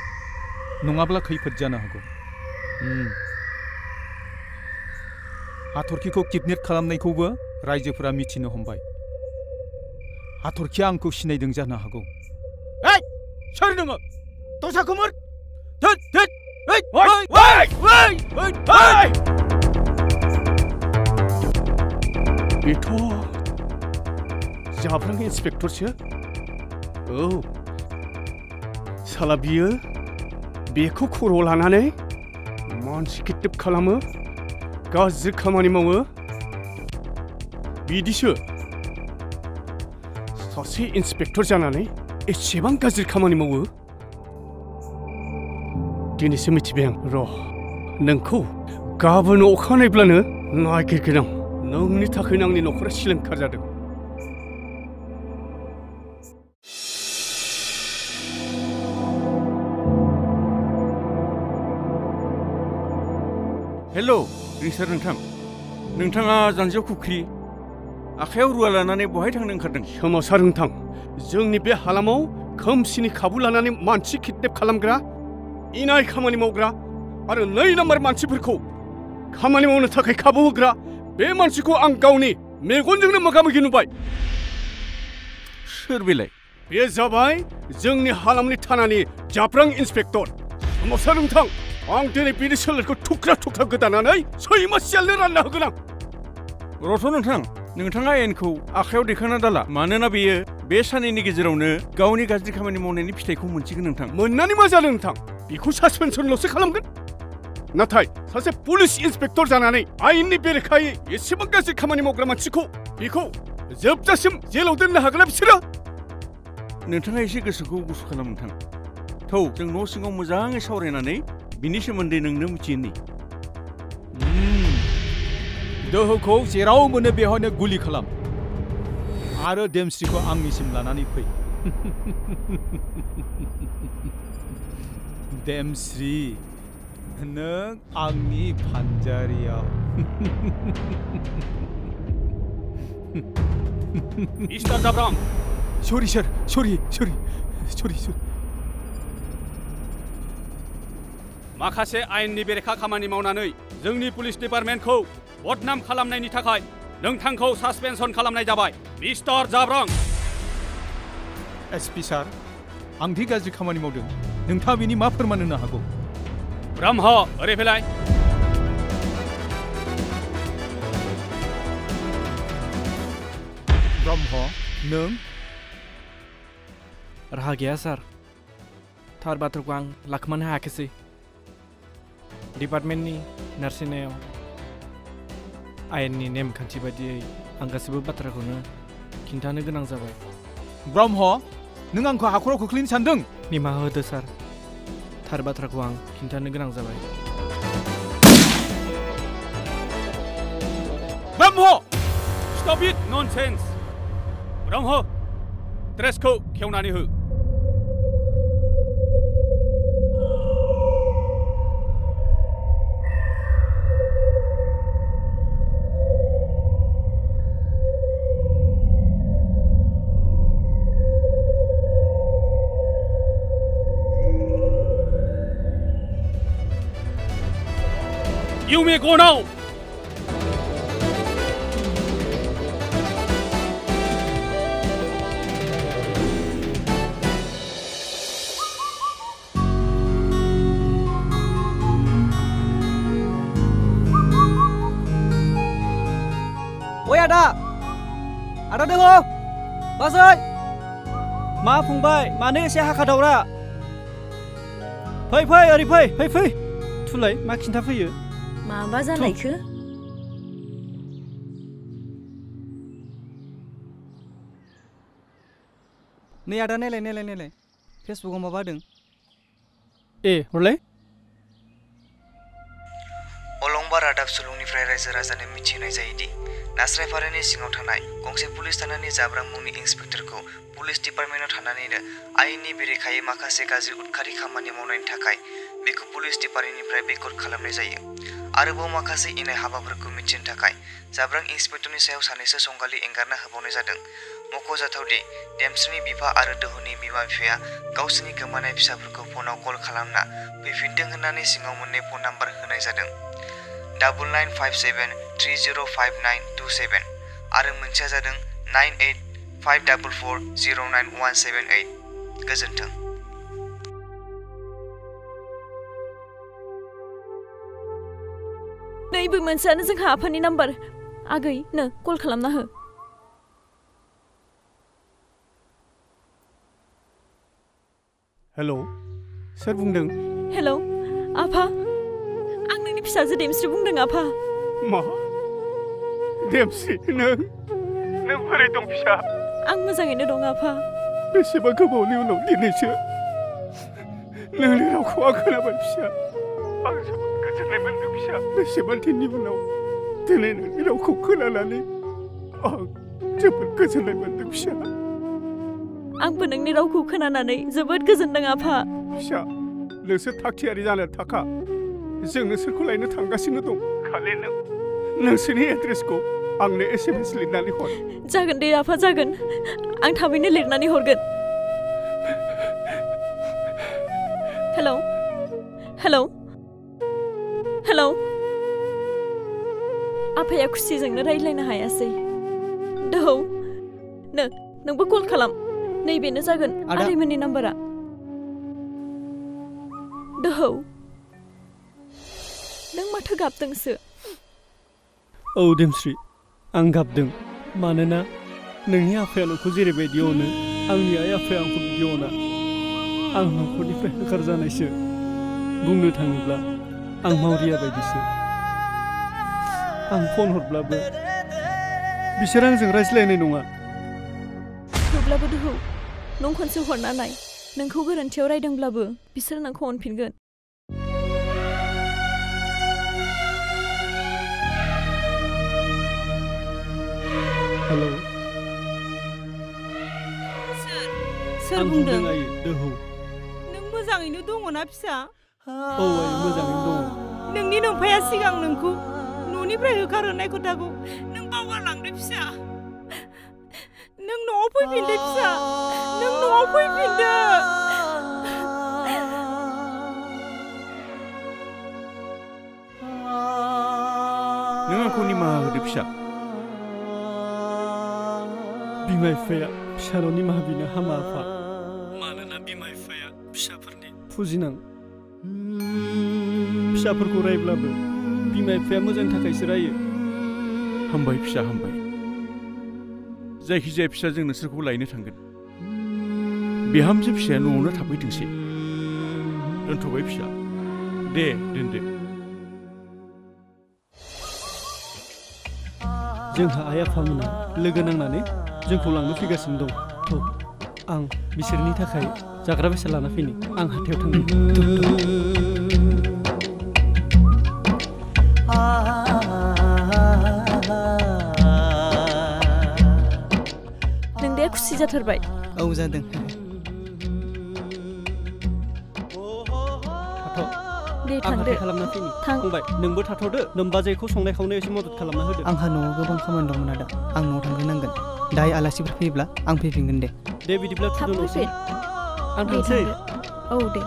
नङाब्ला खैफोद जानो हागौ। हाथरखिखौ किडनेप खालामनायखौबो रायजोफोरा मिथिनो हमबाय। हाथरखिया आंखौ सिनायदों जानो हागौ ओइ सोर नोङो दस्राखौ मोर थोद थोद ओइ ओइ ओइ ओइ ओइ ओइ बेथ' जाब्रां इन्सपेक्टरसो औ साला बियो बेखौ खर' लानानै मानसि किडनेप खालामो गाज्रि खामानि मावो बिदिसो सासे इन्सपेक्टर जानानै एसेबां गाज्रि खामानि मावो? दिनैसो मिथिबाय आं। र' नोंखौ गाबोन अखानायब्लानो नागिरगोन। आं नोंनि थाखायनो आंनि न'खरा सिलिंखार जादों। हेल' रिसार नोंथां। नोंथाङा जानजियाव खुख्रि? आखायाव रुवा लानानै बहाय थांनो ओंखारदों? सोमावसार नोंथां जोंनि बे हालामाव खोमसिनि खाबु लानानै मानसि किडनेप खालामग्रा इनाय खामानि मावग्रा आरो नै नाम्बार मानसिफोरखौ खामानि मावनो थाखाय खाबु होग्रा बे मानसिखौ आं गावनि मेगनजोंनो मोगा मोगि नुबाय। सोर बेलाय? बे जाबाय जोंनि हालामनि थानानि जाब्रां इन्सपेक्टर। सोमावसार नोंथां आं दिनै बिनि सोलेरखौ थुख्रा थुख्रा गोदानानै सैमा सियालनो रानना होगोन आं। रथ' नोंथां। नोंथाङा एनखौ आखायाव दैखांना दाला मानोना बेयो बे साननैनि गेजेरावनो गावनि गाज्रि खामानि मावनायनि फिथाइखौ मोनसिगोन नोंथां मोननानै मा जादों नोंथां बेखौ सासपेनसनल'सो खालामगोन नाथाय सासे पुलिस इन्सपेक्टर जानानै आयेननि बेरेखायै एसेबां गाज्रि खामानि मावग्रा मानसिखौ बेखौ जोबजासिम जेलाव दोननो हागोन ना बिसोरो नोंथाङा एसे गोसोखौ गुसु खालाम नोंथां थौ जों न' सिङाव मोजाङै सावरायनानै बिनि सोमोन्दै नोंनो मिथिहोनि दोहोखौ जेराव मोनो बेवहायनो गुलि खालाम आरो देमस्रिखौ आंनिसिम लानानै फै देमस्रि नों आंनि फानजारियाव मिस्टार जाब्रां सरि सार सरि सरि सरि सरि माखासे आयेननि बेरेखा खामानि मावनानै जोंनि पुलिस डिपार्टमेन्टखौ बदनाम खालामनायनि थाखाय नोंथांखौ सासपेनसन खालामनाय जाबाय। मिस्टार जाब्रां। एसपि सार आंदि गाज्रि खामानि मावदों। नोंथाङा बेनि मा फोरमान होनो हागौ? ब्रह्म ओरै फैलाय। ब्रह्म नों? राहा गैया सार। थार बाथ्राखौ आं लाखोमानो हायाखिसै। डिपार्टमेन्टनि नारसिननायाव। आयेननि नेमखान्थि बायदियै आं गासैबो बाथ्राखौनो खिन्थानो गोनां जाबाय ब्रह्म नों आंखौ हाखराव खोख्लैनो सानदों निमाहा होदो सार थार बाथ्राखौ आं खिन्थानो गोनां जाबाय ब्रह्म स्टप इट ननसेन्स ब्रह्म ड्रेसखौ खेवनानै हो cô đâu? Ada ada dengo basai đầu ra. mane se hakadawra phai phai ori phai phai phai thulai ma khinta phaiyo माबा जानायखो नै आदा नायलाय नायलाय नायलाय फेसबुकाव माबा होदों ए हरलाय अलंबा रादाब सुलुंनिफ्राय रायजो राजानो मिथिहोनाय जायोदि नास्रायफारानि सिङाव थानाय गंसे पुलिस थानानि जाब्रां मुंनि इन्सपेक्टरखौ पुलिस डिपार्टमेन्टआव थानानैनो आयेननि बेरेखायै माखासे गाज्रि उदखारि खामानि मावनायनि थाखाय बेखौ पुलिस डिपार्टमेन्टनिफ्राय बेकर्ड खालामनाय जायो। आरोबाव माखासे इनाय हाबाफोरखौ मिथिनो थाखाय जाब्रां इन्सपेक्टरनि सायाव सानैसो संगालि एंगारना होबावनाय जादों। मख'जाथावदि देमस्रिनि बिफा आरो दोहौनि बिमा बिफाया गावसोरनि गोमानाय फिसाफोरखौ फनाव कल खालामना फैफिनथों होननानै सिङाव मोननै फन नाम्बार होनाय जादों। Double nine five seven three zero' five nine two seven आरो मोनसेया जादों nine eight five double four zero' nine one seven eight गोजोन्थों। नैबे मोनसेयानो जोंहा आफानि नाम्बार आगै नो कल खालामना हो हेलौ सोर बुंदों हेलौ आफा आं नोंनि फिसाजो देमस्रि बुंदों आफा मा देमस्रि नों नों बोरै दं फिसा आं मोजाङैनो दं आफा बेसेबा गोबावनि उनाव दिनैसो नोंनि रावखौ आं खोनाबाय फिसा आं जोबोद गोजोननाय मोनदों फिसा बेसेबा दिननि उनाव दिनै नोंनि रावखौ खोनानानै आं जोबोद गोजोननाय मोनदों फिसा। आंबो नोंनि रावखौ खोनानानै जोबोद गोजोनदों आफा। फिसा नोंसोर थाग जानो थाखा। जों नोंसोरखौ लायनो थांगासिनो दं। खालि नों नोंसोरनि एड्रेसखौ आंनो एस एम एस लिरनानै हर। जागोन दे आफा जागोन। आं थाबैनो लिरनानै हरगोन। हेलौ? हेलौ? हेलौ आफाया खुसिजोंनो रायज्लायनो हायासै दोहौ नो नोंबो कल खालाम नैबेनो जागोन आदा। आदैमोननि नाम्बारा दोहौ नों माथो गाबदोंसो औ देमस्रि आं गाबदों मानोना नोंनि आफाया नोंखौ जेरैबायदि अनो आंनि आइ आफाया आंखौ बिदि अना आं न'खरनिफ्राय होखारजानायसो बुंनो थाङोब्ला आं मावरिया बायदिसो आं फन हरब्लाबो बिसोर आंजों रायज्लायनाय नङा थेवब्लाबो दोहौ नों खनसे हरना नाय नोंखौ गोरोन्थियाव रायदोंब्लाबो बिसोर नोंखौ अनफिनगोन हेलौ सोर आं बुंदों बुंदों आयै दोहौ नों मोजाङैनो दङना फिसा औ आयै मोजाङैनो दङ नोंनि नोमफाया सिगां नोंखौ न'निफ्राय होखारहरनाय खोथाखौ नों बावगारलांदो फिसा नों न'आव फैफिनदो फिसा नों न'आव फैफिनदो नों आंखौ निमाहा होदो फिसा बिमा बिफाया फिसानाव निमाहा बिनो हामा आफा मानोना बिमा बिफाया फिसाफोरनि फुजिनां फिसाफोरखौ रायब्लाबो बिमा बिफाया मोजांनि थाखायसो रायो हामबाय फिसा हामबाय जायखिजाया फिसा जों नोंसोरखौ लायनो थांगोन बिहामजो फिसाया न'आवनो थाफैथोंसै दोनथ'बाय फिसा दे दोनदो जोंहा आइ आफामोना लोगो नांनानै जोंखौ लांनो फैगासिनो दं थ' आं बिसोरनि थाखाय जाग्रा बेसाद लाना फैनि आं हाथायाव थांनि जाथारबाय औ जादों दे आं थांदो हाथाय खालामना फैनि थां फंबाय नोंबो थाथ'दो नोमबाजैखौ संनाय खावनायाव एसे मदद खालामना होदो आंहा न'आव गोबां खामानि दंमोन आदा आं न'आव थांग्रोनांगोन दाहाय आलासिफोर फैयोब्ला आं फैफिनगोन दे दे बिदिब्ला थाब थुदो न'सिम फैफिन आं दे थांसै थांदो। औ दे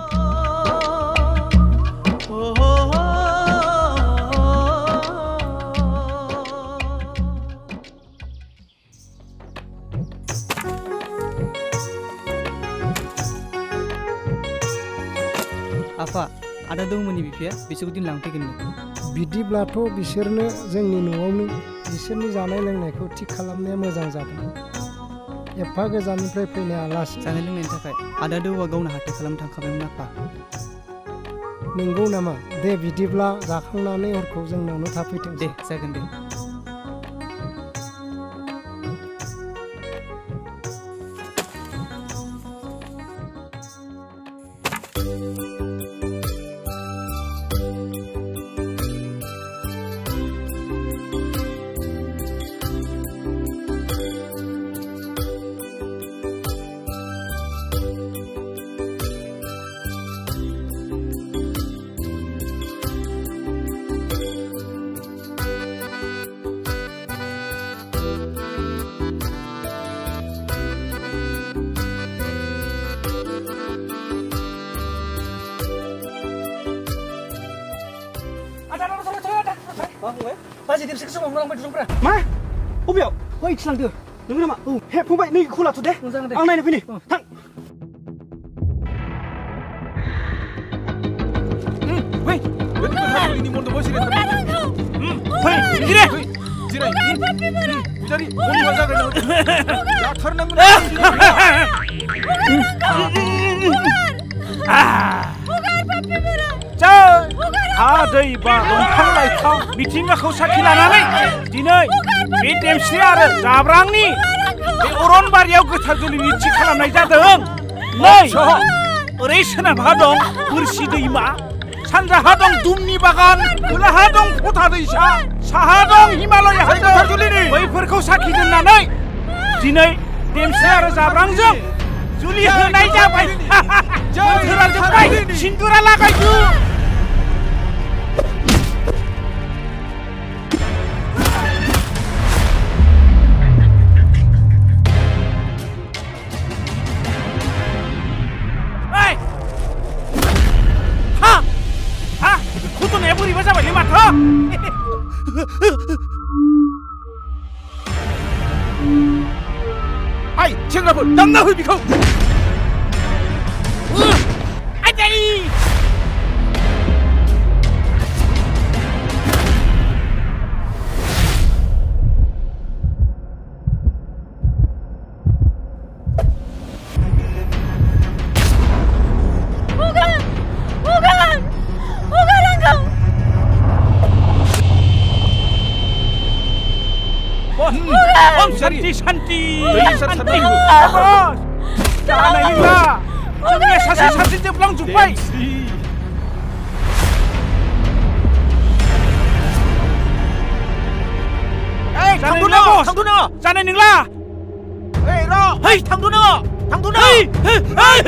आदा दौमोननि बिफाया बिसोरखौ दिन लांफैगोन बिदिब्लाथ' बिसोरनो जोंनि न'आवनो बिसोरनि जानाय लोंनायखौ थिग खालामनाया मोजां जागोन। एफा गोजाननिफ्राय फैनाय आलासि जानाय लोंनायनि थाखाय आदा दौआ गावनो हाथाय खालामनो थांखाबायमोन आफा नंगौ नामा? दे बिदिब्ला जाखांनानै हरखौ जोंनावनो थाफैथों दे जागोन दे। खौ लाथ' दे आं नायनो फैनि थां फै जिराय फै जिराय जिराय पुजारी बन्धुआ जागायनो जाथारनांगोन हा दै बा दंफां लाइफां मिथिंगाखौ साखि लानानै दिनै बे देमसि आरो जाब्रांनि अरनबारियाव गोथार जुलिनि थि खालामनाय जादों नै ओरै सोनाबहा दं बोरसि दैमा सानजाहा दं दुमनि बागान खोलाहा दं फथा दैसा साहा दं हिमालय हाजो बैफोरखौ साखि दोननानै दिनै देमसि आरो जाब्रांजों जुलि होनाय जाबाय बोथोरा जोब्बाय सिन्दुरा लागायदो শান্তি শান্তি শান্তি শান্তি কানা ইলা জঙ্গে শাসি শান্তি তে ব্লং জুপাই 에이 당도너 당도너 자네 능라 에이 러 헤이 당도너 당도너 헤이 헤이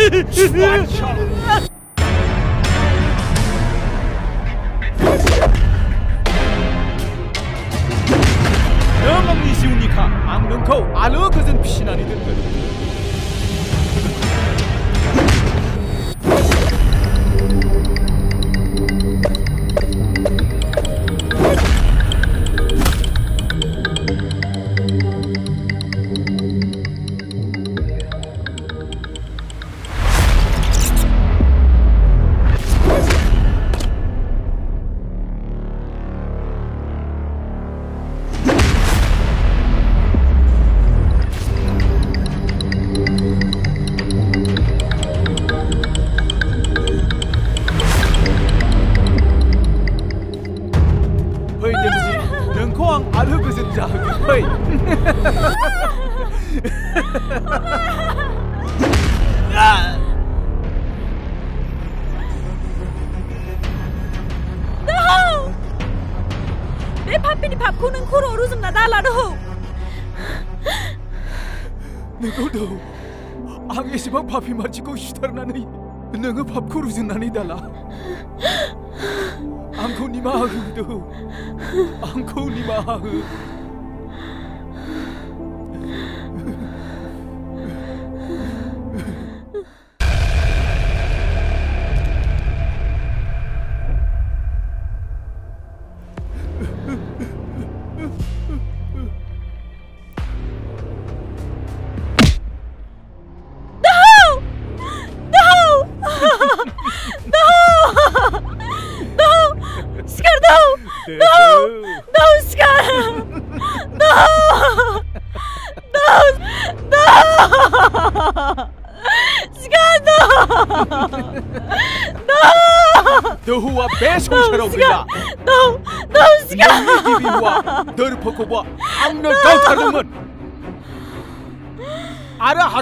Oh.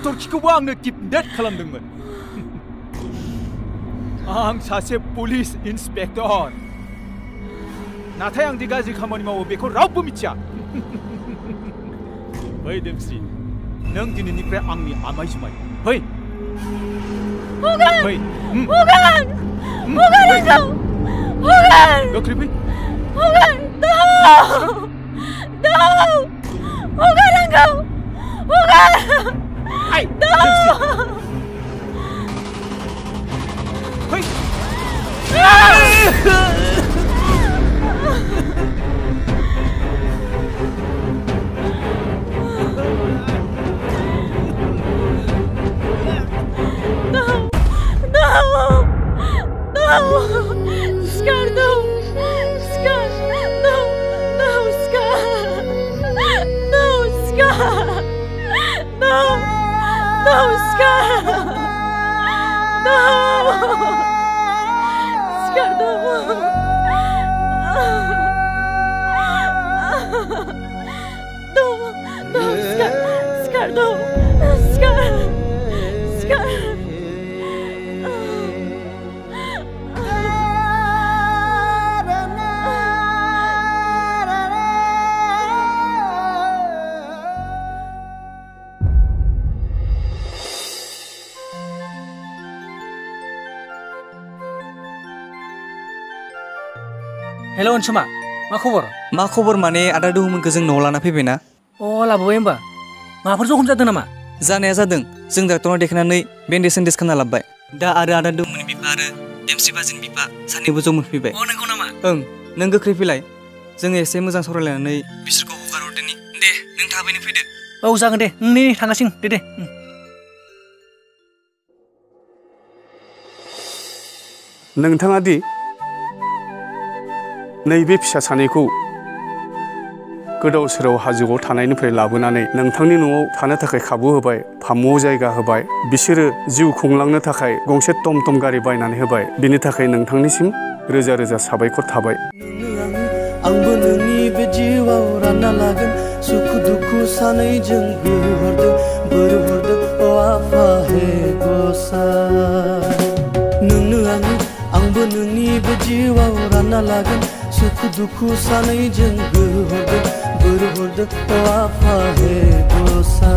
Atorçikubağını dipnet kılındın mı? Ang sase polis inspektör. 나타양 네가 지금 가만히만 오베코 라우프 미치야. 헤이 댐시, 넌 뒤는 니프레 앙미 아마이시마이. 헤이. 호간. 헤이. 호간. 호간에서. 호간. 너 크리피? 호간. 너. Hello' अनसुमा मा खबर मा खबर माने आदा दोहौमोनखौ जों न'आव लाना फैबायना अ लाबोबाय होमबा माबाफोर जखम जादों नामा जानाया जादों जों डाक्टरनाव देखायनानै बेन्डेज सेन्डेज खालामना लाबोबाय दा आरो आदा दोहौमोननि बिफा आरो देमसि बाजिनि बिफा सानैबो ज' मोनफैबाय अ नंगौ नामा ओं नों गोख्रै फैलाय जोङो एसे मोजां सावरायलायनानै बिसोरखौ हगारहरदोनि दे नों थाबैनो फैदो औ जागोन दे नै थांगासिनो दे दे उम। नोंथाङा दि नैबे फिसा सानैखौ गोदाव सोराव हाजोआव थानायनिफ्राय लाबोनानै नोंथांनि न'आव थानो थाखाय खाबु होबाय फामुआव जायगा होबाय बिसोरो जिउ खुंलांनो थाखाय गंसे टम टम गारि बायनानै होबाय बिनि थाखाय नोंथांनिसिम रोजा रोजा साबायखर थाबाय आंबो नोंनि बे जिउआव रानना लागोन सुखु दुखु सानैजों बोर हरदों बोर हरदों अ आफा हे गसाइ नोंनो आङो आंबो नोंनि बे जिउआव रानना लागोन सुख दुख सानै जंग हुर्द गुर हुर्द वाफा है दोसा